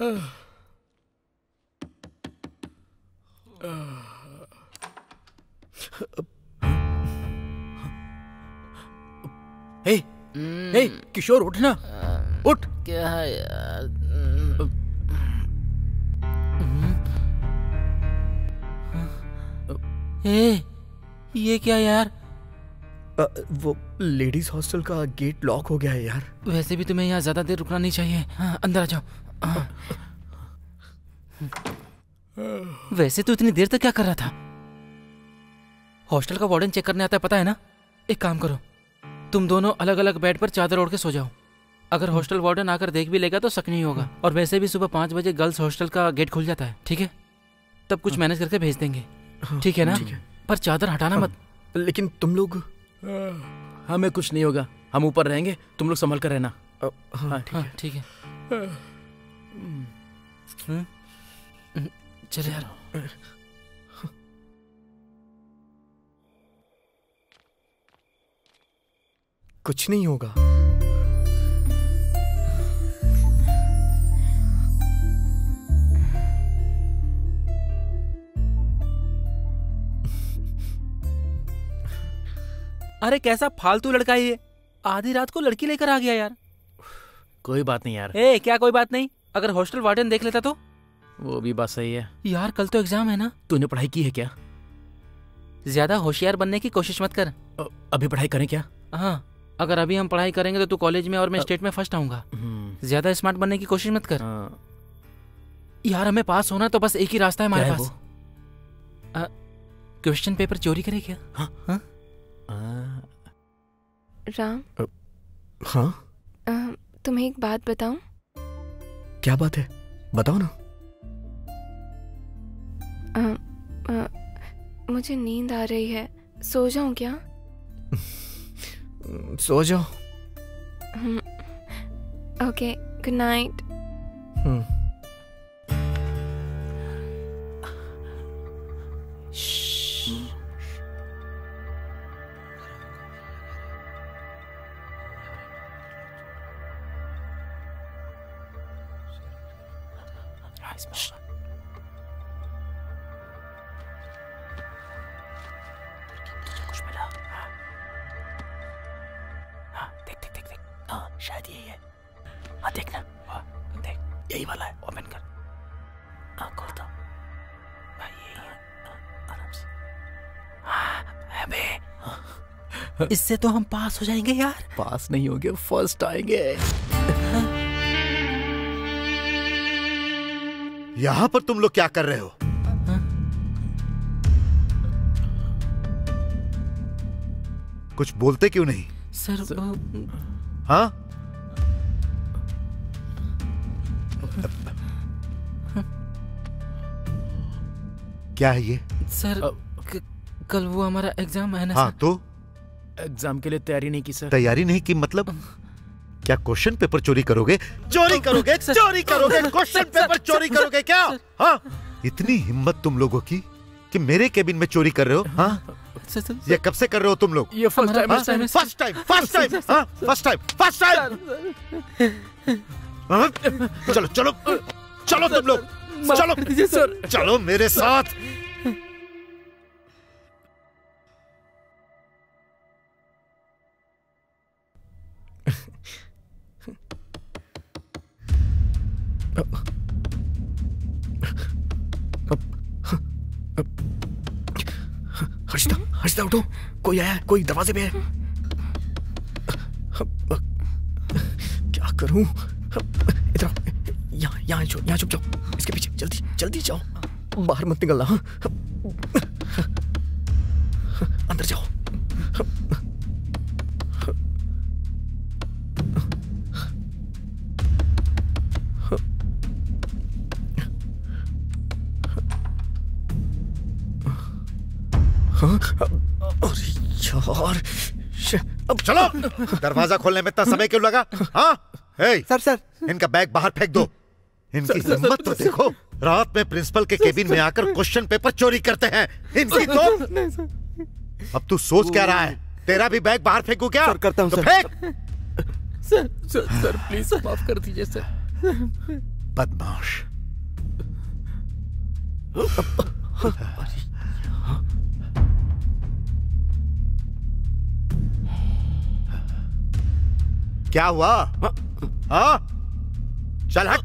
[SPEAKER 13] हे हे किशोर उठना उठ
[SPEAKER 4] क्या है यार?
[SPEAKER 13] ए ये क्या यार?
[SPEAKER 2] अ, वो लेडीज़ हॉस्टल का गेट लॉक हो गया है यार।
[SPEAKER 13] वैसे भी तुम्हें यहाँ ज़्यादा देर रुकना नहीं चाहिए। हाँ, अंदर आ जाओ। हाँ। <laughs> वैसे तो इतनी देर तक क्या कर रहा था? हॉस्टल का वार्डन चेक करने आता है पता है ना? एक काम करो तुम दोनों अलग अलग बेड पर चादर ओढ़ के सो जाओ। अगर हॉस्टल वार्डन आकर देख भी लेगा तो शक नहीं होगा। और वैसे भी सुबह पाँच बजे गर्ल्स हॉस्टल का गेट खुल जाता है ठीक है? तब कुछ मैनेज करके भेज देंगे ठीक है ना?
[SPEAKER 2] ठीक है।
[SPEAKER 13] पर चादर हटाना मत।
[SPEAKER 2] लेकिन तुम लोग?
[SPEAKER 4] हमें कुछ नहीं होगा हम ऊपर रहेंगे तुम लोग संभल कर रहना।
[SPEAKER 2] हाँ
[SPEAKER 13] ठीक है। ठीक है? चल यार।
[SPEAKER 2] कुछ नहीं होगा।
[SPEAKER 13] अरे कैसा फालतू लड़का है ये। आधी रात को लड़की लेकर आ गया यार।
[SPEAKER 4] कोई बात नहीं यार।
[SPEAKER 13] ए क्या कोई बात नहीं? अगर हॉस्टल वार्डन देख लेता तो?
[SPEAKER 4] वो भी बात सही है।
[SPEAKER 13] यार कल तो एग्ज़ाम है ना।
[SPEAKER 4] तूने पढ़ाई की है क्या?
[SPEAKER 13] ज़्यादा होशियार बनने की कोशिश मत कर।
[SPEAKER 4] अभी पढ़ाई करें क्या?
[SPEAKER 13] हाँ अगर अभी हम पढ़ाई करेंगे तो तू कॉलेज में और मैं स्टेट में फ़र्स्ट आऊँगा। ज़्यादा स्मार्ट बनने की कोशिश मत कर। यार हमें पास होना तो बस एक ही रास्ता है हमारे पास। क्वेश्चन पेपर चोरी करे क्या? हाँ। हाँ?
[SPEAKER 1] राम?
[SPEAKER 2] हाँ?
[SPEAKER 1] तुम्हें एक बात बताऊँ?
[SPEAKER 2] क्या बात है? बताओ ना।
[SPEAKER 1] अ, अ, मुझे नींद आ रही है। सो जाऊँ क्या? <laughs>
[SPEAKER 2] सो जाओ।
[SPEAKER 1] हम्म, ओके गुड नाइट
[SPEAKER 2] हम्म।
[SPEAKER 13] इससे तो हम पास हो जाएँगे यार।
[SPEAKER 4] पास नहीं होंगे फ़र्स्ट आएँगे।
[SPEAKER 5] यहाँ पर तुम लोग क्या कर रहे हो? कुछ बोलते क्यों नहीं?
[SPEAKER 13] सर
[SPEAKER 5] हाँ? क्या है ये?
[SPEAKER 13] सर कल वो हमारा एग्ज़ाम है ना
[SPEAKER 5] हाँ
[SPEAKER 13] सर?
[SPEAKER 5] तो?
[SPEAKER 4] एग्ज़ाम के लिए तैयारी नहीं की सर।
[SPEAKER 5] तैयारी नहीं की मतलब? क्या क्वेश्चन पेपर चोरी करोगे? चोरी करोगे? चोरी करोगे? क्वेश्चन पेपर चोरी करोगे क्या? हाँ? इतनी हिम्मत तुम लोगों की कि मेरे केबिन में चोरी कर रहे हो हाँ? ये कब से कर रहे हो तुम लोग?
[SPEAKER 4] ये फ़र्स्ट टाइम
[SPEAKER 5] हाँ? फ़र्स्ट टाइम फ़र्स्ट टाइम हाँ? First time first time? चलो चलो। चलो तुम लोग। चलो। चलो मेरे साथ।
[SPEAKER 2] हर्षिता हर्षिता, उठो। कोई आया कोई दरवाजे पे है? क्या करूँ? इधर। यहाँ यहाँ छुप यहाँ छुप जाओ। इसके पीछे, जल्दी जल्दी जाओ। बाहर मत निकलना? अंदर जाओ। हाँ? अरे यार
[SPEAKER 5] अब चलो दरवाज़ा खोलने में इतना समय क्यों लगा? हाँ? Hey
[SPEAKER 7] sir sir.
[SPEAKER 5] इनका बैग बाहर फेंक दो। इनकी हिम्मत तो देखो। रात में प्रिंसिपल के केबिन में आकर क्वेश्चन पेपर चोरी करते हैं। इनकी तो अब तू सोच क्या रहा है? तेरा भी बैग बाहर फेंकू क्या?
[SPEAKER 7] सर, करता हूँ,
[SPEAKER 5] तो
[SPEAKER 7] सर।
[SPEAKER 5] फेंक।
[SPEAKER 4] सर सर सर प्लीज़ माफ़ कर दीजिए सर।
[SPEAKER 5] बदमाश। क्या हुआ? हाँ? चल हट।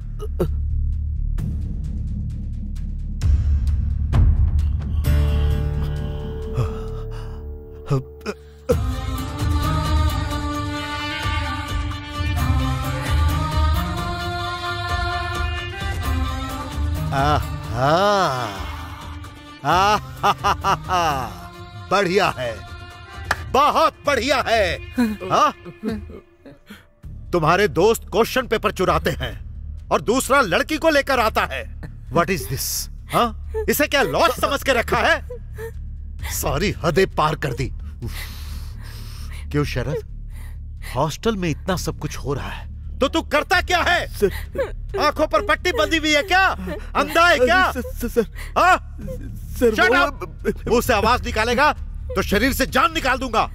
[SPEAKER 5] बढ़िया है। बहुत बढ़िया है। हाँ? तुम्हारे दोस्त क्वेश्चन पेपर चुराते हैं और दूसरा लड़की को लेकर आता है। वट इज़ दिस हाँ इसे क्या लॉस समझ के रखा है? सारी हदें पार कर दी। क्यों शरद? हॉस्टल में इतना सब कुछ हो रहा है। तो तू करता क्या है? आँखों पर पट्टी बंधी हुई है क्या? अंधा है क्या? हाँ? मुँह से आवाज़ निकालेगा तो शरीर से जान निकाल दूँगा।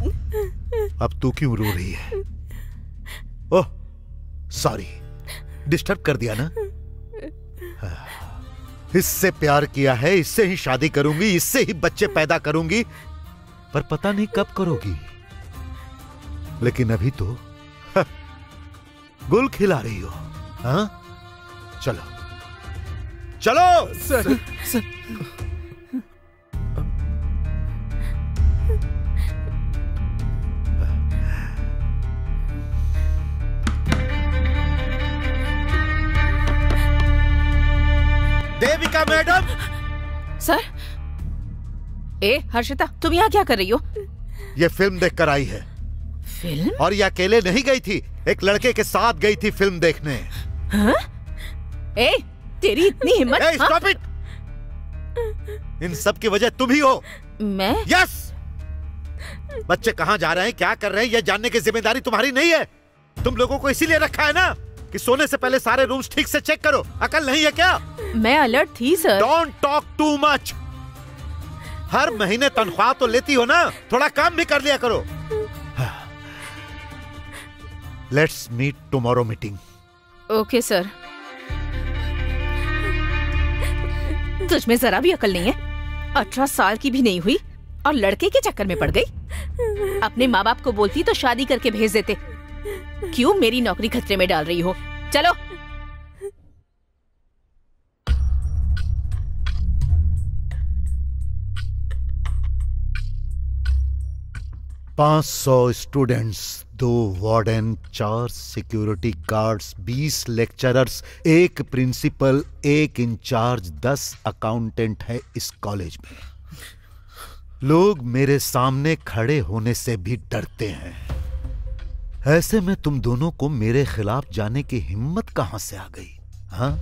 [SPEAKER 5] अब तू क्यों रो रही है? ओह सॉरी डिस्टर्ब कर दिया ना? इससे प्यार किया है इससे ही शादी करूँगी इससे ही बच्चे पैदा करूँगी। पर पता नहीं कब करोगी। लेकिन अभी तो गुल खिला रही हो हाँ? चलो। चलो!
[SPEAKER 13] Sir, sir
[SPEAKER 5] sir. Devika
[SPEAKER 6] madam. Sir? ए हर्षिता तुम यहाँ क्या कर रही हो?
[SPEAKER 5] ये फ़िल्म देखकर आई है।
[SPEAKER 6] फ़िल्म?
[SPEAKER 5] और ये अकेले नहीं गई थी एक लड़के के साथ गई थी फ़िल्म देखने।
[SPEAKER 6] हाँ? ए तेरी इतनी हिम्मत
[SPEAKER 5] Hey,
[SPEAKER 6] हाँ?
[SPEAKER 5] stop it! इन सब की वजह तुम ही हो।
[SPEAKER 6] मैं?
[SPEAKER 5] यस बच्चे कहाँ जा रहे हैं क्या कर रहे हैं यह जानने की ज़िम्मेदारी तुम्हारी नहीं है। तुम लोगों को इसीलिए रखा है ना। कि सोने से पहले सारे रूम्स ठीक से चेक करो। अकल नहीं है क्या?
[SPEAKER 6] मैं अलर्ट थी sir
[SPEAKER 5] don't talk too much हर महीने तनख्वाह तो लेती हो ना? थोड़ा काम भी कर लिया करो। Let's meet tomorrow meeting
[SPEAKER 6] okay sir तुझ में जरा भी अकल नहीं है? अठारह साल की भी नहीं हुई और लड़के के चक्कर में पड़ गई? अपने माँ बाप को बोलती तो शादी करके भेज देते। क्यों मेरी नौकरी खतरे में डाल रही हो? चलो।
[SPEAKER 5] पाँच सौ स्टूडेंट्स दो वार्डन चार सिक्योरिटी गार्ड्स बीस लेक्चरर्स एक प्रिंसिपल एक इंचार्ज दस अकाउंटेंट है इस कॉलेज में। लोग मेरे सामने खड़े होने से भी डरते हैं। ऐसे में तुम दोनों को मेरे खिलाफ जाने की हिम्मत कहाँ से आ गई हाँ?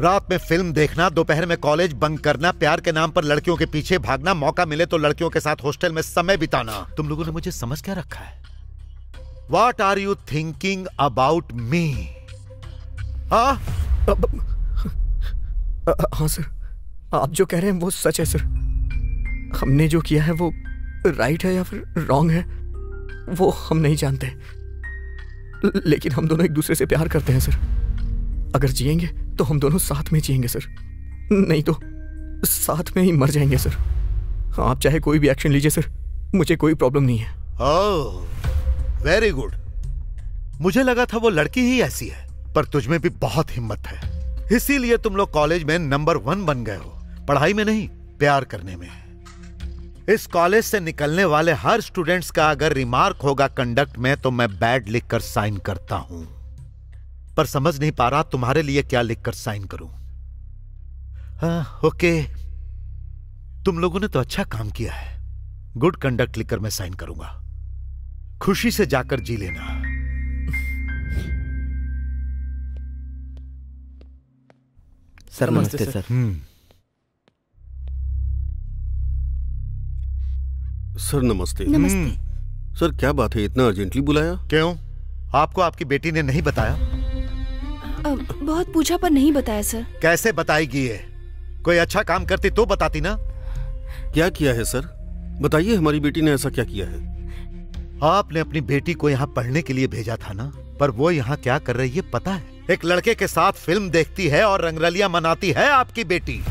[SPEAKER 5] रात में फ़िल्म देखना, दोपहर में कॉलेज बंक करना, प्यार के नाम पर लड़कियों के पीछे भागना, मौका मिले तो लड़कियों के साथ हॉस्टल में समय बिताना। तुम लोगों ने मुझे समझ क्या रखा है? What are you thinking about me हाँ?
[SPEAKER 2] सर, आप जो कह रहे हैं वो सच है, सर। हमने जो किया है वो राइट है या फिर रॉन्ग है? वो हम नहीं जानते। लेकिन हम दोनों एक दूसरे से प्यार करते हैं, सर। अगर जिएँगे तो हम दोनों साथ में जिएँगे, सर। नहीं तो साथ में ही मर जाएँगे, सर। आप चाहे कोई भी एक्शन लीजिए, सर। मुझे कोई प्रॉब्लम नहीं है।
[SPEAKER 5] Oh, very good. मुझे लगा था वो लड़की ही ऐसी है, पर तुझमें भी बहुत हिम्मत है। इसीलिए तुम लोग कॉलेज में नंबर वन बन गए हो, पढ़ाई में नहीं, प्यार करने में। इस कॉलेज से निकलने वाले हर स्टूडेंट्स का अगर रिमार्क होगा कंडक्ट में तो मैं बैड लिखकर साइन करता हूँ। पर समझ नहीं पा रहा तुम्हारे लिए क्या लिखकर साइन करूँ। हाँ ओके। तुम लोगों ने तो अच्छा काम किया है। गुड कंडक्ट लिखकर मैं साइन करूँगा। खुशी से जाकर जी लेना।
[SPEAKER 7] सर नमस्ते सर।
[SPEAKER 8] सर। नमस्ते।
[SPEAKER 5] नमस्ते।
[SPEAKER 8] सर क्या बात है इतना अर्जेंटली बुलाया?
[SPEAKER 5] क्यों? आपको आपकी बेटी ने नहीं बताया?
[SPEAKER 15] अ, बहुत पूछा पर नहीं बताया सर।
[SPEAKER 5] कैसे बताएगी ये? कोई अच्छा काम करती तो बताती ना?
[SPEAKER 8] क्या किया है सर? बताइए हमारी बेटी ने ऐसा क्या किया है?
[SPEAKER 5] आपने अपनी बेटी को यहाँ पढ़ने के लिए भेजा था ना? पर वो यहाँ क्या कर रही है पता है? एक लड़के के साथ फ़िल्म देखती है और रंगरलिया मनाती है आपकी बेटी।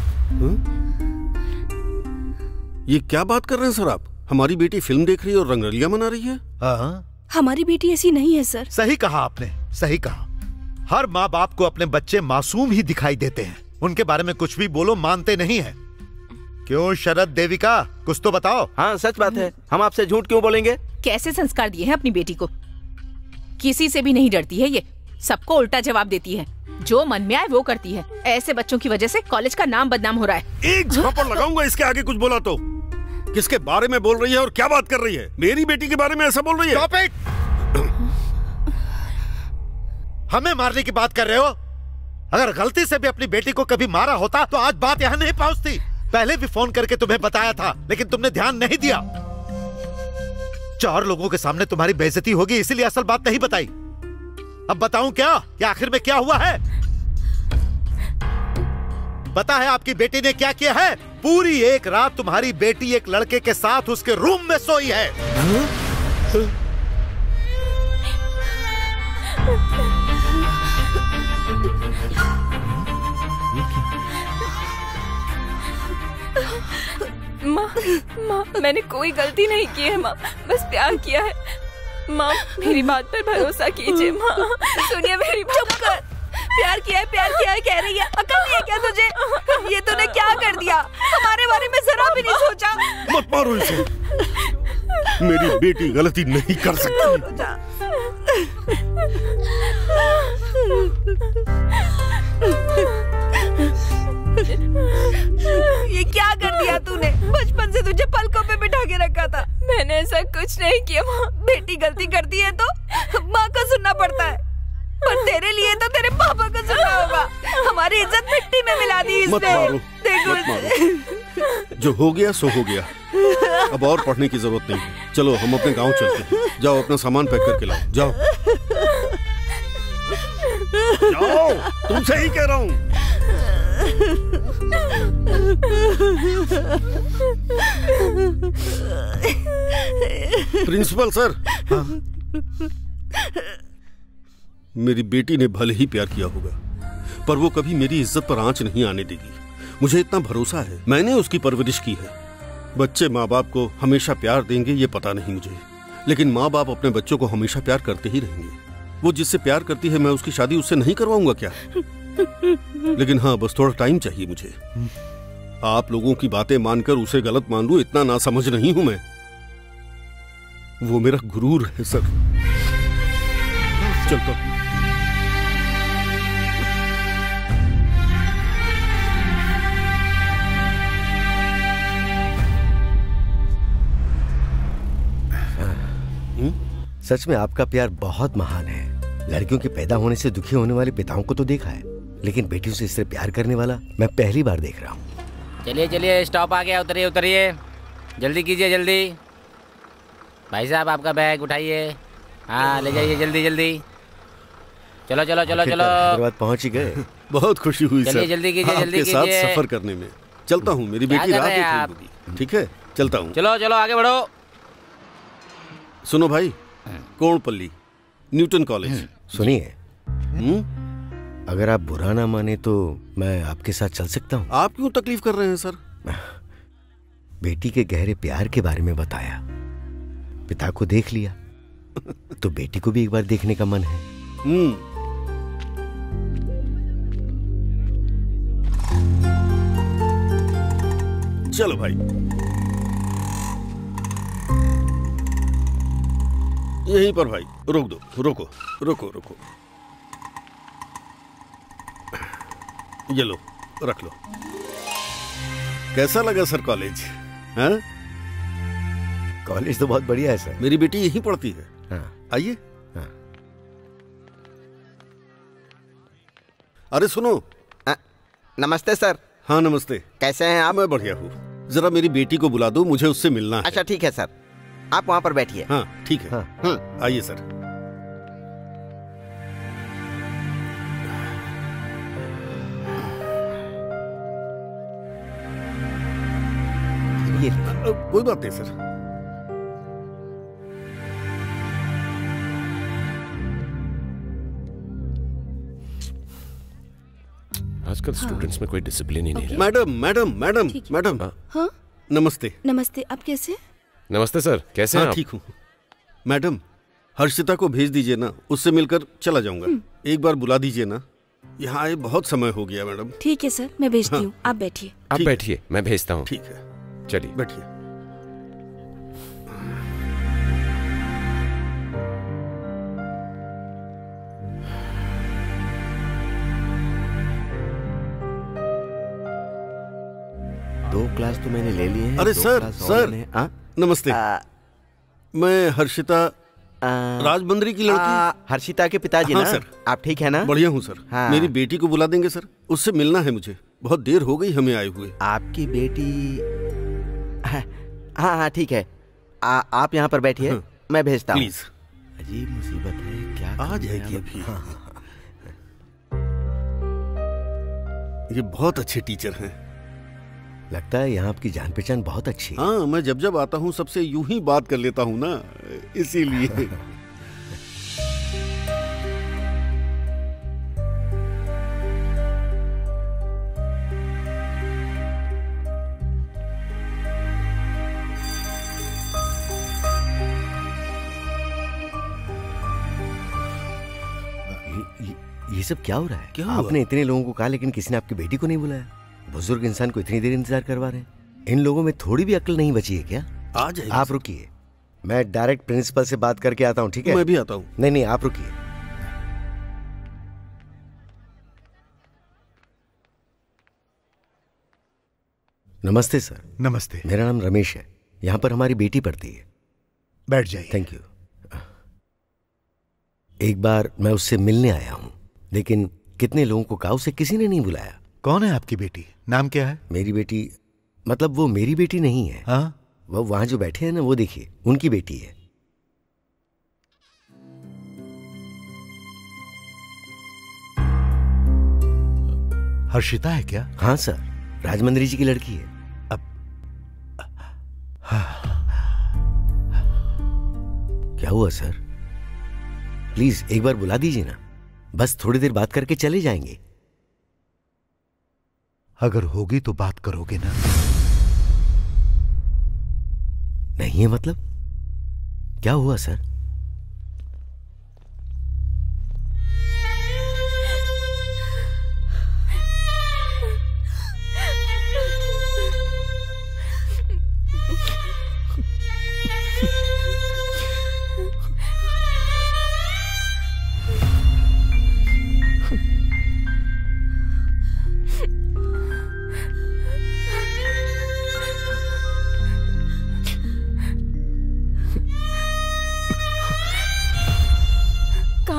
[SPEAKER 8] ये क्या बात कर रहे हैं सर आप? हमारी बेटी फ़िल्म देख रही है और रंगरलियाँ मना रही है?
[SPEAKER 5] हाँ।
[SPEAKER 15] हमारी बेटी ऐसी नहीं है सर।
[SPEAKER 5] सही कहा आपने सही कहा। हर माँ बाप को अपने बच्चे मासूम ही दिखाई देते हैं। उनके बारे में कुछ भी बोलो मानते नहीं है। क्यों शरद देविका? कुछ तो बताओ।
[SPEAKER 7] हाँ सच बात है। हम आपसे झूठ क्यों बोलेंगे?
[SPEAKER 6] कैसे संस्कार दिए हैं अपनी बेटी को? किसी से भी नहीं डरती है ये। सबको उल्टा जवाब देती है। जो मन में आए वो करती है। ऐसे बच्चों की वजह से कॉलेज का नाम बदनाम हो रहा है।
[SPEAKER 8] एक झापड़ लगाऊँगा इसके आगे कुछ बोला तो। किसके बारे में बोल रही है और क्या बात कर रही है? मेरी बेटी के बारे में ऐसा बोल रही है!
[SPEAKER 5] हमें मारने की बात कर रहे हो? अगर गलती से भी अपनी बेटी को कभी मारा होता तो आज बात यहाँ नहीं पहुँचती। पहले भी फ़ोन करके तुम्हें बताया था, लेकिन तुमने ध्यान नहीं दिया। चार लोगों के सामने तुम्हारी बेइज्जती होगी, इसीलिए असल बात नहीं बताई। अब बताऊँ क्या? कि आखिर में क्या हुआ है? पता है आपकी बेटी ने क्या किया है? पूरी एक रात तुम्हारी बेटी एक लड़के के साथ उसके रूम में सोई है।
[SPEAKER 1] माँ माँ, मैंने कोई गलती नहीं की है, माँ। बस प्यार किया है। माँ, मेरी बात पर भरोसा कीजिए, माँ। सुनिए मेरी
[SPEAKER 15] चुप कर प्यार किया है प्यार किया है कह रही है अकल नहीं है क्या तुझे? ये तूने क्या कर दिया? हमारे बारे में जरा भी नहीं सोचा।
[SPEAKER 8] मत मारो इसे। मेरी बेटी गलती नहीं कर सकती।
[SPEAKER 15] ये क्या कर दिया तूने? बचपन से तुझे पलकों पे बिठा के रखा था।
[SPEAKER 1] मैंने ऐसा कुछ नहीं किया माँ।
[SPEAKER 15] बेटी गलती करती है तो माँ को सुनना पड़ता है। पर तेरे लिए तो तेरे पापा को सुनना होगा। हमारी इज़्ज़त मिट्टी में मिला दी इसने।
[SPEAKER 8] मत मारो
[SPEAKER 15] देखो
[SPEAKER 8] मत मारो। जो हो गया सो हो गया। अब और पढ़ने की ज़रूरत नहीं। चलो हम अपने गाँव चलते हैं। जाओ अपना सामान पैक करके लाओ। जाओ। जाओ तुमसे ही कह रहा हूँ। Principal sir. मेरी बेटी ने भले ही प्यार किया होगा, पर वो कभी मेरी इज़्ज़त पर आँच नहीं आने देगी। मुझे इतना भरोसा है, मैंने उसकी परवरिश की है। बच्चे माँ बाप को हमेशा प्यार देंगे, ये पता नहीं मुझे। लेकिन माँ बाप अपने बच्चों को हमेशा प्यार करते ही रहेंगे। वो जिससे प्यार करती है, मैं उसकी शादी उससे नहीं करवाऊँगा क्या? लेकिन हाँ बस थोड़ा टाइम चाहिए मुझे। आप लोगों की बातें मानकर उसे गलत मान लू, इतना ना समझ नहीं हूँ मैं। वो मेरा गुरूर है, सर। चलता हूँ।
[SPEAKER 10] सच में आपका प्यार बहुत महान है। लड़कियों के पैदा होने से दुखी होने वाले पिताओं को तो देखा है लेकिन बेटियों से इससे प्यार करने वाला मैं पहली बार देख रहा हूँ।
[SPEAKER 18] चलिए चलिए स्टॉप आ गया उतरिए उतरिए। जल्दी कीजिए जल्दी। भाई साहब आपका बैग उठाइए। हाँ ले जाइए जल्दी जल्दी। चलो चलो चलो चलो।
[SPEAKER 10] हैदराबाद पहुँच ही गए। <laughs>
[SPEAKER 8] बहुत खुशी हुई
[SPEAKER 18] चलिए,
[SPEAKER 8] सर।
[SPEAKER 18] जल्दी कीजिए, जल्दी
[SPEAKER 8] साथ सफ़र करने में। चलता हूँ मेरी बेटी रात
[SPEAKER 18] रहे
[SPEAKER 8] होगी ठीक है चलता हूँ।
[SPEAKER 18] चलो चलो आगे बढ़ो।
[SPEAKER 8] सुनो भाई कोणपल्ली? Newton college.
[SPEAKER 10] सुनिए।
[SPEAKER 8] हम्म?
[SPEAKER 10] अगर आप बुरा ना माने तो मैं आपके साथ चल सकता हूँ।
[SPEAKER 8] आप क्यों तकलीफ़ कर रहे हैं सर? <laughs>
[SPEAKER 10] बेटी के गहरे प्यार के बारे में बताया। पिता को देख लिया। <laughs> तो बेटी को भी एक बार देखने का मन है।
[SPEAKER 8] हम्म। चलो भाई। यहीं पर भाई रोक दो रोको रोको रोको। ये लो रख लो। कैसा लगा सर कॉलेज? हाँ?
[SPEAKER 10] कॉलेज तो बहुत बढ़िया है सर।
[SPEAKER 8] मेरी बेटी यहीं पढ़ती है।
[SPEAKER 10] हाँ।
[SPEAKER 8] आइए।
[SPEAKER 10] हाँ।
[SPEAKER 8] अरे सुनो।
[SPEAKER 7] आ, नमस्ते सर।
[SPEAKER 8] हाँ नमस्ते।
[SPEAKER 7] कैसे हैं आप?
[SPEAKER 8] मैं बढ़िया हूँ। जरा मेरी बेटी को बुला दो मुझे उससे मिलना है।
[SPEAKER 7] अच्छा ठीक है सर। आप वहाँ पर बैठिए।
[SPEAKER 8] हाँ ठीक है।
[SPEAKER 7] हाँ।
[SPEAKER 8] आइए सर।
[SPEAKER 10] ये
[SPEAKER 8] कोई बात नहीं सर।
[SPEAKER 3] आजकल स्टूडेंट्स में कोई डिसिप्लिन ही नहीं
[SPEAKER 8] मैडम मैडम मैडम मैडम
[SPEAKER 15] हाँ?
[SPEAKER 8] नमस्ते।
[SPEAKER 15] नमस्ते आप कैसे
[SPEAKER 3] नमस्ते सर कैसे हाँ,
[SPEAKER 8] हैं ठीक हूँ। मैडम हर्षिता को भेज दीजिए ना उससे मिलकर चला जाऊँगा। हम्म। एक बार बुला दीजिए ना। यहाँ आए बहुत समय हो गया मैडम।
[SPEAKER 15] ठीक है सर मैं भेजती
[SPEAKER 8] हाँ।
[SPEAKER 15] हूँ। आप बैठिए।
[SPEAKER 3] आप बैठिए मैं भेजता हूँ।
[SPEAKER 8] ठीक है।
[SPEAKER 3] चलिए।
[SPEAKER 8] बैठिए।
[SPEAKER 10] दो क्लास तो मैंने ले लिए हैं
[SPEAKER 8] अरे सर सर।
[SPEAKER 10] हाँ?
[SPEAKER 8] नमस्ते मैं हर्षिता राजबंदरी की लड़की।
[SPEAKER 7] आ, हर्षिता के पिताजी
[SPEAKER 8] हाँ,
[SPEAKER 7] ना?
[SPEAKER 8] सर।
[SPEAKER 7] आप ठीक है ना?
[SPEAKER 8] बढ़िया हूँ सर।
[SPEAKER 7] हाँ।
[SPEAKER 8] मेरी बेटी को बुला देंगे सर। उससे मिलना है मुझे। बहुत देर हो गई हमें आए हुए।
[SPEAKER 7] आपकी बेटी हाँ। हाँ हाँ, ठीक है। आ, आप यहाँ पर बैठिए। हाँ। मैं भेजता हूँ।
[SPEAKER 8] प्लीज़।
[SPEAKER 10] अजीब मुसीबत है। क्या
[SPEAKER 8] आ जाएगी अभी। ये बहुत अच्छे टीचर हैं।
[SPEAKER 10] लगता है यहाँ आपकी जान पहचान बहुत अच्छी है।
[SPEAKER 8] हाँ मैं जब जब आता हूँ सबसे यूँ ही बात कर लेता हूँ ना इसीलिए।
[SPEAKER 10] ये सब क्या हो रहा है?
[SPEAKER 8] क्या
[SPEAKER 10] आपने इतने लोगों को कहा लेकिन किसी ने आपकी बेटी को नहीं बुलाया? बुज़ुर्ग इंसान को इतनी देर इंतज़ार करवा रहे हैं? इन लोगों में थोड़ी भी अक्ल नहीं बची है क्या?
[SPEAKER 8] आ जाएगी।
[SPEAKER 10] आप रुकिए। मैं डायरेक्ट प्रिंसिपल से बात करके आता हूँ ठीक है?
[SPEAKER 8] मैं भी आता हूँ।
[SPEAKER 10] नहीं नहीं आप रुकिए। नमस्ते सर।
[SPEAKER 5] नमस्ते।
[SPEAKER 10] मेरा नाम रमेश है। यहाँ पर हमारी बेटी पढ़ती है।
[SPEAKER 5] बैठ जाइए।
[SPEAKER 10] थैंक यू एक बार मैं उससे मिलने आया हूँ लेकिन कितने लोगों को कहा उसे किसी ने नहीं बुलाया।
[SPEAKER 5] कौन है आपकी बेटी? नाम क्या है?
[SPEAKER 10] मेरी बेटी मतलब वो मेरी बेटी नहीं है।
[SPEAKER 5] हाँ?
[SPEAKER 10] वो वहाँ जो बैठे हैं ना वो देखिए उनकी बेटी है।
[SPEAKER 5] हर्षिता है क्या?
[SPEAKER 10] हाँ सर राजमंद्री जी की लड़की है। अब क्या हुआ सर? प्लीज़ एक बार बुला दीजिए ना। बस थोड़ी देर बात करके चले जाएँगे।
[SPEAKER 5] अगर होगी तो बात करोगे ना।
[SPEAKER 10] नहीं है मतलब? क्या हुआ सर?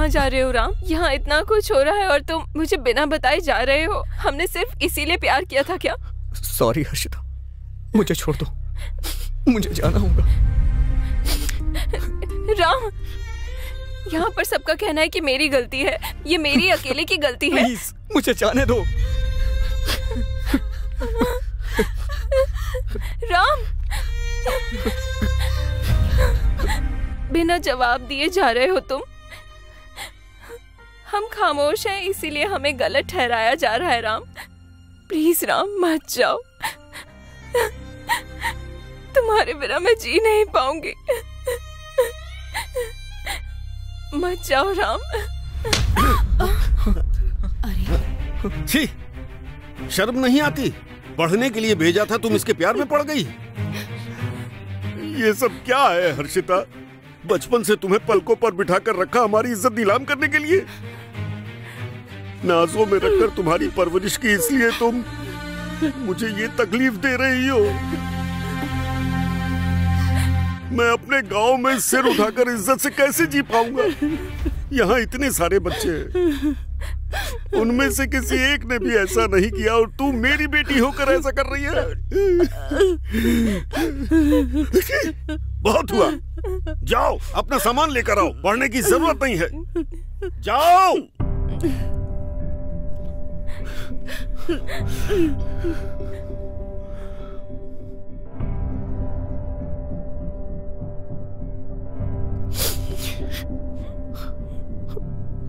[SPEAKER 1] कहाँ जा रहे हो राम? यहाँ इतना कुछ हो रहा है और तुम मुझे बिना बताए जा रहे हो। हमने सिर्फ़ इसीलिए प्यार किया था क्या?
[SPEAKER 2] सॉरी हर्षिता। मुझे छोड़ दो। मुझे जाना होगा।
[SPEAKER 1] राम यहाँ पर सबका कहना है कि मेरी गलती है। ये मेरी अकेले की गलती है।
[SPEAKER 2] प्लीज़ मुझे जाने दो।
[SPEAKER 1] राम! बिना जवाब दिए जा रहे हो तुम। हम खामोश हैं, इसीलिए हमें गलत ठहराया जा रहा है, राम। प्लीज़ राम, मत जाओ। तुम्हारे बिना मैं जी नहीं पाऊँगी। मत जाओ, राम। अरे।
[SPEAKER 8] छी, शर्म नहीं आती? पढ़ने के लिए भेजा था, तुम इसके प्यार में पड़ गई। ये सब क्या है, हर्षिता? बचपन से तुम्हें पलकों पर बिठाकर रखा हमारी इज़्ज़त नीलाम करने के लिए। नाजों में रखकर तुम्हारी परवरिश की, इसलिए तुम मुझे ये तकलीफ़ दे रही हो। मैं अपने गाँव में सिर उठाकर इज़्ज़त से कैसे जी पाऊँगा? यहाँ इतने सारे बच्चे हैं। उनमें से किसी एक ने भी ऐसा नहीं किया और तू मेरी बेटी होकर ऐसा कर रही है। बहुत हुआ। जाओ, अपना सामान लेकर आओ। पढ़ने की ज़रूरत नहीं है। जाओ।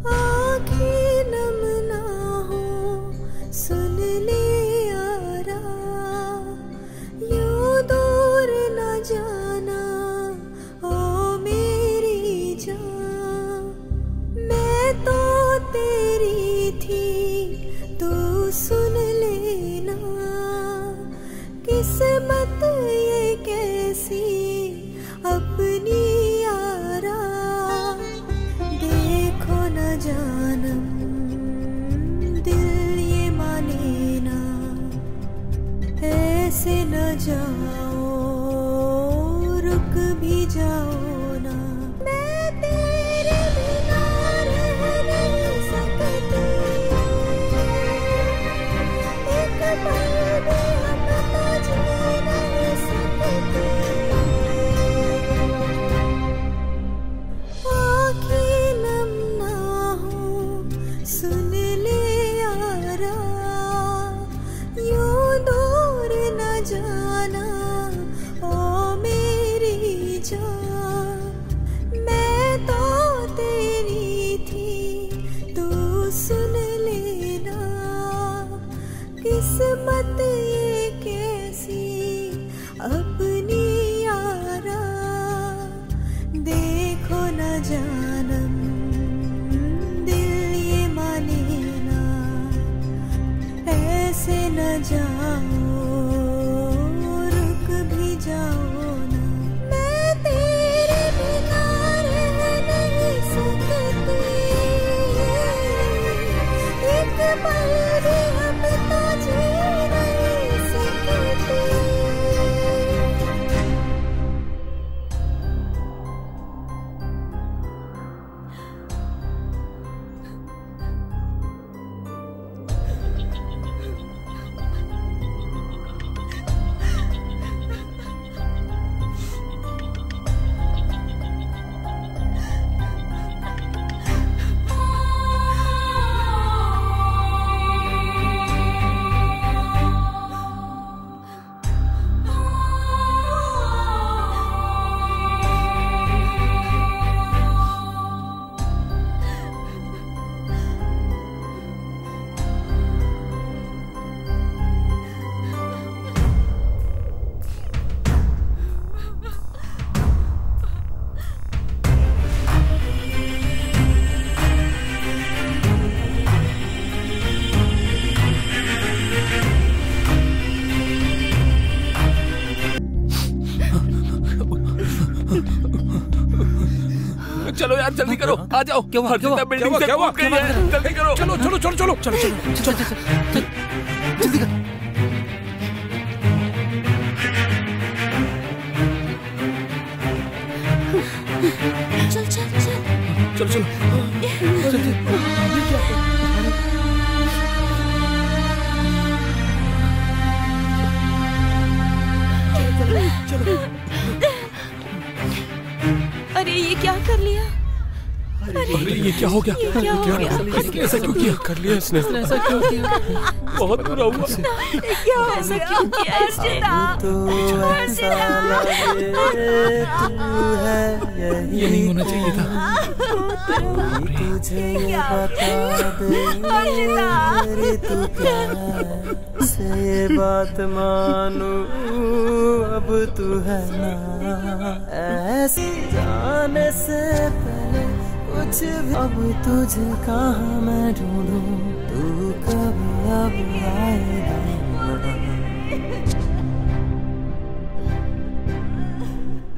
[SPEAKER 19] आँखें नमना हो सुन ले।
[SPEAKER 14] आ जाओ क्या हुआ बिल्डिंग से कूद गई है जल्दी करो चलो चलो चलो चलो चलो चलो
[SPEAKER 1] क्या
[SPEAKER 14] हो गया?
[SPEAKER 1] ये क्या हो गया?
[SPEAKER 14] इसने ऐसा क्यों किया? कर लिया इसने।
[SPEAKER 1] इसने ऐसा क्यों किया?
[SPEAKER 14] बहुत बुरा हुआ।
[SPEAKER 1] क्या ऐसा क्यों किया
[SPEAKER 14] ये नहीं होना चाहिए था।
[SPEAKER 20] तुझे ये बता दे तू क्या से बात मानू? अब तू है ना? ऐसे जाने से अब तुझे कहाँ मैं ढूंढूं? तू कब अब आएगा?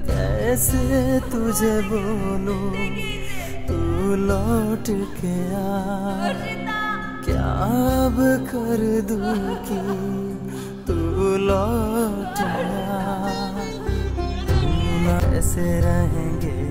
[SPEAKER 20] कैसे तुझे बोलूँ? तू लौट के आ। क्या अब कर दूँ कि तू लौट आ? कैसे रहेंगे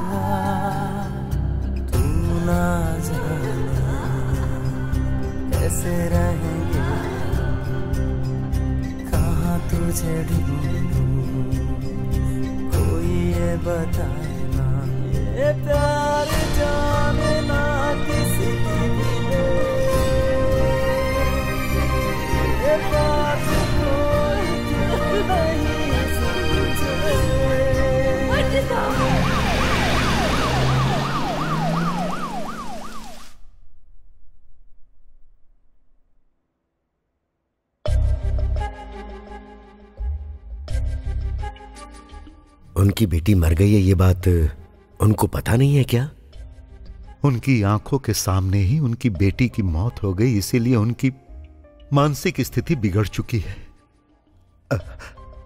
[SPEAKER 20] ना जाना। कैसे रहेंगे। कहाँ तुझे ढूंढूं? कोई ये बताए ना। ये प्यार जाने ना किसी की
[SPEAKER 10] उनकी बेटी मर गई है ये बात उनको पता नहीं है क्या?
[SPEAKER 5] उनकी आँखों के सामने ही उनकी बेटी की मौत हो गई इसीलिए उनकी मानसिक स्थिति बिगड़ चुकी है।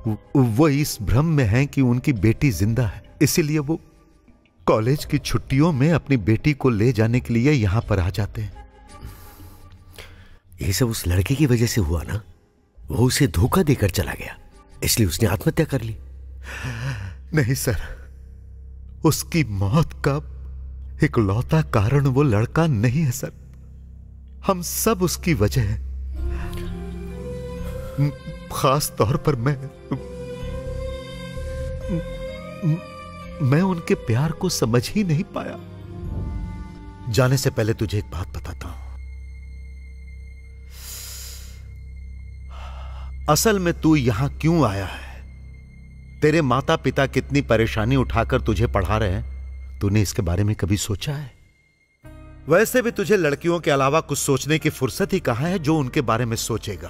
[SPEAKER 5] वो- वो इस भ्रम में है कि उनकी बेटी ज़िंदा है इसीलिए वो कॉलेज की छुट्टियों में अपनी बेटी को ले जाने के लिए यहाँ पर आ जाते हैं।
[SPEAKER 10] ये सब उस लड़के की वजह से हुआ ना? वो उसे धोखा देकर चला गया इसलिए उसने आत्महत्या कर ली।
[SPEAKER 5] नहीं, सर। उसकी मौत का इकलौता कारण वो लड़का नहीं है, सर। हम सब उसकी वजह है। खास तौर पर मैं मैं उनके प्यार को समझ ही नहीं पाया। जाने से पहले तुझे एक बात बताता हूँ। असल में तू यहाँ क्यों आया है? तेरे माता पिता कितनी परेशानी उठाकर तुझे पढ़ा रहे हैं? तूने इसके बारे में कभी सोचा है? वैसे भी तुझे लड़कियों के अलावा कुछ सोचने की फुर्सत ही कहाँ है जो उनके बारे में सोचेगा?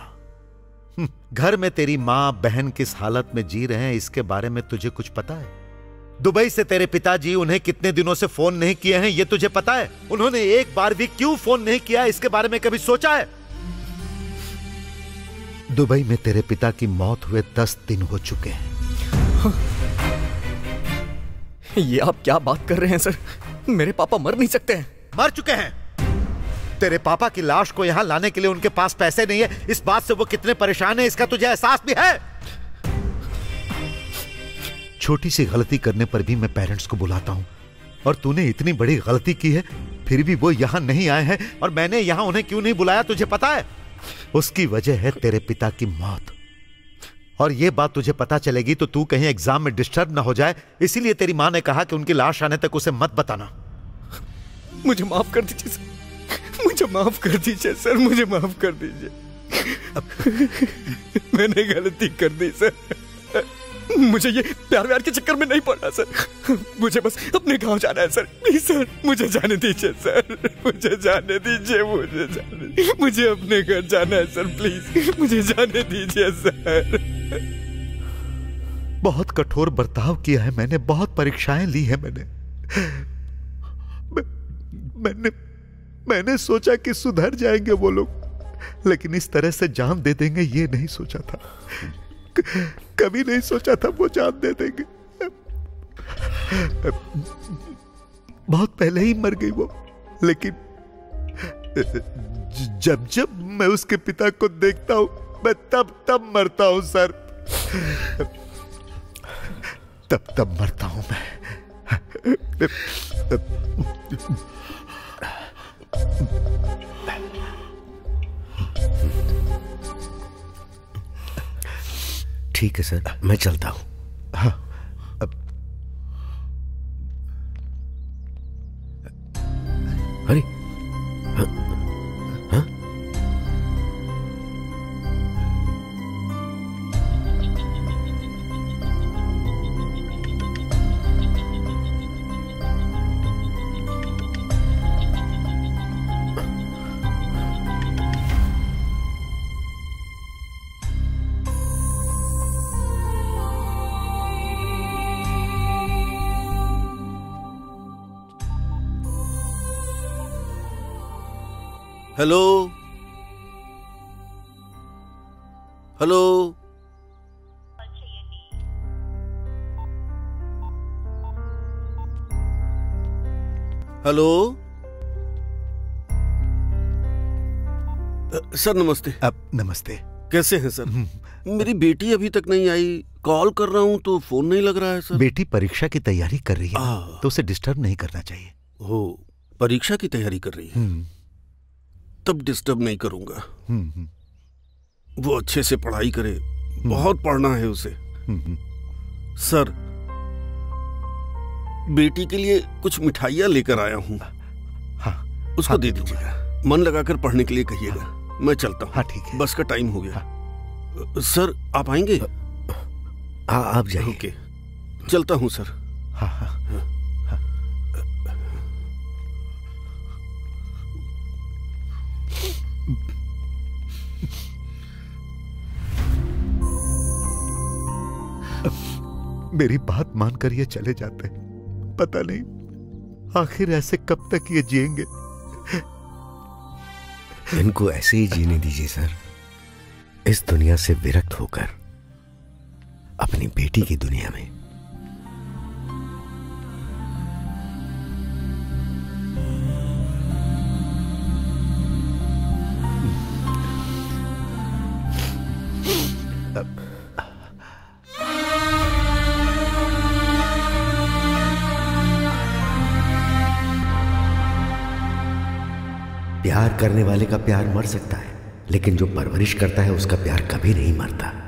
[SPEAKER 5] हम्म, घर में तेरी माँ बहन किस हालत में जी रहे हैं इसके बारे में तुझे कुछ पता है? दुबई से तेरे पिताजी उन्हें कितने दिनों से फ़ोन नहीं किए हैं यह तुझे पता है? उन्होंने एक बार भी क्यों फ़ोन नहीं किया इसके बारे में कभी सोचा है? दुबई में तेरे पिता की मौत हुए दस दिन हो चुके हैं।
[SPEAKER 2] ये आप क्या बात कर रहे हैं, सर? मेरे पापा मर नहीं सकते हैं।
[SPEAKER 5] मर चुके हैं। तेरे पापा की लाश को यहाँ लाने के लिए उनके पास पैसे नहीं है। इस बात से वो कितने परेशान है, इसका तुझे एहसास भी है? छोटी सी गलती करने पर भी मैं पेरेंट्स को बुलाता हूँ। और तूने इतनी बड़ी गलती की है, फिर भी वो यहाँ नहीं आए हैं। और मैंने यहाँ उन्हें क्यों नहीं बुलाया, तुझे पता है? उसकी वजह है तेरे पिता की मौत। और ये बात तुझे पता चलेगी तो तू कहीं एग्ज़ाम में डिस्टर्ब ना हो जाए। इसीलिए तेरी माँ ने कहा कि उनकी लाश आने तक उसे मत बताना।
[SPEAKER 2] मुझे माफ़ कर दीजिए सर। मुझे माफ़ कर दीजिए सर। मुझे माफ़ कर दीजिए। मैंने गलती कर दी सर। मुझे ये प्यार व्यार के चक्कर में नहीं पड़ना, सर। मुझे बस अपने गाँव जाना है, सर। प्लीज़, सर, मुझे जाने दीजिए, सर। मुझे जाने दीजिए, मुझे जाने मुझे अपने घर जाना है, सर, प्लीज़। मुझे जाने दीजिए, सर।
[SPEAKER 5] बहुत कठोर बर्ताव किया है मैंने, बहुत परीक्षाएँ ली है मैंने। मैंने मैंने सोचा कि सुधर जाएँगे वो लोग, लेकिन इस तरह से जान दे देंगे, ये नहीं सोचा था। कभी नहीं सोचा था वो जान दे देंगे। बहुत पहले ही मर गई वो, लेकिन जब जब मैं उसके पिता को देखता हूँ, मैं तब तब मरता हूँ, सर। तब तब मरता हूँ मैं।
[SPEAKER 10] ठीक है सर। मैं चलता हूँ।
[SPEAKER 5] हाँ।
[SPEAKER 10] अरे
[SPEAKER 8] हेलो? हेलो? हेलो? सर नमस्ते।
[SPEAKER 5] आप नमस्ते।
[SPEAKER 8] कैसे हैं सर? मेरी बेटी अभी तक नहीं आई। कॉल कर रहा हूँ तो फ़ोन नहीं लग रहा है सर।
[SPEAKER 5] बेटी परीक्षा की तैयारी कर रही है तो उसे डिस्टर्ब नहीं करना चाहिए।
[SPEAKER 8] हो परीक्षा की तैयारी कर रही है?
[SPEAKER 5] हम्म,
[SPEAKER 8] तब डिस्टर्ब नहीं करूँगा।
[SPEAKER 5] हम्म, हम्म,
[SPEAKER 8] वो अच्छे से पढ़ाई करे बहुत पढ़ना है उसे।
[SPEAKER 5] हम्म, हम्म।
[SPEAKER 8] सर बेटी के लिए कुछ मिठाइयाँ लेकर आया हूँ।
[SPEAKER 5] हाँ
[SPEAKER 8] उसको हाँ, दे दीजिएगा। मन लगाकर पढ़ने के लिए कहिएगा। हाँ, मैं चलता हूँ।
[SPEAKER 5] हाँ ठीक है।
[SPEAKER 8] बस का टाइम हो गया। हाँ, सर आप आएँगे?
[SPEAKER 10] हाँ आप जाइए।
[SPEAKER 8] ओके। चलता हूँ सर।
[SPEAKER 5] हाँ हाँ। हाँ। मेरी बात मानकर ये चले जाते पता नहीं आखिर ऐसे कब तक ये जिएँगे?
[SPEAKER 10] इनको ऐसे ही जीने दीजिए, सर। इस दुनिया से विरक्त होकर अपनी बेटी की दुनिया में प्यार करने वाले का प्यार मर सकता है, लेकिन जो परवरिश करता है, उसका प्यार कभी नहीं मरता।